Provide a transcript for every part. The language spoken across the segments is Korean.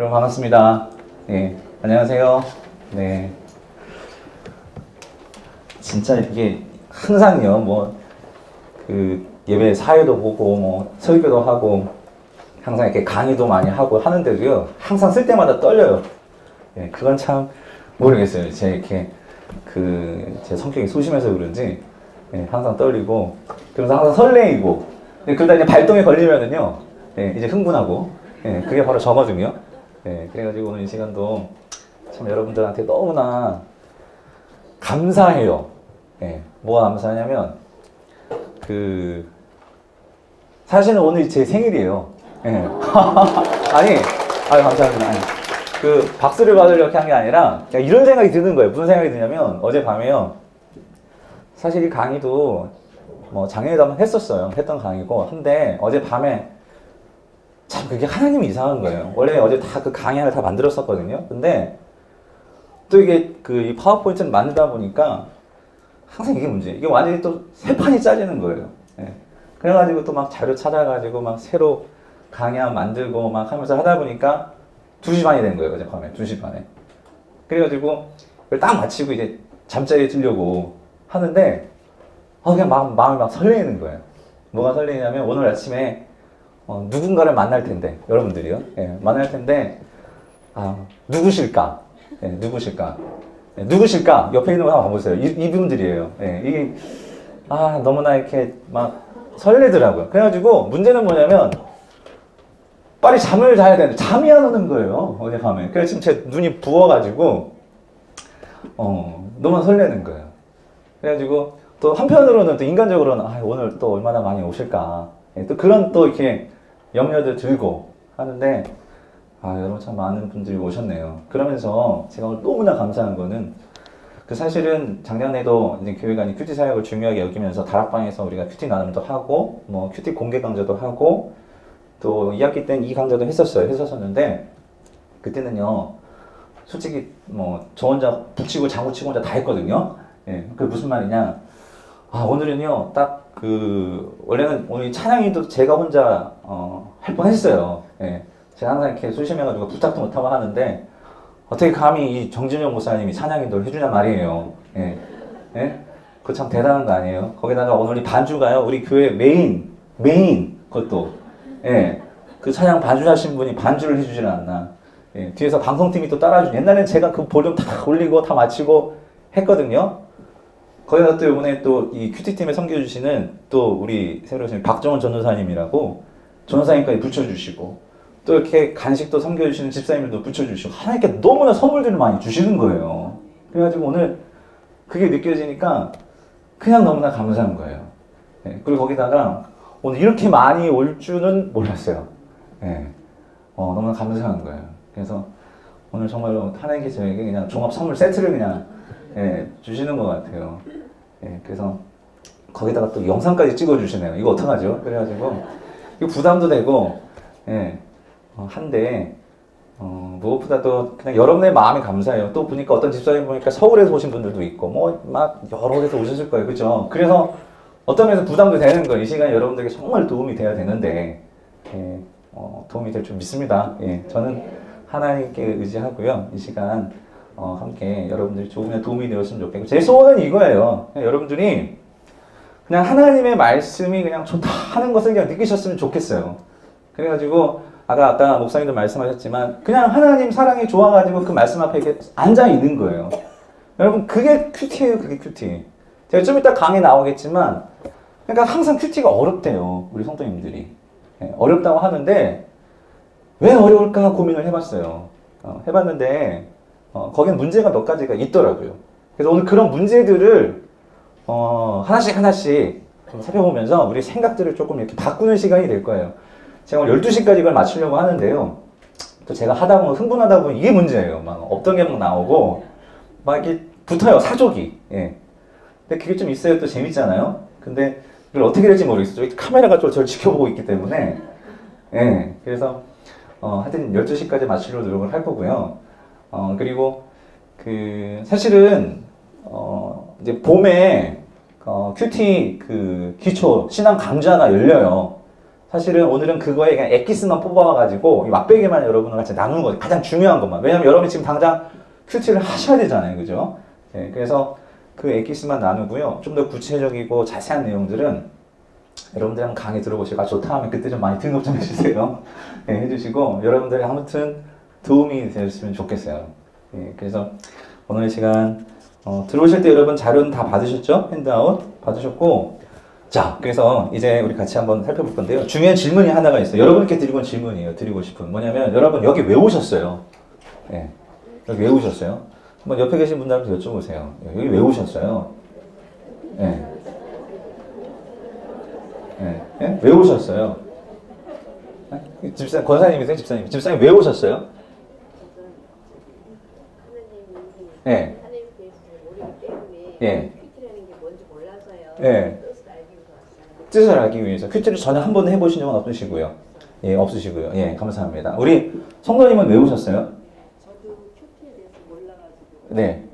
여러분 반갑습니다. 네, 안녕하세요. 네. 진짜 이게 항상요, 뭐, 그 예배 사회도 보고, 뭐, 설교도 하고, 항상 이렇게 강의도 많이 하고 하는데도요, 항상 쓸 때마다 떨려요. 예, 그건 참 모르겠어요. 제 이렇게 그 제 성격이 소심해서 그런지 예, 항상 떨리고 그래서 항상 설레이고 예, 그러다 이제 발동에 걸리면은요 예, 이제 흥분하고 예, 그게 바로 저거든요. 예, 그래가지고 오늘 이 시간도 참 여러분들한테 너무나 감사해요. 예, 뭐가 감사하냐면 그 사실은 오늘 제 생일이에요. 예. 아니, 아유 감사합니다. 아니. 그 박수를 받으려고 한게 아니라 이런 생각이 드는 거예요. 무슨 생각이 드냐면 어제 밤에요. 사실 이 강의도 뭐 작년에도 한번 했었어요. 했던 강의고 한데 어제 밤에 참 그게 하나님이 이상한 거예요. 원래 어제 다 그 강의를 다 만들었었거든요. 근데 또 이게 그이 파워포인트를 만들다 보니까 항상 이게 문제. 이게 완전히 또 새 판이 짜지는 거예요. 예. 그래가지고 또 막 자료 찾아가지고 막 새로 강의 만들고 막 하면서 하다 보니까 2시 반이 된 거예요, 어젯밤에. 2시 반에. 그래가지고, 그걸 딱 마치고 이제 잠자리에 들려고 하는데, 어, 그냥 마음, 마음이 막 설레이는 거예요. 뭐가 설레이냐면, 오늘 아침에 어, 누군가를 만날 텐데, 여러분들이요. 예, 만날 텐데, 아, 누구실까? 예, 누구실까? 예, 누구실까? 옆에 있는 거 한번 봐보세요. 이, 이분들이에요. 예, 이게, 아, 너무나 이렇게 막 설레더라고요. 그래가지고, 문제는 뭐냐면, 빨리 잠을 자야 되는데 잠이 안 오는 거예요 어제 밤에 그래서 지금 제 눈이 부어가지고 어 너무 설레는 거예요 그래가지고 또 한편으로는 또 인간적으로는 아, 오늘 또 얼마나 많이 오실까 예, 또 그런 또 이렇게 염려도 들고 하는데 아 여러분 참 많은 분들이 오셨네요 그러면서 제가 오늘 너무나 감사한 거는 그 사실은 작년에도 이제 교회가 QT 사역을 중요하게 여기면서 다락방에서 우리가 QT 나눔도 하고 뭐 QT 공개 강좌도 하고 또 2학기 때는 이 강좌도 했었어요. 했었었는데 그때는요. 솔직히 뭐 저 혼자 북치고 장구치고 혼자 다 했거든요. 예. 그 무슨 말이냐? 아 오늘은요. 딱 그 원래는 오늘 찬양이도 제가 혼자 어, 할 뻔했어요. 예. 제가 항상 이렇게 소심해가지고 부탁도 못하고 하는데 어떻게 감히 이 정진영 목사님이 찬양인도를 해주냐 말이에요. 예. 예? 그거 참 대단한 거 아니에요? 거기다가 오늘 이 반주가요. 우리 교회 메인 메인 그것도 예. 그 찬양 반주하신 분이 반주를 해주질 않나. 예. 뒤에서 방송팀이 또 따라주죠. 옛날엔 제가 그 볼륨 다 올리고 다 마치고 했거든요. 거기다 또 이번에 또 이 QT팀에 섬겨주시는 또 우리 새로 오신 박정원 전도사님이라고 전도사님까지 붙여주시고 또 이렇게 간식도 섬겨주시는 집사님들도 붙여주시고 하나님께 너무나 선물들을 많이 주시는 거예요. 그래가지고 오늘 그게 느껴지니까 그냥 너무나 감사한 거예요. 예. 그리고 거기다가 오늘 이렇게 많이 올 줄은 몰랐어요. 예. 어, 너무 감사한 거예요. 그래서 오늘 정말로 하나님께 저에게 그냥 종합 선물 세트를 그냥 예, 주시는 것 같아요. 예, 그래서 거기다가 또 영상까지 찍어주시네요. 이거 어떡하죠? 그래가지고 부담도 되고 예, 어, 한데 어, 무엇보다도 그냥 여러분의 마음이 감사해요. 또 보니까 어떤 집사님 보니까 서울에서 오신 분들도 있고 뭐 막 여러 데서 오셨을 거예요. 그죠? 그래서 어떤 면에서 부담도 되는 거예요. 이 시간이 여러분들에게 정말 도움이 돼야 되는데 예, 어, 도움이 될 줄 믿습니다. 예, 저는 하나님께 의지하고요. 이 시간 어, 함께 여러분들이 조금이나 도움이 되었으면 좋겠고 제 소원은 이거예요. 여러분들이 그냥 하나님의 말씀이 그냥 좋다 하는 것을 그냥 느끼셨으면 좋겠어요. 그래가지고 아까 아까 목사님도 말씀하셨지만 그냥 하나님 사랑이 좋아가지고 그 말씀 앞에 이렇게 앉아 있는 거예요. 여러분 그게 큐티예요. 그게 큐티. 제가 좀 이따 강의 나오겠지만 그러니까 항상 큐티가 어렵대요. 우리 성도님들이. 네, 어렵다고 하는데 왜 어려울까 고민을 해봤어요. 어, 해봤는데 어, 거기는 문제가 몇 가지가 있더라고요. 그래서 오늘 그런 문제들을 어, 하나씩 하나씩 살펴보면서 우리 생각들을 조금 이렇게 바꾸는 시간이 될 거예요. 제가 오늘 12시까지 이걸 마치려고 하는데요. 또 제가 하다 보면 흥분하다 보면 이게 문제예요. 막 없던 게 막 나오고 막 이렇게 붙어요. 사족이. 예. 근데 그게 좀 있어야 또 재밌잖아요. 근데 이걸 어떻게 될지 모르겠어요. 카메라가 좀 저를 지켜보고 있기 때문에. 예. 그래서 어, 하여튼 12시까지 마치려고 노력을 할 거고요. 어, 그리고 그 사실은 어, 이제 봄에 어, 큐티 그 기초 신앙 강좌가 열려요. 사실은 오늘은 그거에 그냥 엑기스만 뽑아가지고 이 맛배기만 여러분과 같이 나누는 거죠. 가장 중요한 것만. 왜냐면 여러분이 지금 당장 QT를 하셔야 되잖아요. 그죠? 네, 그래서 그 엑기스만 나누고요. 좀 더 구체적이고 자세한 내용들은 여러분들이랑 강의 들어보시고 아, 좋다 하면 그때 좀 많이 등록 좀 해주세요. 네, 해주시고 여러분들이 아무튼 도움이 되셨으면 좋겠어요. 네, 그래서 오늘 시간 어, 들어오실 때 여러분 자료는 다 받으셨죠? handout 받으셨고 자 그래서 이제 우리 같이 한번 살펴볼 건데요. 중요한 질문이 하나가 있어요. 여러분께 드리고 질문이에요. 드리고 싶은 뭐냐면 여러분 여기 왜 오셨어요? 네, 여기 왜 오셨어요? 한번 옆에 계신 분들한테 여쭤보세요. 여기 왜 오셨어요? 네. 네. 네? 왜 오셨어요? 네? 집사 권사님이세요, 집사님? 집사님 왜 오셨어요? 네. 예. QT라는 게 뭔지 몰라서요. 예. 뜻을 알기 위해서 왔어요. 뜻을 알기 위해서 QT를 전혀 한 번도 해보신 적은 없으시고요. 예, 없으시고요. 예, 감사합니다. 우리 성도님은 왜 오셨어요? 저도 QT에 대해서 몰라가지고 네.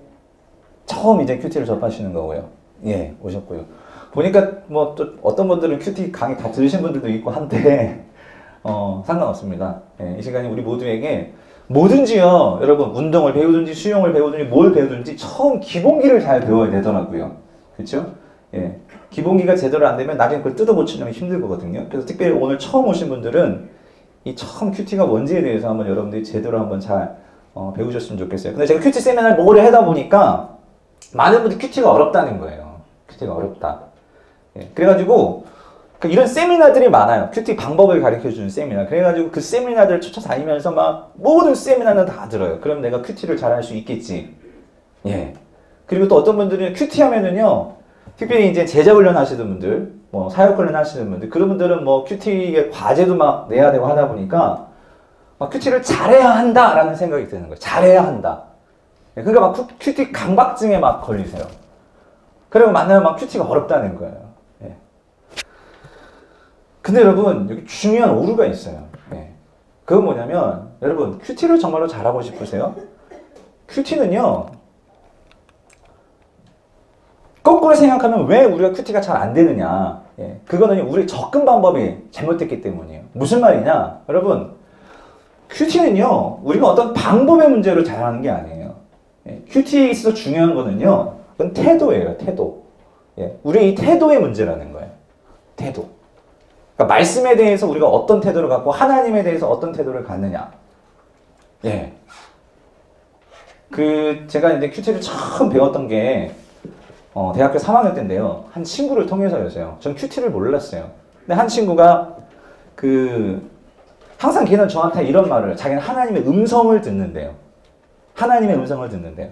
처음 이제 QT를 접하시는 거고요. 예, 오셨고요. 보니까 뭐 또 어떤 분들은 QT 강의 다 들으신 분들도 있고 한데 어, 상관없습니다. 예, 이 시간이 우리 모두에게 뭐든지요, 여러분 운동을 배우든지 수영을 배우든지 뭘 배우든지 처음 기본기를 잘 배워야 되더라고요. 그렇죠? 예, 기본기가 제대로 안 되면 나중에 그걸 뜯어고치려면 힘들거든요. 그래서 특별히 오늘 처음 오신 분들은 이 처음 QT가 뭔지에 대해서 한번 여러분들이 제대로 한번 잘 어, 배우셨으면 좋겠어요. 근데 제가 QT 세미나를 오래 하다 보니까 많은 분들이 QT가 어렵다는 거예요. QT가 어렵다. 예, 그래가지고 그 이런 세미나들이 많아요. QT 방법을 가르쳐 주는 세미나. 그래가지고 그 세미나들을 쫓아다니면서 막 모든 세미나는 다 들어요. 그럼 내가 QT를 잘할 수 있겠지. 예. 그리고 또 어떤 분들은 QT 하면은요, 특별히 이제 제자 훈련 하시는 분들, 뭐 사역 훈련 하시는 분들, 그런 분들은 뭐 QT의 과제도 막 내야 되고 하다 보니까 막 QT를 잘해야 한다라는 생각이 드는 거예요. 잘해야 한다. 예, 그러니까 막 Q- QT 강박증에 막 걸리세요. 그리고 만나면 막 QT가 어렵다는 거예요. 예. 근데 여러분 여기 중요한 오류가 있어요. 예. 그건 뭐냐면 여러분 QT를 정말로 잘하고 싶으세요? 큐티는요 거꾸로 생각하면 왜 우리가 큐티가 잘 안 되느냐? 예. 그거는 우리 접근 방법이 잘못됐기 때문이에요. 무슨 말이냐? 여러분 큐티는요 우리가 어떤 방법의 문제로 잘하는 게 아니에요. 예. 큐티에 있어서 중요한 거는요 그건 태도예요. 태도. 예. 우리 이 태도의 문제라는 거예요. 태도. 그러니까 말씀에 대해서 우리가 어떤 태도를 갖고 하나님에 대해서 어떤 태도를 갖느냐. 예. 그 제가 이제 큐티를 처음 배웠던 게 어, 대학교 3학년 때인데요. 한 친구를 통해서였어요. 전 큐티를 몰랐어요. 근데 한 친구가 그 항상 걔는 저한테 이런 말을 자기는 하나님의 음성을 듣는데요. 하나님의 음성을 듣는데요.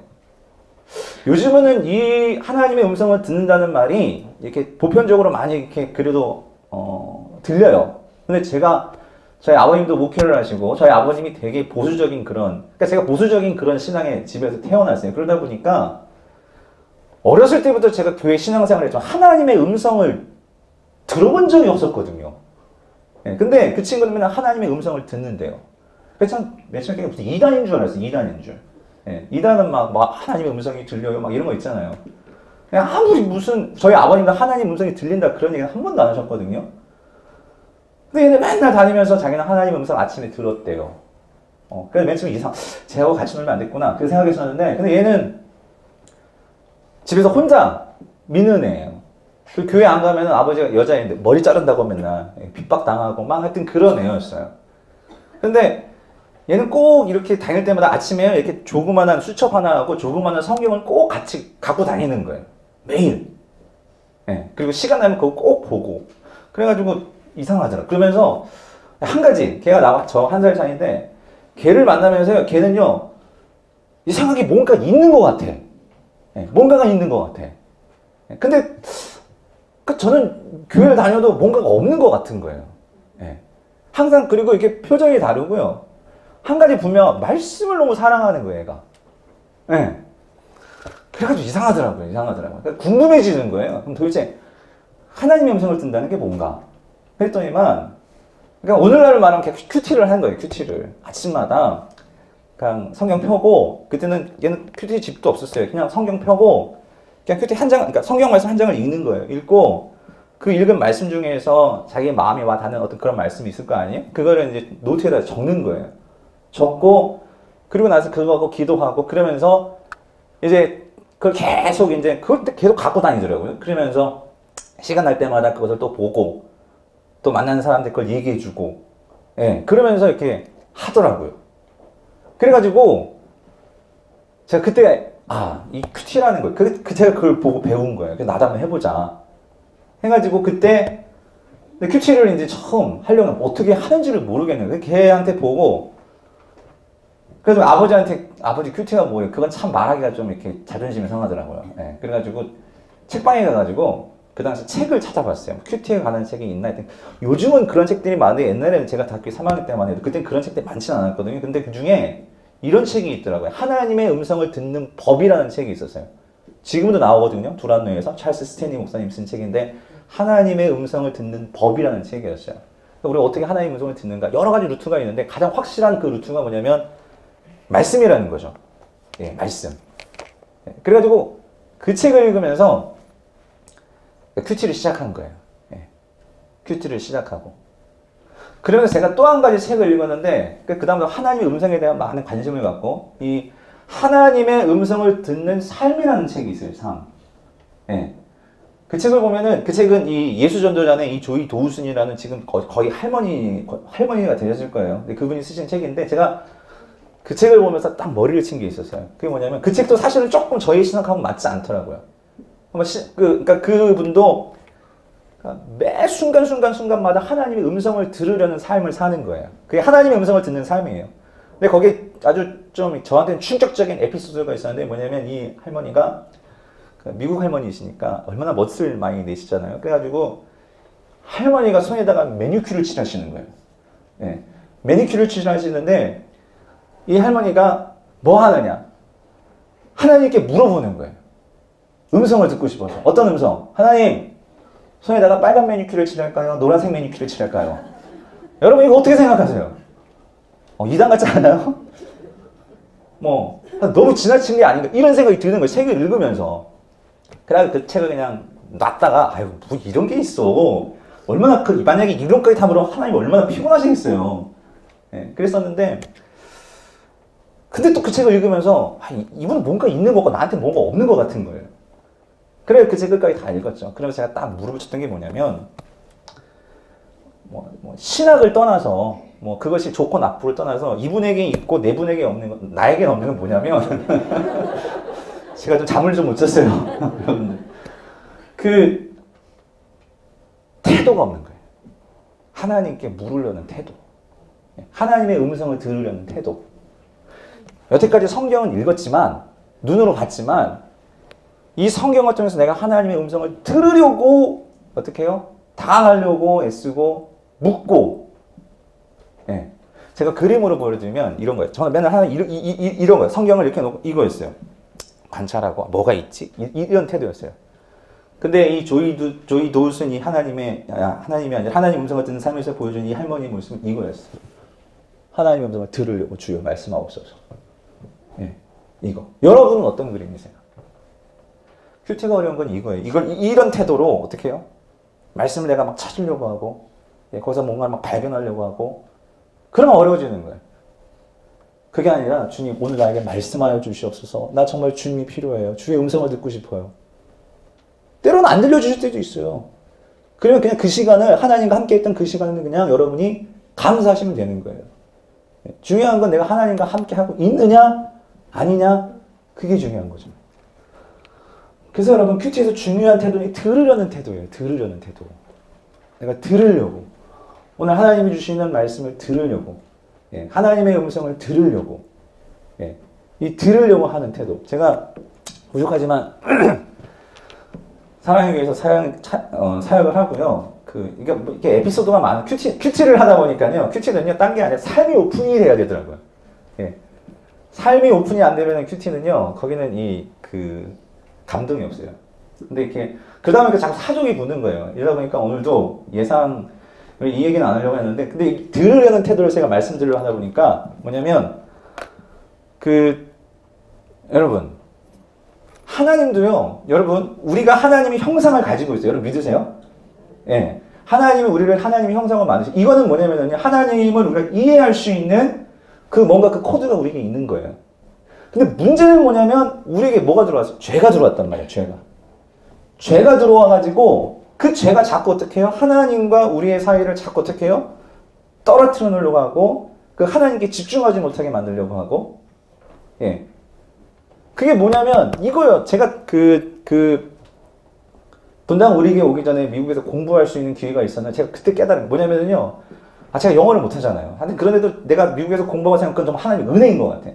요즘은 이 하나님의 음성을 듣는다는 말이 이렇게 보편적으로 많이 이렇게 그래도 어, 들려요. 근데 제가 저희 아버님도 목회를 하시고 저희 아버님이 되게 보수적인 그런 그러니까 제가 보수적인 그런 신앙의 집에서 태어났어요. 그러다 보니까 어렸을 때부터 제가 교회 신앙생활을 했죠. 하나님의 음성을 들어본 적이 없었거든요. 예, 근데 그 친구는 하나님의 음성을 듣는데요. 그래서 맨 처음에 무슨 이단인 줄 알았어요. 이단인 줄. 예, 이단은 막, 막 하나님의 음성이 들려요. 막 이런 거 있잖아요. 그냥 아무리 무슨 저희 아버님도 하나님 음성이 들린다 그런 얘기는 한 번도 안 하셨거든요. 근데 얘는 맨날 다니면서 자기는 하나님 음성 아침에 들었대요. 어, 그래서 맨 처음에 이상, 쟤하고 같이 놀면 안 됐구나. 그 생각했었는데, 근데 얘는 집에서 혼자 믿는 애예요. 그 교회 안 가면 아버지가 여자인데 머리 자른다고 맨날 핍박 당하고 막 하여튼 그런 애였어요. 근데 얘는 꼭 이렇게 다닐 때마다 아침에 이렇게 조그만한 수첩 하나 하고 조그만한 성경을 꼭 같이 갖고 다니는 거예요. 매일. 예. 그리고 시간 나면 그거 꼭 보고. 그래가지고 이상하더라. 그러면서 한 가지, 걔가 나와, 저 한 살 차이인데, 걔를 만나면서요, 걔는요, 이상하게 뭔가 있는 것 같아. 예, 뭔가가 있는 것 같아. 예, 근데, 그 저는 교회를 다녀도 뭔가가 없는 것 같은 거예요. 예. 항상, 그리고 이렇게 표정이 다르고요. 한 가지 분명 말씀을 너무 사랑하는 거예요, 얘가. 예. 그래가지고 이상하더라고요, 이상하더라고요. 그러니까 궁금해지는 거예요. 그럼 도대체 하나님의 음성을 듣는다는 게 뭔가? 그랬더니만, 그러니까 오늘날을 말하면 그냥 QT를 한 거예요, QT를. 아침마다 그냥 성경 펴고, 그때는 얘는 QT집도 없었어요. 그냥 성경 펴고, 그냥 QT 한 장, 그러니까 성경 말씀 한 장을 읽는 거예요. 읽고, 그 읽은 말씀 중에서 자기 마음에 와 닿는 어떤 그런 말씀이 있을 거 아니에요? 그거를 이제 노트에다 적는 거예요. 적고 그리고 나서 그거하고 기도하고 그러면서 이제 그걸 계속 이제 그걸 계속 갖고 다니더라고요. 그러면서 시간 날 때마다 그것을 또 보고 또 만나는 사람들 그걸 얘기해주고 예 그러면서 이렇게 하더라고요. 그래가지고 제가 그때 아 이 QT라는 거 그, 그 제가 그걸 보고 배운 거예요. 나도 한번 해보자 해가지고 그때 QT를 이제 처음 하려면 어떻게 하는지를 모르겠는 거예요. 걔한테 보고 그래서 아버지한테 아버지 QT가 뭐예요? 그건 참 말하기가 좀 이렇게 자존심이 상하더라고요. 예, 그래가지고 책방에 가가지고 그 당시 책을 찾아봤어요. QT에 관한 책이 있나 했더니 요즘은 그런 책들이 많은데 옛날에는 제가 대학교 3학년 때만 해도 그때 그런 책들이 많지는 않았거든요. 근데 그 중에 이런 책이 있더라고요. 하나님의 음성을 듣는 법이라는 책이 있었어요. 지금도 나오거든요. 두란노에서 찰스 스탠리 목사님 쓴 책인데 하나님의 음성을 듣는 법이라는 책이었어요. 그러니까 우리가 어떻게 하나님의 음성을 듣는가 여러 가지 루트가 있는데 가장 확실한 그 루트가 뭐냐면 말씀이라는 거죠. 예, 말씀. 예, 그래가지고 그 책을 읽으면서 큐티를 시작한 거예요. 예, 큐티를 시작하고. 그러면서 제가 또 한 가지 책을 읽었는데 그 다음부터 하나님의 음성에 대한 많은 관심을 갖고 이 하나님의 음성을 듣는 삶이라는 책이 있어요. 삶. 예. 그 책을 보면은 그 책은 이 예수 전도자의 이 조이 도우슨이라는 지금 거- 거의 할머니 거- 할머니가 되셨을 거예요. 근데 그분이 쓰신 책인데 제가 그 책을 보면서 딱 머리를 친 게 있었어요. 그게 뭐냐면 그 책도 사실은 조금 저희 신학하고 맞지 않더라고요. 한번 시, 그, 그러니까 그분도 그러니까 매 순간 순간 순간마다 하나님의 음성을 들으려는 삶을 사는 거예요. 그게 하나님의 음성을 듣는 삶이에요. 근데 거기에 아주 좀 저한테는 충격적인 에피소드가 있었는데 뭐냐면 이 할머니가 그 미국 할머니이시니까 얼마나 멋을 많이 내시잖아요. 그래가지고 할머니가 손에다가 매니큐를 칠하시는 거예요. 예. 매니큐를 칠하시는데 이 할머니가 뭐 하느냐? 하나님께 물어보는 거예요. 음성을 듣고 싶어서. 어떤 음성? 하나님, 손에다가 빨간 매니큐를 칠할까요? 노란색 매니큐를 칠할까요? 여러분, 이거 어떻게 생각하세요? 어, 이단 같지 않아요? 뭐, 너무 지나친 게 아닌가? 이런 생각이 드는 거예요. 책을 읽으면서. 그래서 그 책을 그냥 놨다가, 아유, 뭐 이런 게 있어. 얼마나, 그, 만약에 이런까지 담으러 하나님 얼마나 피곤하시겠어요. 예, 그랬었는데, 근데 또 그 책을 읽으면서 아, 이- 이분은 뭔가 있는 거고 나한테 뭔가 없는 것 같은 거예요. 그래 그 책을까지 다 읽었죠. 그러면서 제가 딱 물어붙였던 게 뭐냐면 뭐, 뭐 신학을 떠나서 뭐 그것이 좋고 나쁘를 떠나서 이분에게 있고 내 분에게 없는 건 나에게 없는 건 뭐냐면 제가 좀 잠을 좀 못 잤어요. 그 태도가 없는 거예요. 하나님께 물으려는 태도. 하나님의 음성을 들으려는 태도. 여태까지 성경은 읽었지만 눈으로 봤지만 이 성경을 통해서 내가 하나님의 음성을 들으려고 어떻게 해요? 다가가려고 애쓰고 묻고 예. 제가 그림으로 보여드리면 이런 거예요. 저는 맨날 하나 이런, 이런 거예요. 성경을 이렇게 놓고 이거였어요. 관찰하고 뭐가 있지? 이, 이런 태도였어요. 근데 이 조이 도, 조이 도우슨이 하나님의 아, 하나님이 아니라 하나님 음성을 듣는 삶에서 보여준 이 할머니 모습은 이거였어요. 하나님 음성을 들으려고 주여 말씀하옵소서. 예, 이거. 여러분은 어떤 그림이세요? 큐티가 어려운 건 이거예요. 이걸 이- 이런 태도로 어떻게 해요? 말씀을 내가 막 찾으려고 하고 예, 거기서 뭔가를 막 발견하려고 하고 그러면 어려워지는 거예요. 그게 아니라 주님 오늘 나에게 말씀하여 주시옵소서. 나 정말 주님이 필요해요. 주의 음성을 듣고 싶어요. 때로는 안 들려주실 때도 있어요. 그러면 그냥 그 시간을 하나님과 함께 했던 그 시간을 그냥 여러분이 감사하시면 되는 거예요. 예, 중요한 건 내가 하나님과 함께 하고 있느냐 아니냐 그게 중요한 거죠. 그래서 여러분 큐티에서 중요한 태도는 들으려는 태도예요. 들으려는 태도. 내가 들으려고 오늘 하나님이 주시는 말씀을 들으려고 예, 하나님의 음성을 들으려고 예, 이 들으려고 하는 태도. 제가 부족하지만 사랑의교회에서 사역, 차- 어, 사역을 하고요. 그, 이게, 뭐 이렇게 에피소드가 많아. 큐티, 큐티를 하다 보니까요. 큐티는요, 딴 게 아니라 삶이 오픈이 돼야 되더라고요. 예. 삶이 오픈이 안 되면 큐티는요, 거기는 이, 그, 감동이 없어요. 근데 이렇게, 그러다 보니까 자꾸 사족이 붙는 거예요. 이러다 보니까 오늘도 예상, 이 얘기는 안 하려고 했는데, 근데 이 들으려는 태도를 제가 말씀드리려 하다 보니까, 뭐냐면, 그, 여러분, 하나님도요, 여러분, 우리가 하나님의 형상을 가지고 있어요. 여러분 믿으세요? 예. 하나님이 우리를 하나님의 형상으로 만드시 이거는 뭐냐면요. 하나님을 우리가 이해할 수 있는 그 뭔가 그 코드가 우리에게 있는 거예요. 근데 문제는 뭐냐면 우리에게 뭐가 들어왔어? 죄가 들어왔단 말이에요. 죄가. 죄가 들어와 가지고 그 죄가 자꾸 어떻게 해요? 하나님과 우리의 사이를 자꾸 어떻게 해요? 떨어뜨려 놓으려고 하고 그 하나님께 집중하지 못하게 만들려고 하고 예. 그게 뭐냐면 이거요. 제가 그, 그, 분당 우리에게 오기 전에 미국에서 공부할 수 있는 기회가 있었는데 제가 그때 깨달은 게 뭐냐면요. 아, 제가 영어를 못하잖아요. 하여튼 그런데도 내가 미국에서 공부하고 생각한 좀 하나님 은혜인 것 같아.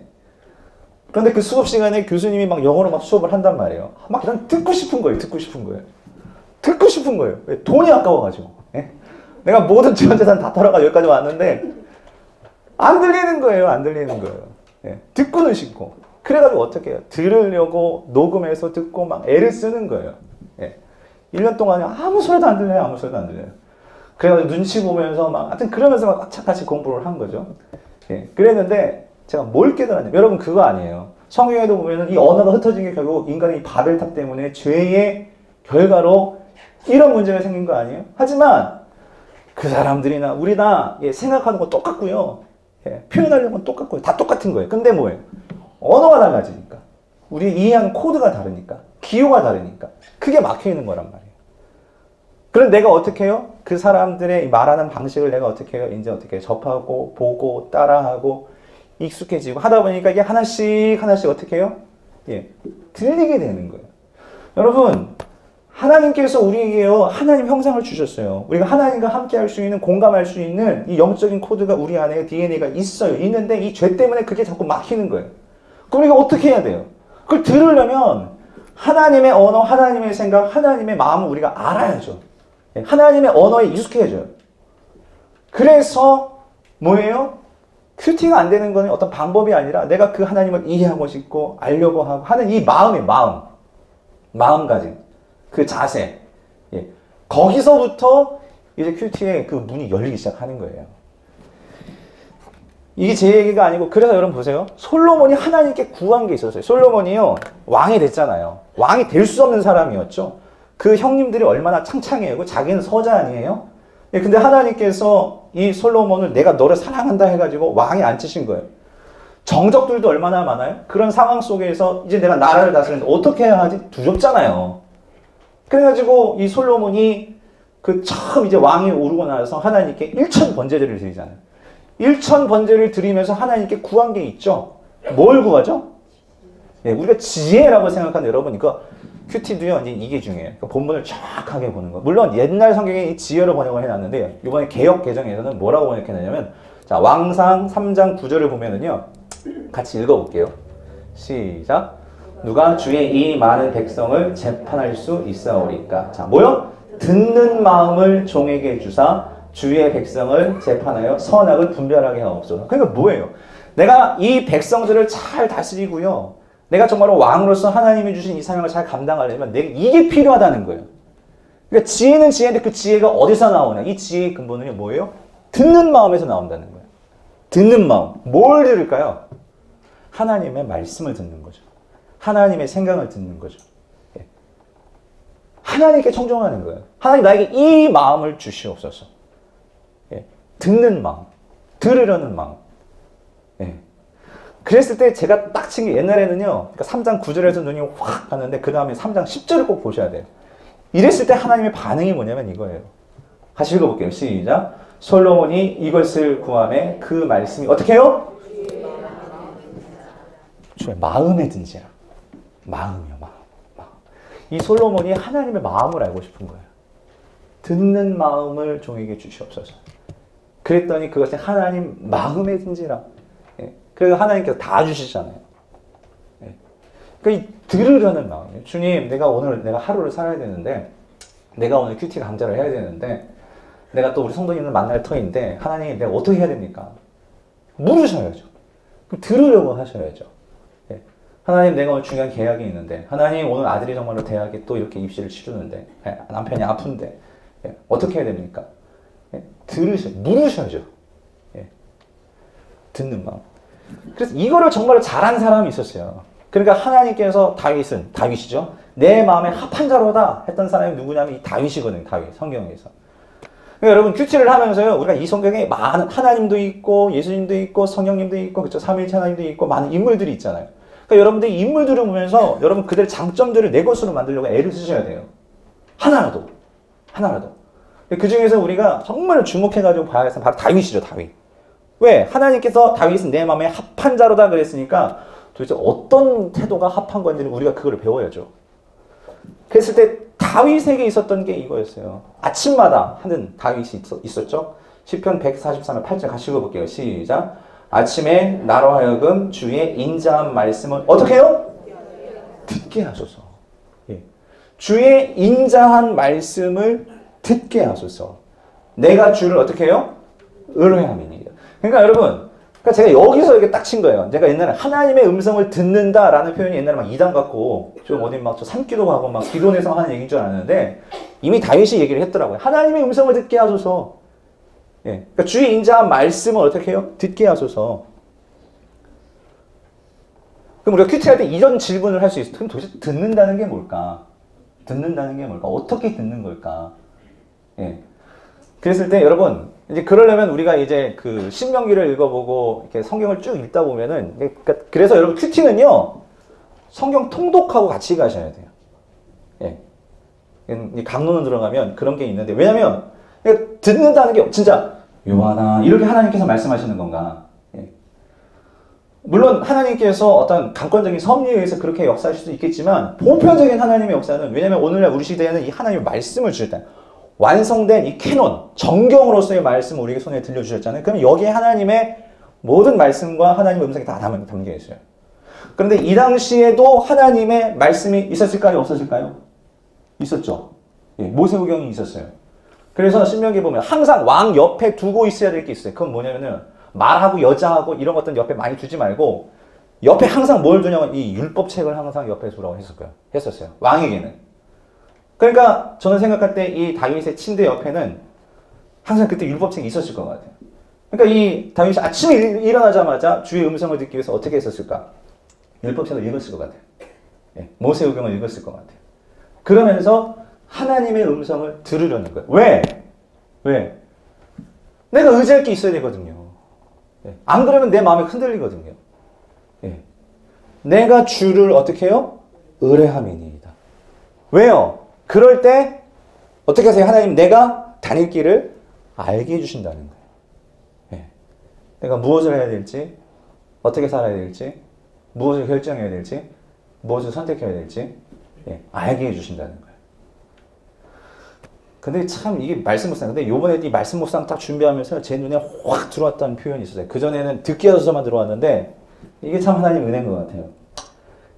그런데 그 수업 시간에 교수님이 막 영어로 막 수업을 한단 말이에요. 막 그냥 듣고 싶은 거예요. 듣고 싶은 거예요. 듣고 싶은 거예요. 왜? 돈이 아까워가지고. 예? 내가 모든 전 재산 다 털어가 여기까지 왔는데 안 들리는 거예요. 안 들리는 거예요. 예. 듣고는 싶고. 그래가지고 어떻게 해요? 들으려고 녹음해서 듣고 막 애를 쓰는 거예요. 예. 1년 동안에 아무 소리도 안 들려요. 아무 소리도 안 들려요. 그래가지고 눈치 보면서 막, 하여튼 그러면서 막 꽉착같이 공부를 한 거죠. 예. 그랬는데 제가 뭘 깨달았냐면, 여러분 그거 아니에요. 성경에도 보면은 이 언어가 흩어진 게 결국 인간의 바벨탑 때문에 죄의 결과로 이런 문제가 생긴 거 아니에요? 하지만 그 사람들이나 우리나 예, 생각하는 건 똑같고요. 예, 표현하려는 건 똑같고요. 다 똑같은 거예요. 근데 뭐예요? 언어가 달라지니까. 우리 이해하는 코드가 다르니까. 기호가 다르니까. 그게 막혀 있는 거란 말이에요. 그럼 내가 어떻게 해요? 그 사람들의 말하는 방식을 내가 어떻게 해요? 이제 어떻게? 접하고, 보고, 따라하고, 익숙해지고 하다 보니까 이게 하나씩, 하나씩 어떻게 해요? 예, 들리게 되는 거예요. 여러분, 하나님께서 우리에게요, 하나님 형상을 주셨어요. 우리가 하나님과 함께 할 수 있는, 공감할 수 있는 이 영적인 코드가 우리 안에 DNA가 있어요. 있는데 이 죄 때문에 그게 자꾸 막히는 거예요. 그럼 이거 어떻게 해야 돼요? 그걸 들으려면 하나님의 언어, 하나님의 생각, 하나님의 마음을 우리가 알아야죠. 예, 하나님의 언어에 익숙해져요. 그래서 뭐예요? 큐티가 안 되는 거는 어떤 방법이 아니라 내가 그 하나님을 이해하고 싶고 알려고 하고 하는 이 마음의 마음, 마음가짐, 그 자세, 예. 거기서부터 이제 큐티의 그 문이 열리기 시작하는 거예요. 이게 제 얘기가 아니고 그래서 여러분 보세요. 솔로몬이 하나님께 구한 게 있었어요. 솔로몬이요 왕이 됐잖아요. 왕이 될 수 없는 사람이었죠. 그 형님들이 얼마나 창창해요. 그 자기는 서자 아니에요? 예, 근데 하나님께서 이 솔로몬을 내가 너를 사랑한다 해가지고 왕에 앉히신 거예요. 정적들도 얼마나 많아요? 그런 상황 속에서 이제 내가 나라를 다스리는데 어떻게 해야 하지? 두렵잖아요. 그래가지고 이 솔로몬이 그 처음 이제 왕이 오르고 나서 하나님께 일천 번제를 드리잖아요. 일천 번제를 드리면서 하나님께 구한 게 있죠. 뭘 구하죠? 예, 우리가 지혜라고 생각하는 여러분 이거 큐티도요 이제 이게 중요해요. 그러니까 본문을 정확하게 보는 거. 물론 옛날 성경에 이 지혜로 번역을 해놨는데 이번에 개혁 개정에서는 뭐라고 번역했냐면 자 왕상 3장 9절을 보면은요 같이 읽어볼게요. 시작. 누가 주의 이 많은 백성을 재판할 수 있사오리까? 자 뭐요? 듣는 마음을 종에게 주사 주의 백성을 재판하여 선악을 분별하게 하옵소서. 그러니까 뭐예요? 내가 이 백성들을 잘 다스리고요. 내가 정말로 왕으로서 하나님이 주신 이 사명을 잘 감당하려면 내가 이게 필요하다는 거예요. 그러니까 지혜는 지혜인데 그 지혜가 어디서 나오냐? 이 지혜의 근본은 뭐예요? 듣는 마음에서 나온다는 거예요. 듣는 마음. 뭘 들을까요? 하나님의 말씀을 듣는 거죠. 하나님의 생각을 듣는 거죠. 예. 하나님께 청종하는 거예요. 하나님 나에게 이 마음을 주시옵소서. 예. 듣는 마음. 들으려는 마음. 예. 그랬을 때 제가 딱 친 게 옛날에는요. 그러니까 3장 9절에서 눈이 확 가는데 그 다음에 3장 10절을 꼭 보셔야 돼요. 이랬을 때 하나님의 반응이 뭐냐면 이거예요. 같이 읽어볼게요. 시작. 솔로몬이 이것을 구함에 그 말씀이 어떻게 해요? 주의 마음에 든지라. 마음이요, 마음. 마음. 이 솔로몬이 하나님의 마음을 알고 싶은 거예요. 듣는 마음을 종에게 주시옵소서. 그랬더니 그것이 하나님 마음에 든지라. 예. 그래서 하나님께서 다 주시잖아요. 예. 그러니까 이 들으려는 마음이에요. 주님, 내가 오늘 내가 하루를 살아야 되는데, 내가 오늘 큐티 강좌를 해야 되는데, 내가 또 우리 성도님을 만날 터인데, 하나님, 내가 어떻게 해야 됩니까? 물으셔야죠. 그럼 들으려고 하셔야죠. 예. 하나님, 내가 오늘 중요한 계약이 있는데, 하나님, 오늘 아들이 정말로 대학에 또 이렇게 입시를 치르는데, 예, 남편이 아픈데, 예, 어떻게 해야 됩니까? 예, 들으셔, 물으셔야죠. 예. 듣는 마음. 그래서 이거를 정말 잘한 사람이 있었어요. 그러니까 하나님께서 다윗은, 다윗이죠. 내 마음에 합한 자로다 했던 사람이 누구냐면 이 다윗이거든요. 다윗 성경에서. 그러니까 여러분 큐티를 하면서요. 우리가 이 성경에 많은 하나님도 있고 예수님도 있고 성령님도 있고 그렇죠. 삼위일체 하나님도 있고 많은 인물들이 있잖아요. 그러니까 여러분들이 인물들을 보면서 여러분 그들의 장점들을 내 것으로 만들려고 애를 쓰셔야 돼요. 하나라도 하나라도. 그 중에서 우리가 정말 주목해가지고 봐야 해서 바로 다윗이죠. 다윗. 왜? 하나님께서 다윗은 내 마음에 합한 자로다 그랬으니까 도대체 어떤 태도가 합한 건지를 우리가 그거를 배워야죠. 그랬을 때 다윗에게 있었던 게 이거였어요. 아침마다 하는 다윗이 있었, 죠 시편 143편 8절 같이 읽어볼게요. 시작. 아침에 나로 하여금 주의 인자한 말씀을 어떻게 해요? 듣게 하소서. 예. 주의 인자한 말씀을 듣게 하소서. 내가 주를 어떻게 해요? 의뢰함이니이다. 그러니까 여러분, 그러니까 제가 여기서 이렇게 딱 친 거예요. 제가 옛날에 하나님의 음성을 듣는다라는 표현이 옛날에 막 이단 같고 좀 어디 막저 산기도 가고 막 기도내서 하는 얘기인 줄 알았는데 이미 다윗이 얘기를 했더라고요. 하나님의 음성을 듣게 하소서. 예. 그러니까 주의 인자한 말씀을 어떻게 해요? 듣게 하소서. 그럼 우리가 큐티 할 때 이런 질문을 할 수 있어. 그럼 도대체 듣는다는 게 뭘까? 듣는다는 게 뭘까? 어떻게 듣는 걸까? 예. 그랬을 때 여러분 이제 그러려면 우리가 이제 그 신명기를 읽어보고 이렇게 성경을 쭉 읽다 보면은 그러니까 그래서 여러분 큐티는요 성경 통독하고 같이 가셔야 돼요. 예. 이 강론은 들어가면 그런 게 있는데 왜냐면 듣는다는 게 진짜 요하나 이렇게 하나님께서 말씀하시는 건가? 예. 물론 하나님께서 어떤 강권적인 섭리에 의해서 그렇게 역사하실 수 있겠지만 보편적인 하나님의 역사는 왜냐면 오늘날 우리 시대에는 이 하나님의 말씀을 주실 때 완성된 이 캐논, 정경으로서의 말씀을 우리에게 손에 들려주셨잖아요. 그럼 여기에 하나님의 모든 말씀과 하나님의 음성이 다 담겨 있어요. 그런데 이 당시에도 하나님의 말씀이 있었을까요? 없었을까요? 있었죠. 예, 모세우경이 있었어요. 그래서 신명기 보면 항상 왕 옆에 두고 있어야 될 게 있어요. 그건 뭐냐면은 말하고 여자하고 이런 것들 옆에 많이 두지 말고 옆에 항상 뭘 두냐면 이 율법책을 항상 옆에 두라고 했었고요. 했었어요. 왕에게는. 그러니까 저는 생각할 때 이 다윗의 침대 옆에는 항상 그때 율법책이 있었을 것 같아요. 그러니까 이 다윗이 아침에 일어나자마자 주의 음성을 듣기 위해서 어떻게 했었을까? 율법책을 읽었을 것 같아요. 예, 모세오경을 읽었을 것 같아요. 그러면서 하나님의 음성을 들으려는 거예요. 왜? 왜? 내가 의지할 게 있어야 되거든요. 예, 안 그러면 내 마음이 흔들리거든요. 예, 내가 주를 어떻게 해요? 의뢰함이니이다. 왜요? 그럴 때 어떻게 하세요? 하나님 내가 다닐 길을 알게 해주신다는 거예요. 네. 내가 무엇을 해야 될지, 어떻게 살아야 될지, 무엇을 결정해야 될지, 무엇을 선택해야 될지 네. 알게 해주신다는 거예요. 근데 참 이게 말씀 묵상. 근데 요번에 이 말씀 묵상 딱 준비하면서 제 눈에 확 들어왔던 표현이 있었어요. 그전에는 듣기 하서만 들어왔는데 이게 참 하나님 은혜인 것 같아요.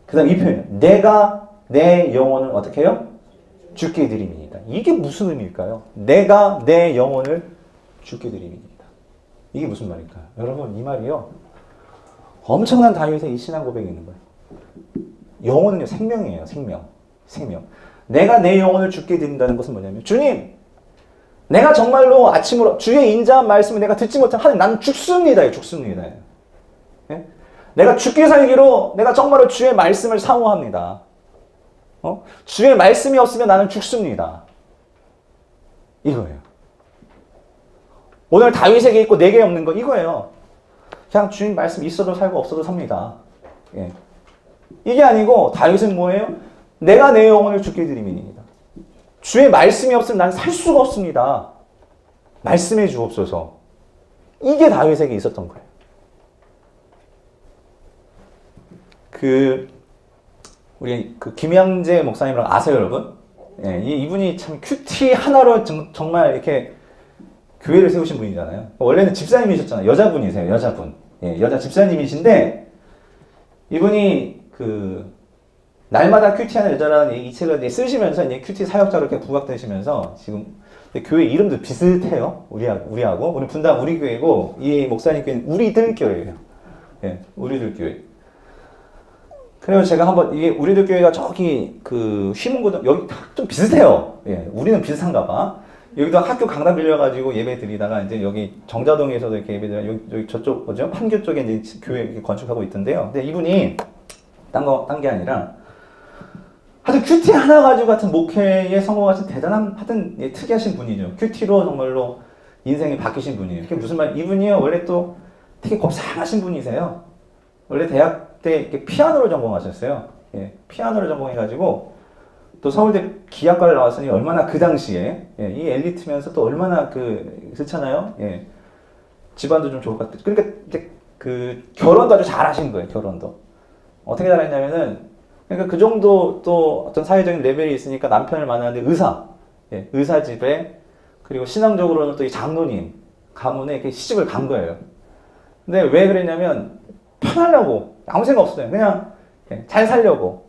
그 다음 이 표현. 내가 내 영혼을 어떻게 해요? 죽게 드림이니이다. 이게 무슨 의미일까요? 내가 내 영혼을 죽게 드림이니이다. 이게 무슨 말일까요? 여러분 이 말이요. 엄청난 다윗의 이 신앙 고백이 있는 거예요. 영혼은요 생명이에요. 생명. 생명. 내가 내 영혼을 죽게 드린다는 것은 뭐냐면 주님 내가 정말로 아침으로 주의 인자한 말씀을 내가 듣지 못한 하나님 나는 죽습니다. 죽습니다. 예? 내가 죽게 살기로 내가 정말로 주의 말씀을 사모합니다. 어? 주의 말씀이 없으면 나는 죽습니다. 이거예요. 오늘 다윗에게 있고 내게 없는 거 이거예요. 그냥 주님 말씀 있어도 살고 없어도 삽니다. 예. 이게 아니고 다윗은 뭐예요? 내가 내 영혼을 죽게 드림이니이다. 주의 말씀이 없으면 난 살 수가 없습니다. 말씀해 주옵소서. 이게 다윗에게 있었던 거예요. 그 우리 그 김양재 목사님을 아세요, 여러분? 예, 이, 이분이 참 큐티 하나로 정, 정말 이렇게 교회를 세우신 분이잖아요. 원래는 집사님이셨잖아요. 여자분이세요, 여자분. 예, 여자 집사님이신데, 이분이 그, 날마다 큐티하는 여자라는 이 책을 쓰시면서 이제 큐티 사역자로 이렇게 부각되시면서 지금 교회 이름도 비슷해요. 우리하고, 우리하고. 우리 분당 우리 교회고, 이 목사님 교회는 우리들 교회예요. 예, 우리들 교회. 그래서 제가 한번 이게 우리들 교회가 저기 그 휘문고등 여기 좀 비슷해요. 예, 우리는 비슷한가 봐. 여기도 학교 강당 빌려가지고 예배 드리다가 이제 여기 정자동에서도 이렇게 예배 드려 여기, 여기 저쪽 뭐죠 판교 쪽에 이제 교회 건축하고 있던데요. 근데 이분이 딴거딴 게 아니라 하여튼 큐티 하나 가지고 같은 목회에 성공하신 대단한 하여튼 예, 특이하신 분이죠. 큐티로 정말로 인생이 바뀌신 분이에요. 그게 무슨 말? 이분이요 원래 또 되게 곱상하신 분이세요. 원래 대학 때 이렇게 피아노를 전공하셨어요. 예, 피아노를 전공해가지고 또 서울대 기악과를 나왔으니 얼마나 그 당시에 예, 이 엘리트면서 또 얼마나 그 그렇잖아요. 예, 집안도 좀 좋을 것 같아요. 그러니까 이제 그 결혼도 아주 잘하신 거예요. 결혼도 어떻게 잘했냐면은 그러니까 그 정도 또 어떤 사회적인 레벨이 있으니까 남편을 만나는데 의사, 예, 의사 집에 그리고 신앙적으로는 또 이 장로님 가문에 이렇게 시집을 간 거예요. 근데 왜 그랬냐면 편하려고 아무 생각 없어요. 그냥 예, 잘 살려고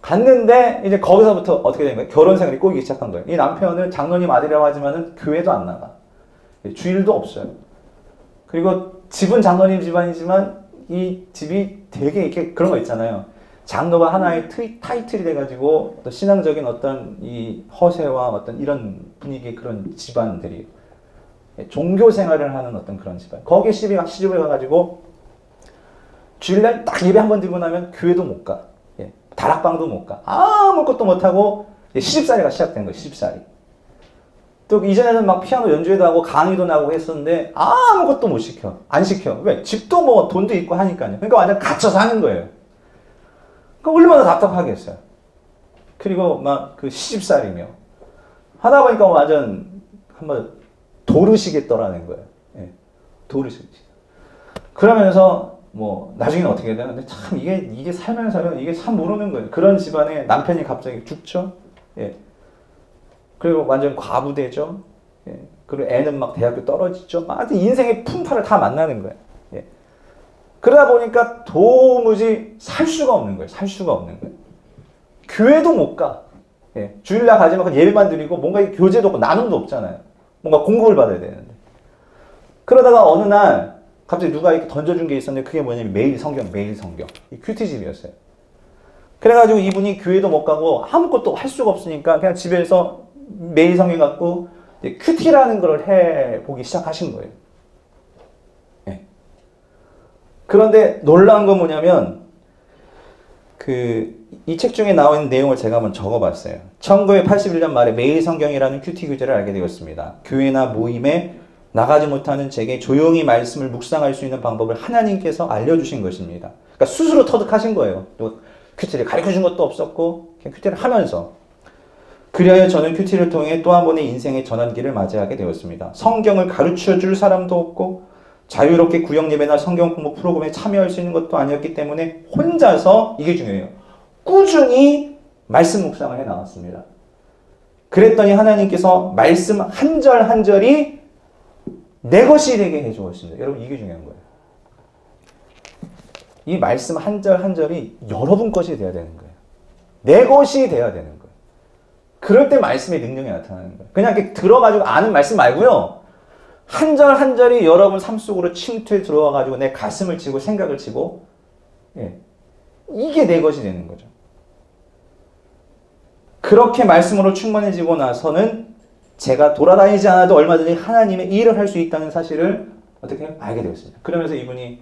갔는데 이제 거기서부터 어떻게 된 거예요? 결혼 생활이 꼬이기 시작한 거예요. 이 남편은 장로님 아들이라고 하지만은 교회도 안 나가. 예, 주일도 없어요. 그리고 집은 장로님 집안이지만 이 집이 되게 이렇게 그런 거 있잖아요. 장로가 하나의 트이, 타이틀이 돼가지고 어떤 신앙적인 어떤 이 허세와 어떤 이런 분위기 그런 집안들이 예, 종교 생활을 하는 어떤 그런 집안. 거기에 시집이 시집을 가가지고 주일날 딱 예배 한번 드리고 나면 교회도 못 가. 예, 다락방도 못 가. 아무것도 못 하고 예, 시집살이가 시작된 거예요. 시집살이. 또 이전에는 막 피아노 연주회도 하고 강의도 나고 했었는데 아무것도 못 시켜. 안 시켜. 왜? 집도 뭐 돈도 있고 하니까요. 그러니까 완전 갇혀서 하는 거예요. 그 얼마나 답답하겠어요. 그리고 막 그 시집살이며 하다 보니까 완전 한번 도르시겠더라는 거예요. 예, 도르시겠. 그러면서 뭐 나중에는 어떻게 되는데 참 이게 이게 살면서는 이게 참 모르는 거예요. 그런 집안에 남편이 갑자기 죽죠. 예. 그리고 완전 과부되죠. 예. 그리고 애는 막 대학교 떨어지죠. 막 인생의 풍파를 다 만나는 거예요. 예. 그러다 보니까 도무지 살 수가 없는 거예요. 살 수가 없는 거예요. 교회도 못 가. 예. 주일날 가지만 예배만 드리고 뭔가 이 교제도 없고 나눔도 없잖아요. 뭔가 공급을 받아야 되는데. 그러다가 어느 날 갑자기 누가 이렇게 던져준 게 있었는데 그게 뭐냐면 매일 성경, 매일 성경. 이 큐티집이었어요. 그래가지고 이분이 교회도 못 가고 아무것도 할 수가 없으니까 그냥 집에서 매일 성경 갖고 큐티라는 걸 해보기 시작하신 거예요. 예. 그런데 놀라운 건 뭐냐면 그 이 책 중에 나와 있는 내용을 제가 한번 적어봤어요. 1981년 말에 매일 성경이라는 큐티 교재를 알게 되었습니다. 교회나 모임에 나가지 못하는 제게 조용히 말씀을 묵상할 수 있는 방법을 하나님께서 알려주신 것입니다. 그러니까 스스로 터득하신 거예요. 또 큐티를 가르쳐 준 것도 없었고 그냥 큐티를 하면서 그리하여 저는 큐티를 통해 또 한 번의 인생의 전환기를 맞이하게 되었습니다. 성경을 가르쳐 줄 사람도 없고 자유롭게 구역 예배나 성경 공부 프로그램에 참여할 수 있는 것도 아니었기 때문에 혼자서 이게 중요해요. 꾸준히 말씀 묵상을 해 나왔습니다. 그랬더니 하나님께서 말씀 한 절 한 절이 내 것이 되게 해 주었습니다. 여러분 이게 중요한 거예요. 이 말씀 한 절 한 절이 여러분 것이 돼야 되는 거예요. 내 것이 돼야 되는 거예요. 그럴 때 말씀의 능력이 나타나는 거예요. 그냥 이렇게 들어가지고 아는 말씀 말고요. 한 절 한 절이 여러분 삶 속으로 침투해 들어와가지고 내 가슴을 치고 생각을 치고 예. 이게 내 것이 되는 거죠. 그렇게 말씀으로 충만해지고 나서는 제가 돌아다니지 않아도 얼마든지 하나님의 일을 할 수 있다는 사실을 어떻게 알게 되었습니다. 그러면서 이분이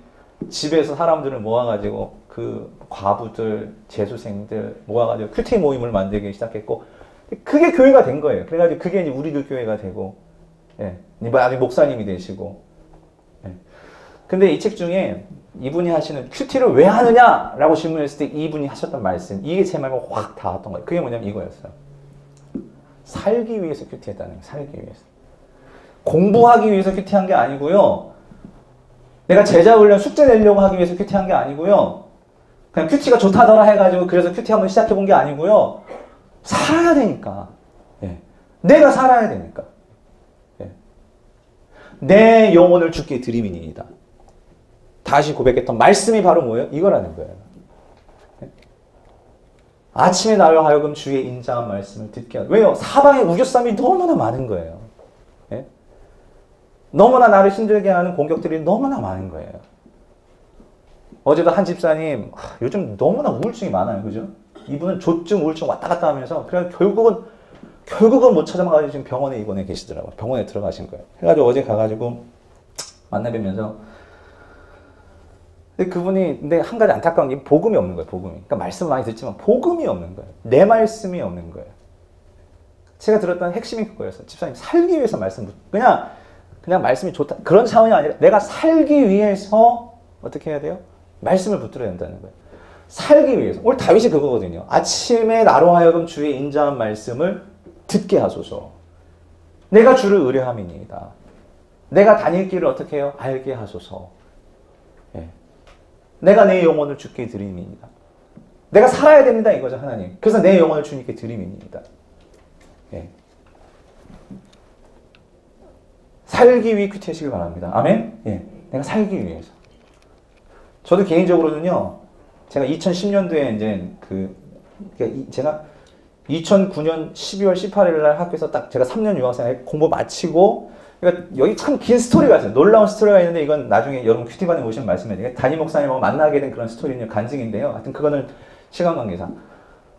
집에서 사람들을 모아가지고 그 과부들, 재수생들 모아가지고 큐티 모임을 만들기 시작했고 그게 교회가 된 거예요. 그래가지고 그게 이제 우리들 교회가 되고 예, 나중에 목사님이 되시고 예. 근데 이 책 중에 이분이 하시는 큐티를 왜 하느냐라고 질문했을 때 이분이 하셨던 말씀 이게 제 마음에 확 닿았던 거예요. 그게 뭐냐면 이거였어요. 살기 위해서 큐티했다는 거예요. 살기 위해서. 공부하기 위해서 큐티한 게 아니고요. 내가 제자 훈련 숙제 내려고 하기 위해서 큐티한 게 아니고요. 그냥 큐티가 좋다더라 해가지고 그래서 큐티 한번 시작해 본 게 아니고요. 살아야 되니까. 예. 내가 살아야 되니까. 예. 내 영혼을 주께 드리민이다. 다시 고백했던 말씀이 바로 뭐예요? 이거라는 거예요. 예. 아침에 나를 하여금 주의 인자한 말씀을 듣게 하다. 왜요? 사방에 우겨쌈이 너무나 많은 거예요. 예? 너무나 나를 힘들게 하는 공격들이 너무나 많은 거예요. 어제도 한 집사님, 하, 요즘 너무나 우울증이 많아요. 그죠? 이분은 조증, 우울증 왔다 갔다 하면서, 그래 결국은, 결국은 못 찾아가지고 지금 병원에 입원해 계시더라고요. 병원에 들어가신 거예요. 해가지고 어제 가가지고 만나 뵈면서, 근데 그분이 근데 한 가지 안타까운 게 복음이 없는 거예요. 복음이. 그러니까 말씀 많이 듣지만 복음이 없는 거예요. 내 말씀이 없는 거예요. 제가 들었던 핵심이 그거였어요. 집사님 살기 위해서 말씀 듣- 그냥 그냥 말씀이 좋다 그런 차원이 아니라 내가 살기 위해서 어떻게 해야 돼요? 말씀을 붙들어야 된다는 거예요. 살기 위해서 오늘 다윗이 그거거든요. 아침에 나로 하여금 주의 인자한 말씀을 듣게 하소서. 내가 주를 의뢰함이니이다. 내가 다닐 길을 어떻게 해요? 알게 하소서. 예. 내가 내 영혼을 주께 드림이니이다. 내가 살아야 됩니다 이거죠 하나님. 그래서 내 영혼을 주님께 드림이니이다. 예. 살기 위해 큐티하시길 바랍니다. 아멘? 예. 내가 살기 위해서. 저도 개인적으로는요, 제가 2010년도에 이제 그, 그러니까 이- 제가 2009년 12월 18일 날 학교에서 딱 제가 3년 유학생 공부 마치고, 그러니까 여기 참 긴 스토리가 있어요. 놀라운 스토리가 있는데 이건 나중에 여러분 큐티반에 오시면 말씀해 드릴게요. 담임 목사님하고 만나게 된 그런 스토리는 간증인데요. 하여튼 그거는 시간 관계상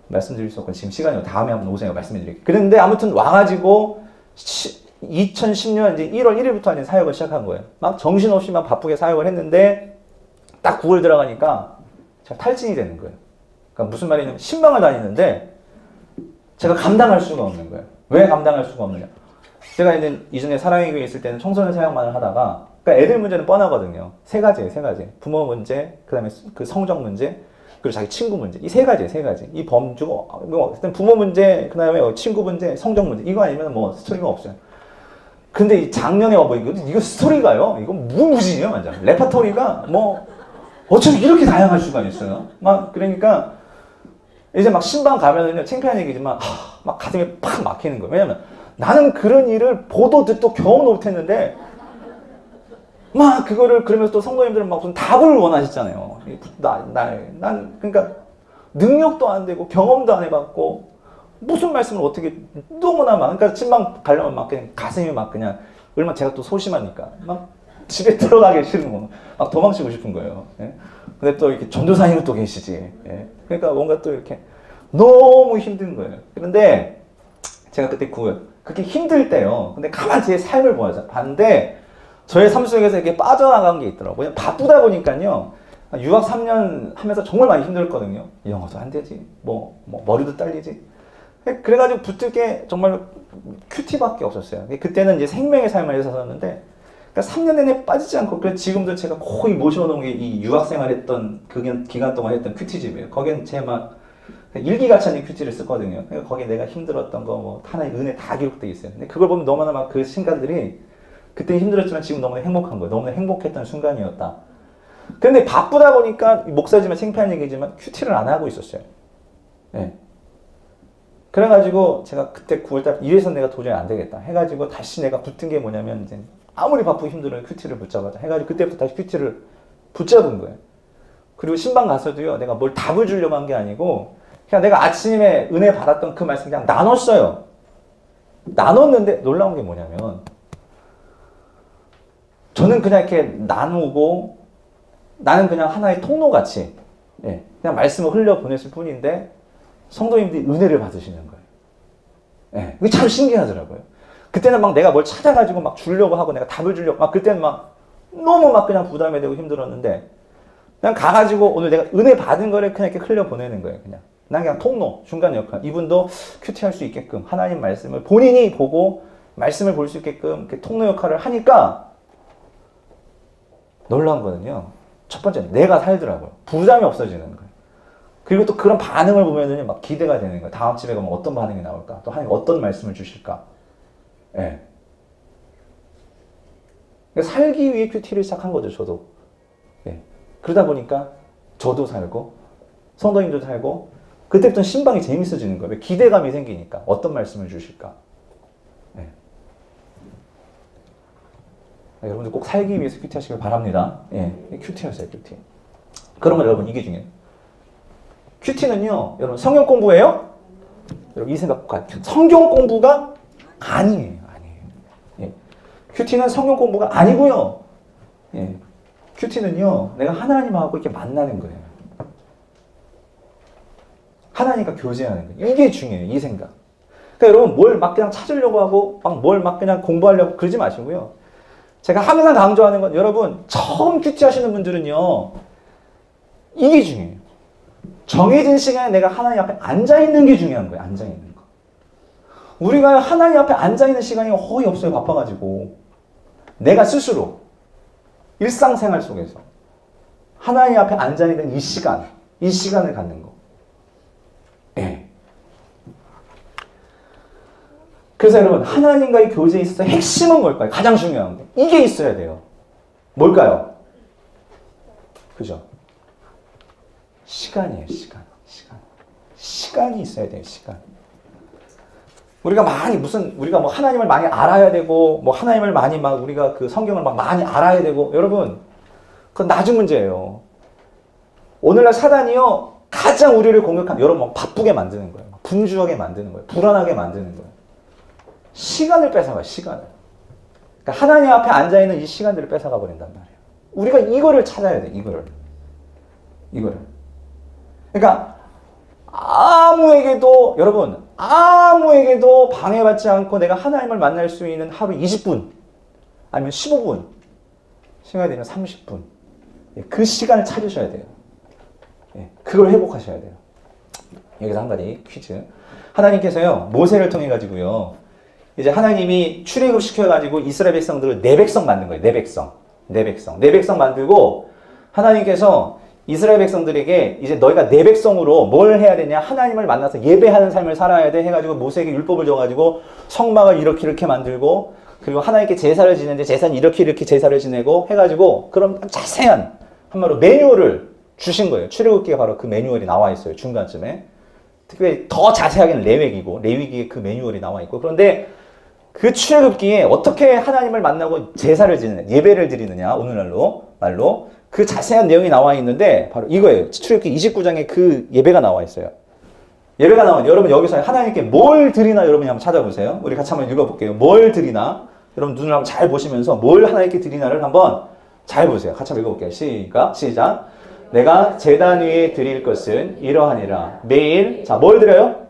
말씀드릴 수 없고 지금 시간이 다음에 한번 오세요. 말씀해 드릴게요. 그런데 아무튼 와가지고 시- 2010년 이제 1월 1일부터 이제 사역을 시작한 거예요. 막 정신없이 막 바쁘게 사역을 했는데 딱 9월 들어가니까 제가 탈진이 되는 거예요. 그러니까 무슨 말이냐면 신방을 다니는데 제가 감당할 수가 없는 거예요. 왜 감당할 수가 없느냐? 제가 이제 이전에 사랑의 교회 있을 때는 청소년 사역만을 하다가 그러니까 애들 문제는 뻔하거든요. 세 가지예요, 세 가지. 부모 문제, 그다음에 그 성적 문제, 그리고 자기 친구 문제. 이 세 가지예요, 세 가지. 이 범주고 뭐 일단 부모 문제, 그다음에 뭐 친구 문제, 성적 문제. 이거 아니면 뭐 스토리가 없어요. 근데 이 작년에 와뭐 이거 이거 스토리가요? 이거 무무진이에요, 완전. 레파토리가 뭐 어쩜 이렇게 다양할 수가 있어요? 막 그러니까 이제 막 신방 가면은요 창피한 얘기지만 하, 막 가슴이 팍 막히는 거예요. 왜냐면 나는 그런 일을 보도 듣도 경험도 못했는데 막 그거를 그러면서 또 성도님들은 막 무슨 답을 원하시잖아요. 나난 그러니까 능력도 안 되고 경험도 안 해봤고 무슨 말씀을 어떻게 너무나 막 그러니까 신방 가려면 막 그냥 가슴이 막 그냥 얼마 제가 또 소심하니까 막 집에 들어가기 싫은 거, 막 도망치고 싶은 거예요. 예? 근데 또 이렇게 전도사님은 또 계시지. 예? 그러니까 뭔가 또 이렇게 너무 힘든 거예요. 그런데 제가 그때 그 그렇게 힘들 때요. 근데 가만 제 삶을 보자 봤는데 저의 삶 속에서 이렇게 빠져나간 게 있더라고요. 바쁘다 보니까요. 유학 3년 하면서 정말 많이 힘들었거든요. 영어도 안 되지. 뭐, 뭐 머리도 딸리지. 그래가지고 붙을 게 정말 큐티밖에 없었어요. 그때는 이제 생명의 삶을 살았는데 그러니까 3년 내내 빠지지 않고 그래서 지금도 제가 거의 모셔놓은 게 이 유학 생활 했던 그 기간 동안 했던 큐티집이에요. 거기는 제 막 일기가찬인 큐티를 썼거든요. 그러니까 거기에 내가 힘들었던 거 뭐 하나의 은혜 다 기록돼 있어요. 근데 그걸 보면 너무나 막 그 순간들이 그때 힘들었지만 지금 너무나 행복한 거예요. 너무나 행복했던 순간이었다. 근데 바쁘다 보니까 목사지만 창피한 얘기지만 큐티를 안 하고 있었어요. 네. 그래가지고 제가 그때 9월달 이래서 내가 도저히 안 되겠다 해가지고 다시 내가 붙은 게 뭐냐면 이제 아무리 바쁘고 힘들어요 큐티를 붙잡자 해가지고 그때부터 다시 큐티를 붙잡은 거예요. 그리고 심방 가서도요 내가 뭘 답을 주려고 한 게 아니고 그냥 내가 아침에 은혜 받았던 그 말씀 그냥 나눴어요. 나눴는데 놀라운 게 뭐냐면 저는 그냥 이렇게 나누고 나는 그냥 하나의 통로같이 예, 그냥 말씀을 흘려 보냈을 뿐인데 성도님들이 은혜를 받으시는 거예요. 예, 그게 참 신기하더라고요. 그때는 막 내가 뭘 찾아가지고 막 주려고 하고 내가 답을 주려고 막 그때는 막 너무 막 그냥 부담이 되고 힘들었는데 그냥 가가지고 오늘 내가 은혜 받은 거를 그냥 이렇게 흘려 보내는 거예요. 그냥 난 그냥 통로 중간 역할. 이분도 큐티할 수 있게끔 하나님 말씀을 본인이 보고 말씀을 볼 수 있게끔 통로 역할을 하니까 놀라운 거는요. 첫 번째 내가 살더라고요. 부담이 없어지는 거예요. 그리고 또 그런 반응을 보면은 막 기대가 되는 거예요. 다음 집에 가면 어떤 반응이 나올까? 또 하나님 어떤 말씀을 주실까? 예. 네. 살기 위해 큐티를 시작한 거죠, 저도. 예. 그러다 보니까 저도 살고, 성도님도 살고, 그때부터 심방이 재밌어지는 거예요. 기대감이 생기니까. 어떤 말씀을 주실까? 예. 네, 여러분들 꼭 살기 위해서 큐티 하시길 바랍니다. 예. 큐티 하세요, 큐티. 그러면 여러분 이게 중요해요. 큐티는요, 여러분 성경 공부예요? 여러분 이 생각 꼭. 성경 공부가 아니에요, 아니에요. 예. 큐티는 성경 공부가 아니고요. 예. 큐티는요, 내가 하나님하고 이렇게 만나는 거예요. 하나님과 교제하는 거예요. 이게 중요해요, 이 생각. 그러니까 여러분 뭘 막 그냥 찾으려고 하고 막 뭘 막 그냥 공부하려고 그러지 마시고요. 제가 항상 강조하는 건 여러분 처음 큐티 하시는 분들은요. 이게 중요해요. 정해진 시간에 내가 하나님 앞에 앉아 있는 게 중요한 거예요. 앉아 있는 거. 우리가 하나님 앞에 앉아 있는 시간이 거의 없어요. 바빠 가지고 내가 스스로 일상생활 속에서 하나님 앞에 앉아 있는 이 시간, 이 시간을 갖는 거. 예. 그래서 여러분 하나님과의 교제에 있어서 핵심은 뭘까요? 가장 중요한 거. 이게 있어야 돼요. 뭘까요? 그죠? 시간이에요, 시간. 시간. 시간이 있어야 돼요, 시간. 우리가 많이 무슨 우리가 뭐 하나님을 많이 알아야 되고 뭐 하나님을 많이 막 우리가 그 성경을 막 많이 알아야 되고 여러분 그건 나중 문제예요. 오늘날 사단이요 가장 우리를 공격한 여러분 막 바쁘게 만드는 거예요. 막 분주하게 만드는 거예요. 불안하게 만드는 거예요. 시간을 뺏어가 시간을. 그러니까 하나님 앞에 앉아 있는 이 시간들을 뺏어가 버린단 말이에요. 우리가 이거를 찾아야 돼. 이거를. 이거를. 그러니까 아무에게도 여러분 아무에게도 방해받지 않고 내가 하나님을 만날 수 있는 하루 20분 아니면 15분 시간이 되면 30분 예, 그 시간을 찾으셔야 돼요. 예, 그걸 회복하셔야 돼요. 여기서 한 가지 퀴즈. 하나님께서요 모세를 통해 가지고요 이제 하나님이 출애굽 시켜 가지고 이스라엘 백성들을 내 백성 만든 거예요. 내 백성, 내 백성, 내 백성 만들고 하나님께서 이스라엘 백성들에게 이제 너희가 내 백성으로 뭘 해야 되냐 하나님을 만나서 예배하는 삶을 살아야 돼 해가지고 모세에게 율법을 줘가지고 성막을 이렇게 이렇게 만들고 그리고 하나님께 제사를 지내는데 제사는 이렇게 이렇게 제사를 지내고 해가지고 그런 자세한 한마디로 매뉴얼을 주신 거예요. 출애굽기에 바로 그 매뉴얼이 나와 있어요. 중간쯤에 특별히 더 자세하게는 레위기고 레위기에 그 매뉴얼이 나와 있고 그런데 그 출애굽기에 어떻게 하나님을 만나고 제사를 지내냐 예배를 드리느냐 오늘날로 말로 그 자세한 내용이 나와 있는데 바로 이거예요. 출애굽기 29장에 그 예배가 나와 있어요. 예배가 나와 여러분 여기서 하나님께 뭘 드리나 여러분이 한번 찾아보세요. 우리 같이 한번 읽어볼게요. 뭘 드리나 여러분 눈을 한번 잘 보시면서 뭘 하나님께 드리나를 한번 잘 보세요. 같이 한번 읽어볼게요. 시작 시작. 내가 제단 위에 드릴 것은 이러하니라. 매일 자 뭘 드려요?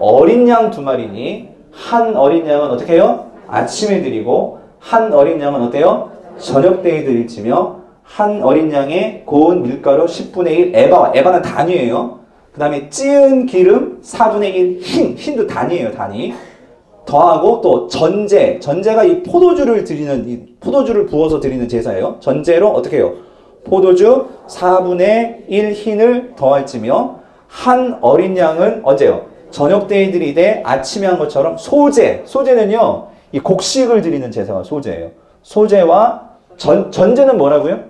어린 양 두 마리니 한 어린 양은 어떻게 해요? 아침에 드리고 한 어린 양은 어때요? 저녁 때에 드릴지며 한 어린 양의 고운 밀가루 10분의 1 에바 에바는 단위예요. 그 다음에 찌은 기름 4분의 1 흰, 흰도 단위예요 단위. 더하고 또 전제, 전제가 이 포도주를 드리는 이 포도주를 부어서 드리는 제사예요. 전제로 어떻게 해요? 포도주 4분의 1 흰을 더할지며 한 어린 양은 언제요? 저녁 때에 드리되 아침에 한 것처럼 소제, 소제는요 이 곡식을 드리는 제사가 소제예요. 소제와 전, 전제는 뭐라고요?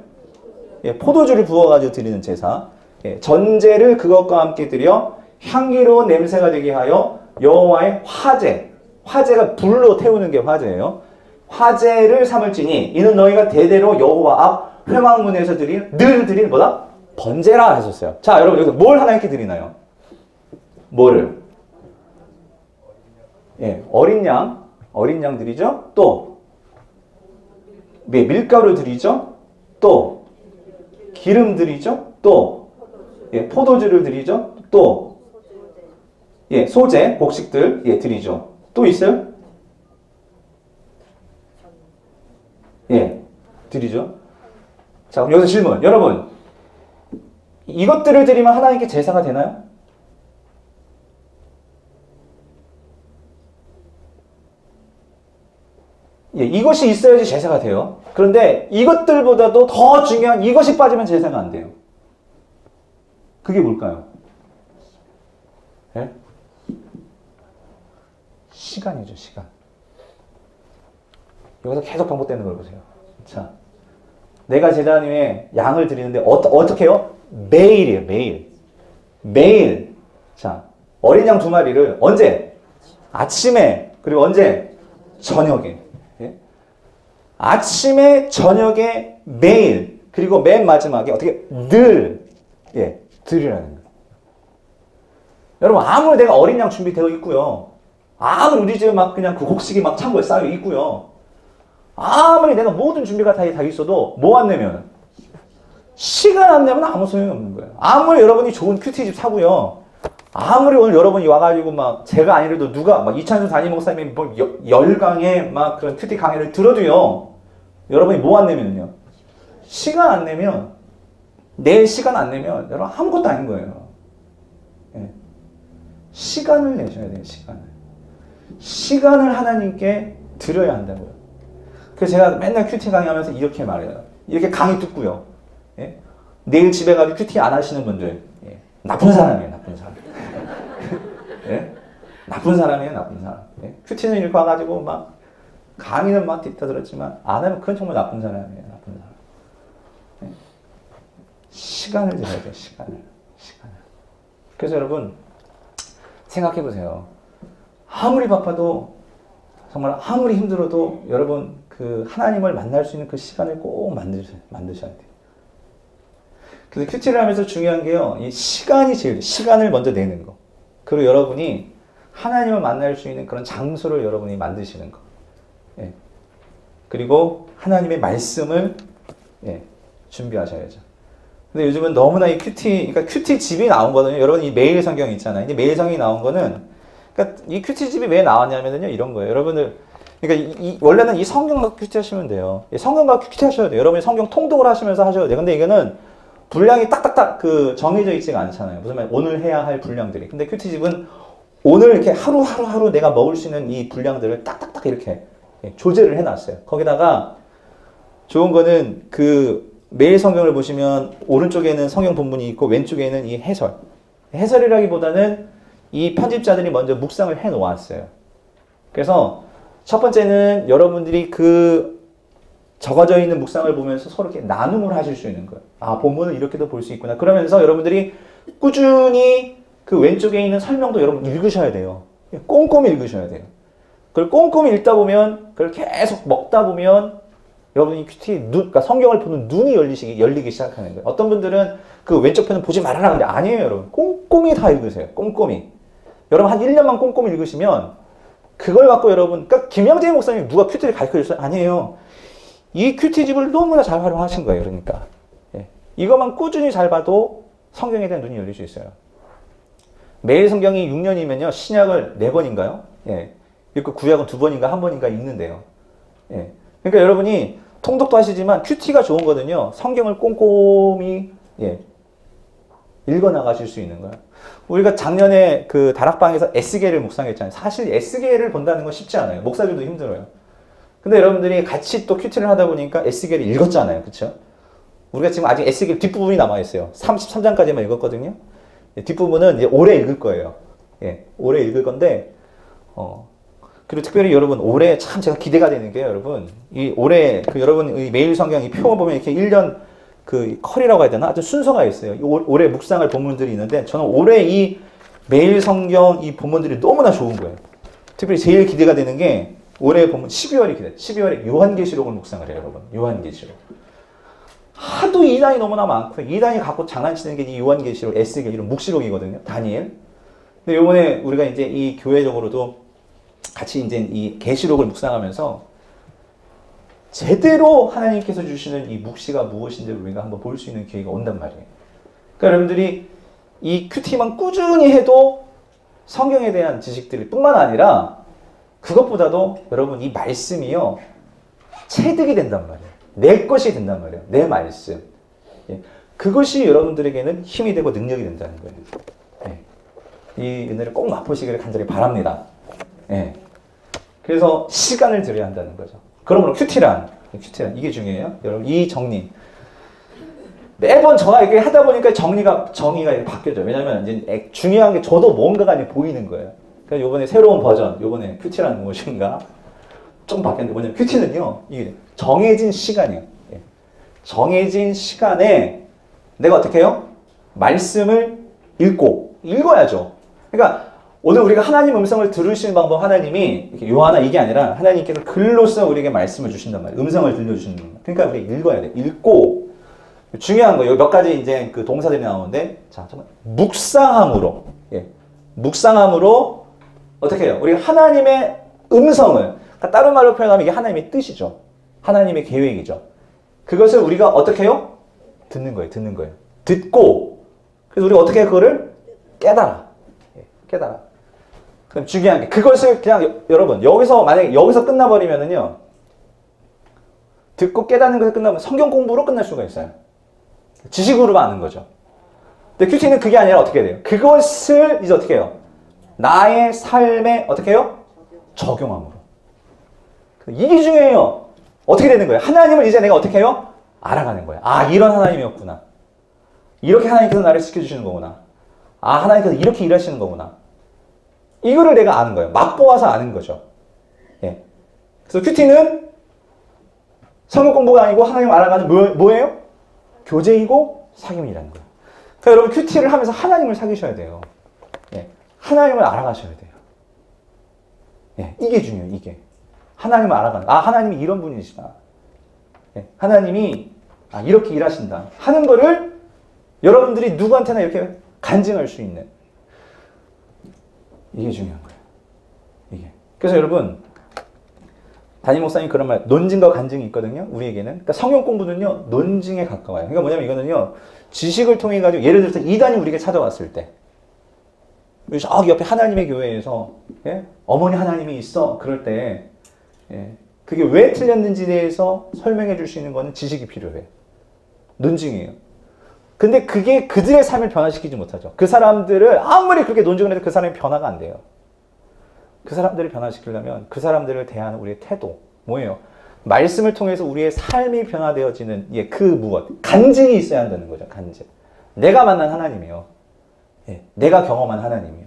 예, 포도주를 부어가지고 드리는 제사. 예, 전제를 그것과 함께 드려 향기로운 냄새가 되게 하여 여호와의 화제. 화제가 불로 태우는 게 화제예요. 화제를 삼을지니 이는 너희가 대대로 여호와 앞 회막문에서 드릴 늘 드릴 뭐다? 번제라 하셨어요. 자, 여러분 여기서 뭘 하나님께 드리나요? 뭐를? 예, 어린 양, 어린 양 드리죠. 또 네, 밀가루 드리죠. 또 기름 드리죠. 또 예, 포도주를 드리죠. 또 예, 소재, 곡식들 예, 드리죠. 또 있어요? 예, 드리죠. 자, 그럼 여기서 질문. 여러분, 이것들을 드리면 하나님께 제사가 되나요? 예, 이것이 있어야지 제사가 돼요. 그런데 이것들보다도 더 중요한 이것이 빠지면 제사가 안 돼요. 그게 뭘까요? 예? 시간이죠, 시간. 여기서 계속 반복되는 걸 보세요. 자, 내가 제단 위에 양을 드리는데 어, 어떻게 해요? 매일이에요, 매일. 매일. 자, 어린 양 두 마리를 언제? 아침에, 그리고 언제? 저녁에. 예? 아침에, 저녁에, 매일. 그리고 맨 마지막에 어떻게? 늘. 예, 드리라는 거예요. 여러분, 아무리 내가 어린 양 준비되어 있고요. 아무리 우리 집에 막 그냥 그 곡식이 막 창고에 쌓여 있고요. 아무리 내가 모든 준비가 다, 다 있어도 뭐 안 내면 시간 안 내면 아무 소용이 없는 거예요. 아무리 여러분이 좋은 큐티집 사고요. 아무리 오늘 여러분이 와가지고 막 제가 아니라도 누가 막 이찬수 담임 목사님이 뭐 여- 열강의 막 그런 큐티 강의를 들어도요. 여러분이 뭐 안 내면요. 시간 안 내면 내일 시간 안 내면 여러분 아무것도 아닌 거예요. 예. 시간을 내셔야 돼요, 시간을. 시간을 하나님께 드려야 한다고요. 그래서 제가 맨날 큐티 강의하면서 이렇게 말해요. 이렇게 강의 듣고요. 예? 내일 집에 가서 큐티 안 하시는 분들 예. 나쁜 사람이에요, 나쁜 사람. 예? 나쁜 사람이에요, 나쁜 사람. 예? 큐티는 이렇게 와가지고 막 강의는 막 듣다 들었지만 안 하면 그건 정말 나쁜 사람이에요, 나쁜 사람. 예? 시간을 드려야 돼요, 시간을. 시간을. 그래서 여러분 생각해 보세요. 아무리 바빠도 정말 아무리 힘들어도 여러분 그 하나님을 만날 수 있는 그 시간을 꼭 만드셔, 만드셔야 돼요. 그래서 큐티를 하면서 중요한 게요. 이 시간이 제일 시간을 먼저 내는 거. 그리고 여러분이 하나님을 만날 수 있는 그런 장소를 여러분이 만드시는 거. 예. 그리고 하나님의 말씀을 예, 준비하셔야죠. 근데 요즘은 너무나 이 큐티, 그러니까 큐티 집이 나온 거거든요. 여러분 이 매일 성경 있잖아요. 근데 매일 성경이 나온 거는, 그러니까 이 큐티 집이 왜 나왔냐면요. 이런 거예요. 여러분들, 그러니까 이, 이- 원래는 이 성경 갖고 큐티 하시면 돼요. 이 성경 갖고 큐티 하셔야 돼요. 여러분이 성경 통독을 하시면서 하셔야 돼요. 근데 이거는 분량이 딱딱딱 그 정해져 있지가 않잖아요. 무슨 말 오늘 해야 할 분량들이. 근데 큐티 집은 오늘 이렇게 하루 하루 하루 내가 먹을 수 있는 이 분량들을 딱딱딱 이렇게 예, 조제를 해놨어요. 거기다가 좋은 거는 그 매일 성경을 보시면 오른쪽에는 성경 본문이 있고 왼쪽에는 이 해설. 해설이라기보다는 이 편집자들이 먼저 묵상을 해 놓았어요. 그래서 첫 번째는 여러분들이 그 적어져 있는 묵상을 보면서 서로 이렇게 나눔을 하실 수 있는 거예요. 아, 본문을 이렇게도 볼 수 있구나. 그러면서 여러분들이 꾸준히 그 왼쪽에 있는 설명도 여러분 읽으셔야 돼요. 꼼꼼히 읽으셔야 돼요. 그걸 꼼꼼히 읽다 보면, 그걸 계속 먹다 보면, 여러분이 큐티 눈, 그러니까 성경을 보는 눈이 열리시기, 열리기 시작하는 거예요. 어떤 분들은 그 왼쪽 편은 보지 말아라. 근데 아니에요, 여러분. 꼼꼼히 다 읽으세요. 꼼꼼히. 여러분 한 1년만 꼼꼼히 읽으시면, 그걸 갖고 여러분, 그러니까 김양재 목사님 누가 큐티를 가르쳐 줬어요? 아니에요. 이 큐티 집을 너무나 잘 활용하신 거예요, 그러니까. 예. 이것만 꾸준히 잘 봐도 성경에 대한 눈이 열릴 수 있어요. 매일 성경이 6년이면요, 신약을 4번인가요? 예. 읽고 구약은 2번인가, 1번인가 읽는데요. 예. 그러니까 여러분이 통독도 하시지만 큐티가 좋은 거는요, 성경을 꼼꼼히, 예. 읽어 나가실 수 있는 거예요. 우리가 작년에 그 다락방에서 에스겔을 묵상했잖아요. 사실 에스겔을 본다는 건 쉽지 않아요. 목사들도 힘들어요. 근데 여러분들이 같이 또 큐티를 하다 보니까 에스겔을 읽었잖아요. 그쵸? 우리가 지금 아직 에스겔 뒷부분이 남아 있어요. 33장까지만 읽었거든요. 예, 뒷부분은 이제 올해 읽을 거예요. 예, 올해 읽을 건데, 어, 그리고 특별히 여러분, 올해 참 제가 기대가 되는 게 여러분, 이 올해 그 여러분 이 매일 성경 이표 보면 이렇게 1년 그 컬이라고 해야 되나? 하여튼 순서가 있어요. 이 올- 올해 묵상할 본문들이 있는데, 저는 올해 이 매일 성경 이 본문들이 너무나 좋은 거예요. 특별히 제일 기대가 되는 게 올해 보면 12월이 기대. 12월에 요한계시록을 묵상을 해요, 여러분. 요한계시록. 하도 이단이 너무나 많고 이단이 갖고 장난치는 게 이 요한계시록, 에스겔 이런 묵시록이거든요. 다니엘. 근데 요번에 우리가 이제 이 교회적으로도 같이 이제 이 계시록을 묵상하면서 제대로 하나님께서 주시는 이 묵시가 무엇인지를 우리가 한번 볼 수 있는 기회가 온단 말이에요. 그러니까 여러분들이 이 큐티만 꾸준히 해도 성경에 대한 지식들이 뿐만 아니라 그것보다도 여러분 이 말씀이요 체득이 된단 말이에요. 내 것이 된단 말이에요. 내 말씀. 예. 그것이 여러분들에게는 힘이 되고 능력이 된다는 거예요. 예. 이 은혜를 꼭 맛보시기를 간절히 바랍니다. 예. 그래서 시간을 들여야 한다는 거죠. 그러므로 큐티란, 큐티란 이게 중요해요. 여러분 이 정리. 매번 저가 이렇게 하다 보니까 정리가 정의가 이렇게 바뀌어져요. 왜냐면 이제 액- 중요한 게 저도 뭔가가 이제 보이는 거예요. 그러니까 요번에 새로운 버전, 요번에 큐티라는 무엇인가 좀 바뀌었는데 뭐냐면 큐티는요. 이게 정해진 시간이에요. 예. 정해진 시간에 내가 어떻게 해요? 말씀을 읽고 읽어야죠. 그러니까 오늘 우리가 하나님 음성을 들으시는 방법 하나님이 요한아 이게 아니라 하나님께서 글로써 우리에게 말씀을 주신단 말이에요. 음성을 들려주시는 거예요. 그러니까 우리 읽어야 돼. 읽고 중요한 거, 여기 몇 가지 이제 그 동사들이 나오는데, 자, 정말 묵상함으로, 예, 묵상함으로 어떻게 해요? 우리 하나님의 음성을, 그러니까 다른 말로 표현하면 이게 하나님의 뜻이죠. 하나님의 계획이죠. 그것을 우리가 어떻게 해요? 듣는 거예요, 듣는 거예요. 듣고, 그래서 우리가 어떻게 해, 그거를 깨달아. 예, 깨달아. 그럼 중요한 게, 그것을 그냥, 여- 여러분, 여기서, 만약에 여기서 끝나버리면은요, 듣고 깨닫는 것에 끝나면 성경 공부로 끝날 수가 있어요. 지식으로만 아는 거죠. 근데 큐티는 그게 아니라 어떻게 돼요? 그것을 이제 어떻게 해요? 나의 삶에 어떻게 해요? 적용함으로. 이게 중요해요. 어떻게 되는 거예요? 하나님을 이제 내가 어떻게 해요? 알아가는 거예요. 아, 이런 하나님이었구나. 이렇게 하나님께서 나를 지켜주시는 거구나. 아, 하나님께서 이렇게 일하시는 거구나. 이거를 내가 아는 거예요. 맛보아서 아는 거죠. 예. 그래서 큐티는 성경 공부가 아니고 하나님 알아가는 뭐, 뭐예요? 교제이고 사귐이라는 거예요. 그러니까 여러분 큐티를 하면서 하나님을 사귀셔야 돼요. 예. 하나님을 알아가셔야 돼요. 예. 이게 중요해요. 이게. 하나님을 알아가는. 아, 하나님이 이런 분이시다. 예. 하나님이 아, 이렇게 일하신다. 하는 거를 여러분들이 누구한테나 이렇게 간증할 수 있는. 이게 중요한 거예요. 이게. 그래서 여러분, 담임 목사님 그런 말, 논증과 간증이 있거든요. 우리에게는. 그러니까 성경 공부는요, 논증에 가까워요. 그러니까 뭐냐면 이거는요, 지식을 통해 가지고 예를 들어서 이단이 우리에게 찾아왔을 때, 저기 옆에 하나님의 교회에서 예? 어머니 하나님이 있어 그럴 때 예. 그게 왜 틀렸는지에 대해서 설명해 줄 수 있는 거는 지식이 필요해. 논증이에요. 근데 그게 그들의 삶을 변화시키지 못하죠. 그 사람들을 아무리 그렇게 논증을 해도 그 사람이 변화가 안 돼요. 그 사람들을 변화시키려면 그 사람들을 대하는 우리의 태도 뭐예요? 말씀을 통해서 우리의 삶이 변화되어지는 예, 그 무엇 간증이 있어야 한다는 거죠. 간증. 내가 만난 하나님이요. 예, 내가 경험한 하나님이요.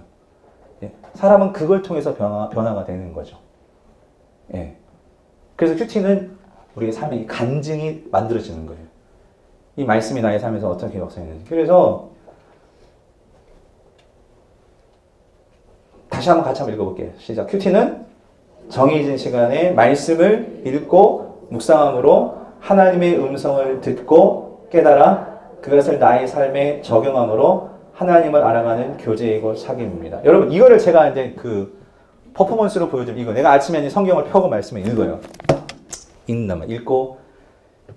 예, 사람은 그걸 통해서 변화, 변화가 되는 거죠. 예. 그래서 큐티는 우리의 삶의 간증이 만들어지는 거예요. 이 말씀이 나의 삶에서 어떻게 역사했는지. 그래서 다시 한번 같이 한번 읽어볼게요. 시작. 큐티는 정해진 시간에 말씀을 읽고 묵상함으로 하나님의 음성을 듣고 깨달아 그것을 나의 삶에 적용함으로 하나님을 알아가는 교제이고 사귐입니다. 여러분 이거를 제가 이제 그 퍼포먼스로 보여드리면 이거 내가 아침에 성경을 펴고 말씀을 읽어요. 읽는단 읽고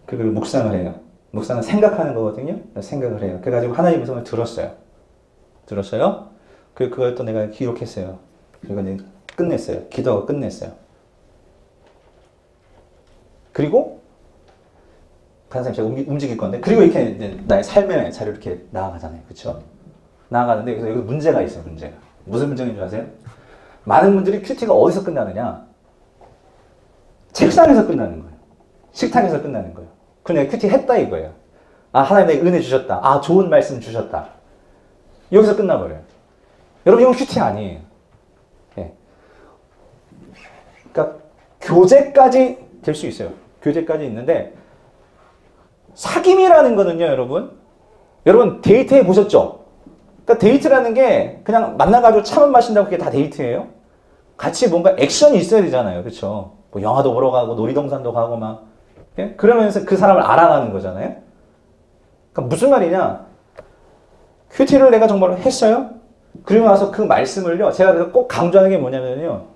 그걸 묵상을 해요. 묵상은 생각하는 거거든요. 생각을 해요. 그래가지고 하나님의 음성을 들었어요. 들었어요? 그 그걸 또 내가 기록했어요. 그리고 이제 끝냈어요. 기도가 끝냈어요. 그리고 간사님 제가 움직일 건데 그리고 이렇게 나의 삶의 자료 이렇게 나아가잖아요. 그렇죠? 나아가는데 그래서 여기 문제가 있어요. 문제가 무슨 문제인 줄 아세요? 많은 분들이 큐티가 어디서 끝나느냐? 책상에서 끝나는 거예요. 식탁에서 끝나는 거예요. 그냥 큐티 했다 이거예요. 아 하나님 내게 은혜 주셨다. 아 좋은 말씀 주셨다. 여기서 끝나버려요. 여러분 이건 큐티 아니에요. 예. 그러니까 교제까지 될 수 있어요. 교제까지 있는데 사귐이라는 거는요, 여러분. 여러분 데이트해 보셨죠? 그러니까 데이트라는 게 그냥 만나가지고 차만 마신다고 그게 다 데이트예요? 같이 뭔가 액션이 있어야 되잖아요. 그렇죠? 뭐 영화도 보러 가고 놀이동산도 가고 막 예? 그러면서 그 사람을 알아가는 거잖아요. 그러니까 무슨 말이냐? 큐티를 내가 정말로 했어요? 그리고 나서 그 말씀을요. 제가 꼭 강조하는 게 뭐냐면요.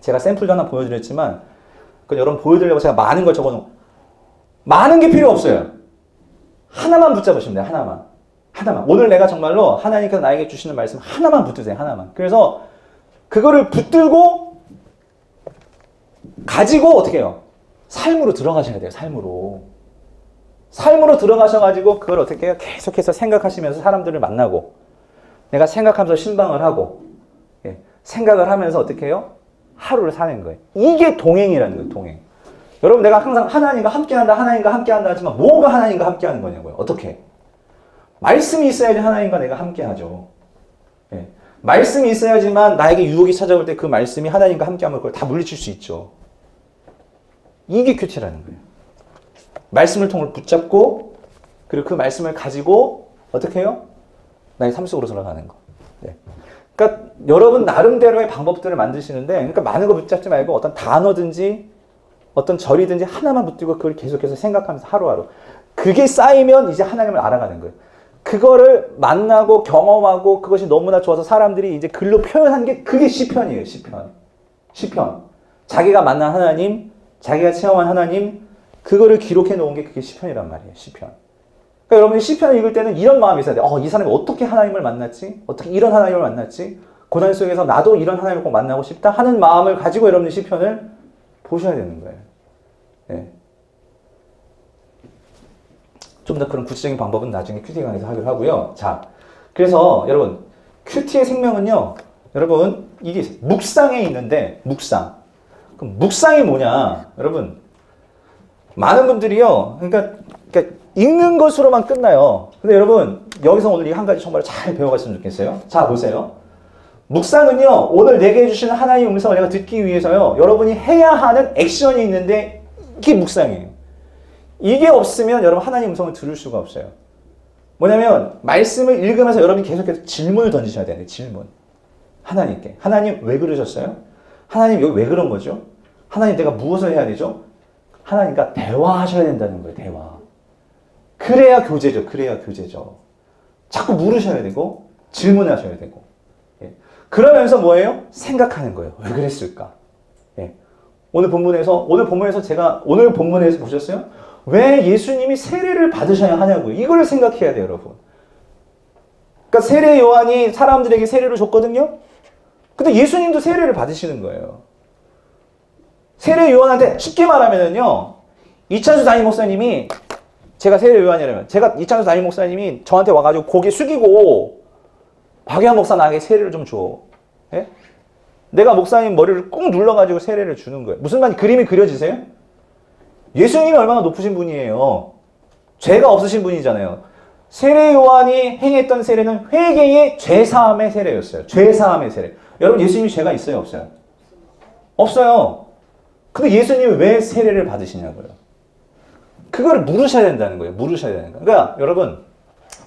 제가 샘플도 하나 보여드렸지만 그 여러분 보여드리려고 제가 많은 걸 적어놓은 많은 게 필요 없어요. 하나만 붙잡으시면 돼요. 하나만. 하나만. 오늘 내가 정말로 하나님께서 나에게 주시는 말씀 하나만 붙드세요. 하나만. 그래서 그거를 붙들고 가지고 어떻게 해요? 삶으로 들어가셔야 돼요. 삶으로. 삶으로 들어가셔가지고 그걸 어떻게 해요? 계속해서 생각하시면서 사람들을 만나고 내가 생각하면서 신방을 하고 예, 생각을 하면서 어떻게 해요? 하루를 사는 거예요. 이게 동행이라는 거예요. 동행. 여러분 내가 항상 하나님과 함께한다 하나님과 함께한다 하지만 뭐가 하나님과 함께하는 거냐고요. 어떻게? 말씀이 있어야지 하나님과 내가 함께하죠. 예. 말씀이 있어야지만 나에게 유혹이 찾아올 때 그 말씀이 하나님과 함께하면 그걸 다 물리칠 수 있죠. 이게 큐티라는 거예요. 말씀을 통을 붙잡고 그리고 그 말씀을 가지고 어떻게 해요? 나의 삶 속으로 들어가는 거. 네. 그러니까 여러분 나름대로의 방법들을 만드시는데 그러니까 많은 거 붙잡지 말고 어떤 단어든지 어떤 절이든지 하나만 붙들고 그걸 계속해서 생각하면서 하루하루 그게 쌓이면 이제 하나님을 알아가는 거예요. 그거를 만나고 경험하고 그것이 너무나 좋아서 사람들이 이제 글로 표현한 게 그게 시편이에요. 시편. 시편. 자기가 만난 하나님, 자기가 체험한 하나님, 그거를 기록해 놓은 게 그게 시편이란 말이에요. 시편. 그러니까 여러분이 시편을 읽을 때는 이런 마음이 있어야 돼. 어, 이 사람이 어떻게 하나님을 만났지? 어떻게 이런 하나님을 만났지? 고난 속에서 나도 이런 하나님을 꼭 만나고 싶다 하는 마음을 가지고 여러분이 시편을 보셔야 되는 거예요. 네. 좀더 그런 구체적인 방법은 나중에 큐티 강에서 하기로 하고요. 자, 그래서 여러분 큐티의 생명은요, 여러분 이게 묵상에 있는데 묵상. 그럼 묵상이 뭐냐, 여러분? 많은 분들이요, 그러니까, 그러니까 읽는 것으로만 끝나요. 근데 여러분 여기서 오늘 이 한 가지 정말 잘 배워갔으면 좋겠어요. 자 보세요. 묵상은요 오늘 내게 해주시는 하나님의 음성을 내가 듣기 위해서요 여러분이 해야 하는 액션이 있는데 이게 묵상이에요. 이게 없으면 여러분 하나님 음성을 들을 수가 없어요. 뭐냐면 말씀을 읽으면서 여러분이 계속해서 질문을 던지셔야 돼요. 질문. 하나님께. 하나님 왜 그러셨어요? 하나님 여기 왜 그런 거죠? 하나님 내가 무엇을 해야 되죠? 하나님과 대화하셔야 된다는 거예요. 대화. 그래야 교제죠. 그래야 교제죠. 자꾸 물으셔야 되고 질문하셔야 되고. 예. 그러면서 뭐예요? 생각하는 거예요. 왜 그랬을까? 예. 오늘 본문에서 오늘 본문에서 제가 오늘 본문에서 보셨어요? 왜 예수님이 세례를 받으셔야 하냐고요. 이걸 생각해야 돼요, 여러분. 그러니까 세례 요한이 사람들에게 세례를 줬거든요. 근데 예수님도 세례를 받으시는 거예요. 세례 요한한테 쉽게 말하면은요. 이찬수 담임 목사님이 제가 세례 요한이라면 제가 이찬수 담임 목사님이 저한테 와가지고 고개 숙이고 박유한 목사 나에게 세례를 좀 줘. 예? 내가 목사님 머리를 꾹 눌러가지고 세례를 주는 거예요. 무슨 말이 그림이 그려지세요? 예수님이 얼마나 높으신 분이에요. 죄가 없으신 분이잖아요. 세례 요한이 행했던 세례는 회개의 죄사함의 세례였어요. 죄사함의 세례. 여러분 예수님이 죄가 있어요, 없어요? 없어요. 근데 예수님이 왜 세례를 받으시냐고요. 그거를 물으셔야 된다는 거예요. 물으셔야 되는 거예요. 그러니까 여러분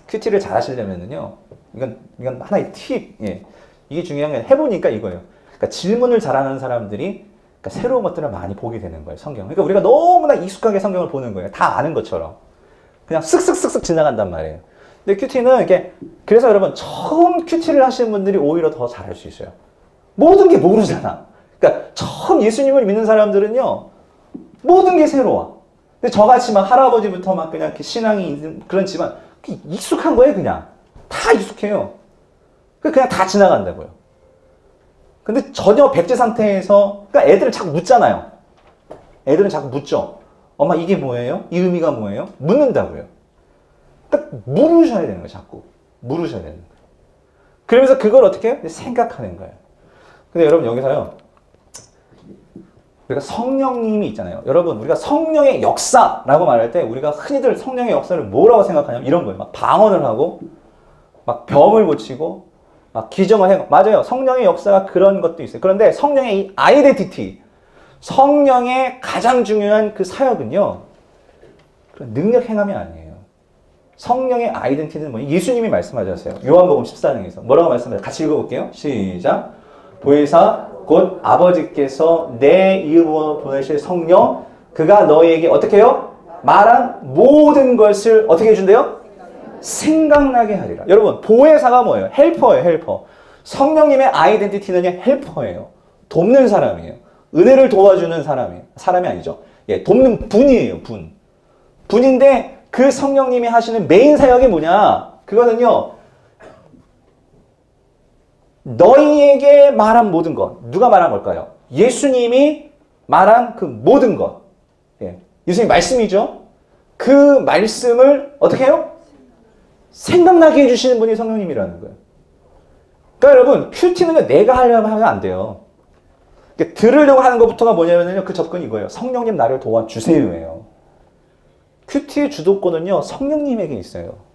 큐티를 잘 하시려면은요. 이건 이건 하나의 팁. 예. 이게 중요한 게 해보니까 이거예요. 그러니까 질문을 잘하는 사람들이 그러니까 새로운 것들을 많이 보게 되는 거예요. 성경. 그러니까 우리가 너무나 익숙하게 성경을 보는 거예요. 다 아는 것처럼. 그냥 쓱쓱쓱쓱 지나간단 말이에요. 근데 큐티는 이렇게 그래서 여러분 처음 큐티를 하시는 분들이 오히려 더 잘할 수 있어요. 모든 게 모르잖아. 그러니까 처음 예수님을 믿는 사람들은요. 모든 게 새로워. 근데 저같이 막 할아버지부터 막 그냥 신앙이 있는 그런 집안 익숙한 거예요, 그냥. 다 익숙해요. 그냥 다 지나간다고요. 근데 전혀 백제 상태에서, 그러니까 애들은 자꾸 묻잖아요. 애들은 자꾸 묻죠. 엄마 이게 뭐예요? 이 의미가 뭐예요? 묻는다고요. 딱 물으셔야 되는 거예요, 자꾸. 물으셔야 되는 거예요. 그러면서 그걸 어떻게 해요? 생각하는 거예요. 근데 여러분 여기서요. 우리가 성령님이 있잖아요. 여러분, 우리가 성령의 역사라고 말할 때 우리가 흔히들 성령의 역사를 뭐라고 생각하냐면 이런 거예요. 막 방언을 하고, 막 병을 고치고, 막 기정을 해. 맞아요. 성령의 역사가 그런 것도 있어요. 그런데 성령의 이 아이덴티티, 성령의 가장 중요한 그 사역은요, 그런 능력 행함이 아니에요. 성령의 아이덴티티는 뭐예요? 예수님이 말씀하셨어요. 요한복음 14장에서. 뭐라고 말씀하세요? 같이 읽어볼게요. 시작. 보혜사 곧 아버지께서 내 이름으로 보내실 성령 그가 너희에게 어떻게 해요? 말한 모든 것을 어떻게 해준대요? 생각나게 하리라. 여러분 보혜사가 뭐예요? helper예요. helper. 성령님의 identity는요. helper예요. 돕는 사람이에요. 은혜를 도와주는 사람이에요. 사람이 아니죠. 예, 돕는 분이에요. 분. 분인데 그 성령님이 하시는 메인 사역이 뭐냐? 그거는요. 너희에게 말한 모든 것. 누가 말한 걸까요? 예수님이 말한 그 모든 것. 예. 예수님 말씀이죠. 그 말씀을 어떻게 해요? 생각나게 해주시는 분이 성령님이라는 거예요. 그러니까 여러분, 큐티는 내가 하려면 하면 안 돼요. 그러니까 들으려고 하는 것부터가 뭐냐면요. 그 접근이 이거예요. 성령님 나를 도와주세요예요. 큐티의 주도권은요. 성령님에게 있어요.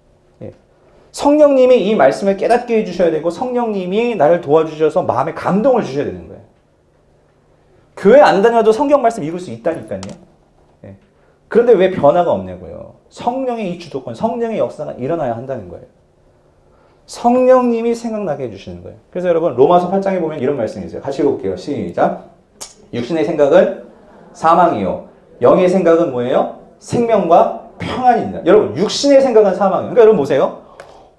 예. 성령님이 이 말씀을 깨닫게 해주셔야 되고 성령님이 나를 도와주셔서 마음에 감동을 주셔야 되는 거예요. 교회 안 다녀도 성경 말씀 읽을 수 있다니까요. 예. 그런데 왜 변화가 없냐고요. 성령의 이 주도권, 성령의 역사가 일어나야 한다는 거예요. 성령님이 생각나게 해주시는 거예요. 그래서 여러분 로마서 8장에 보면 이런 말씀이 있어요. 같이 읽어볼게요. 시작. 육신의 생각은 사망이요. 영의 생각은 뭐예요? 생명과 평안입니다. 여러분 육신의 생각은 사망이에요. 그러니까 여러분 보세요.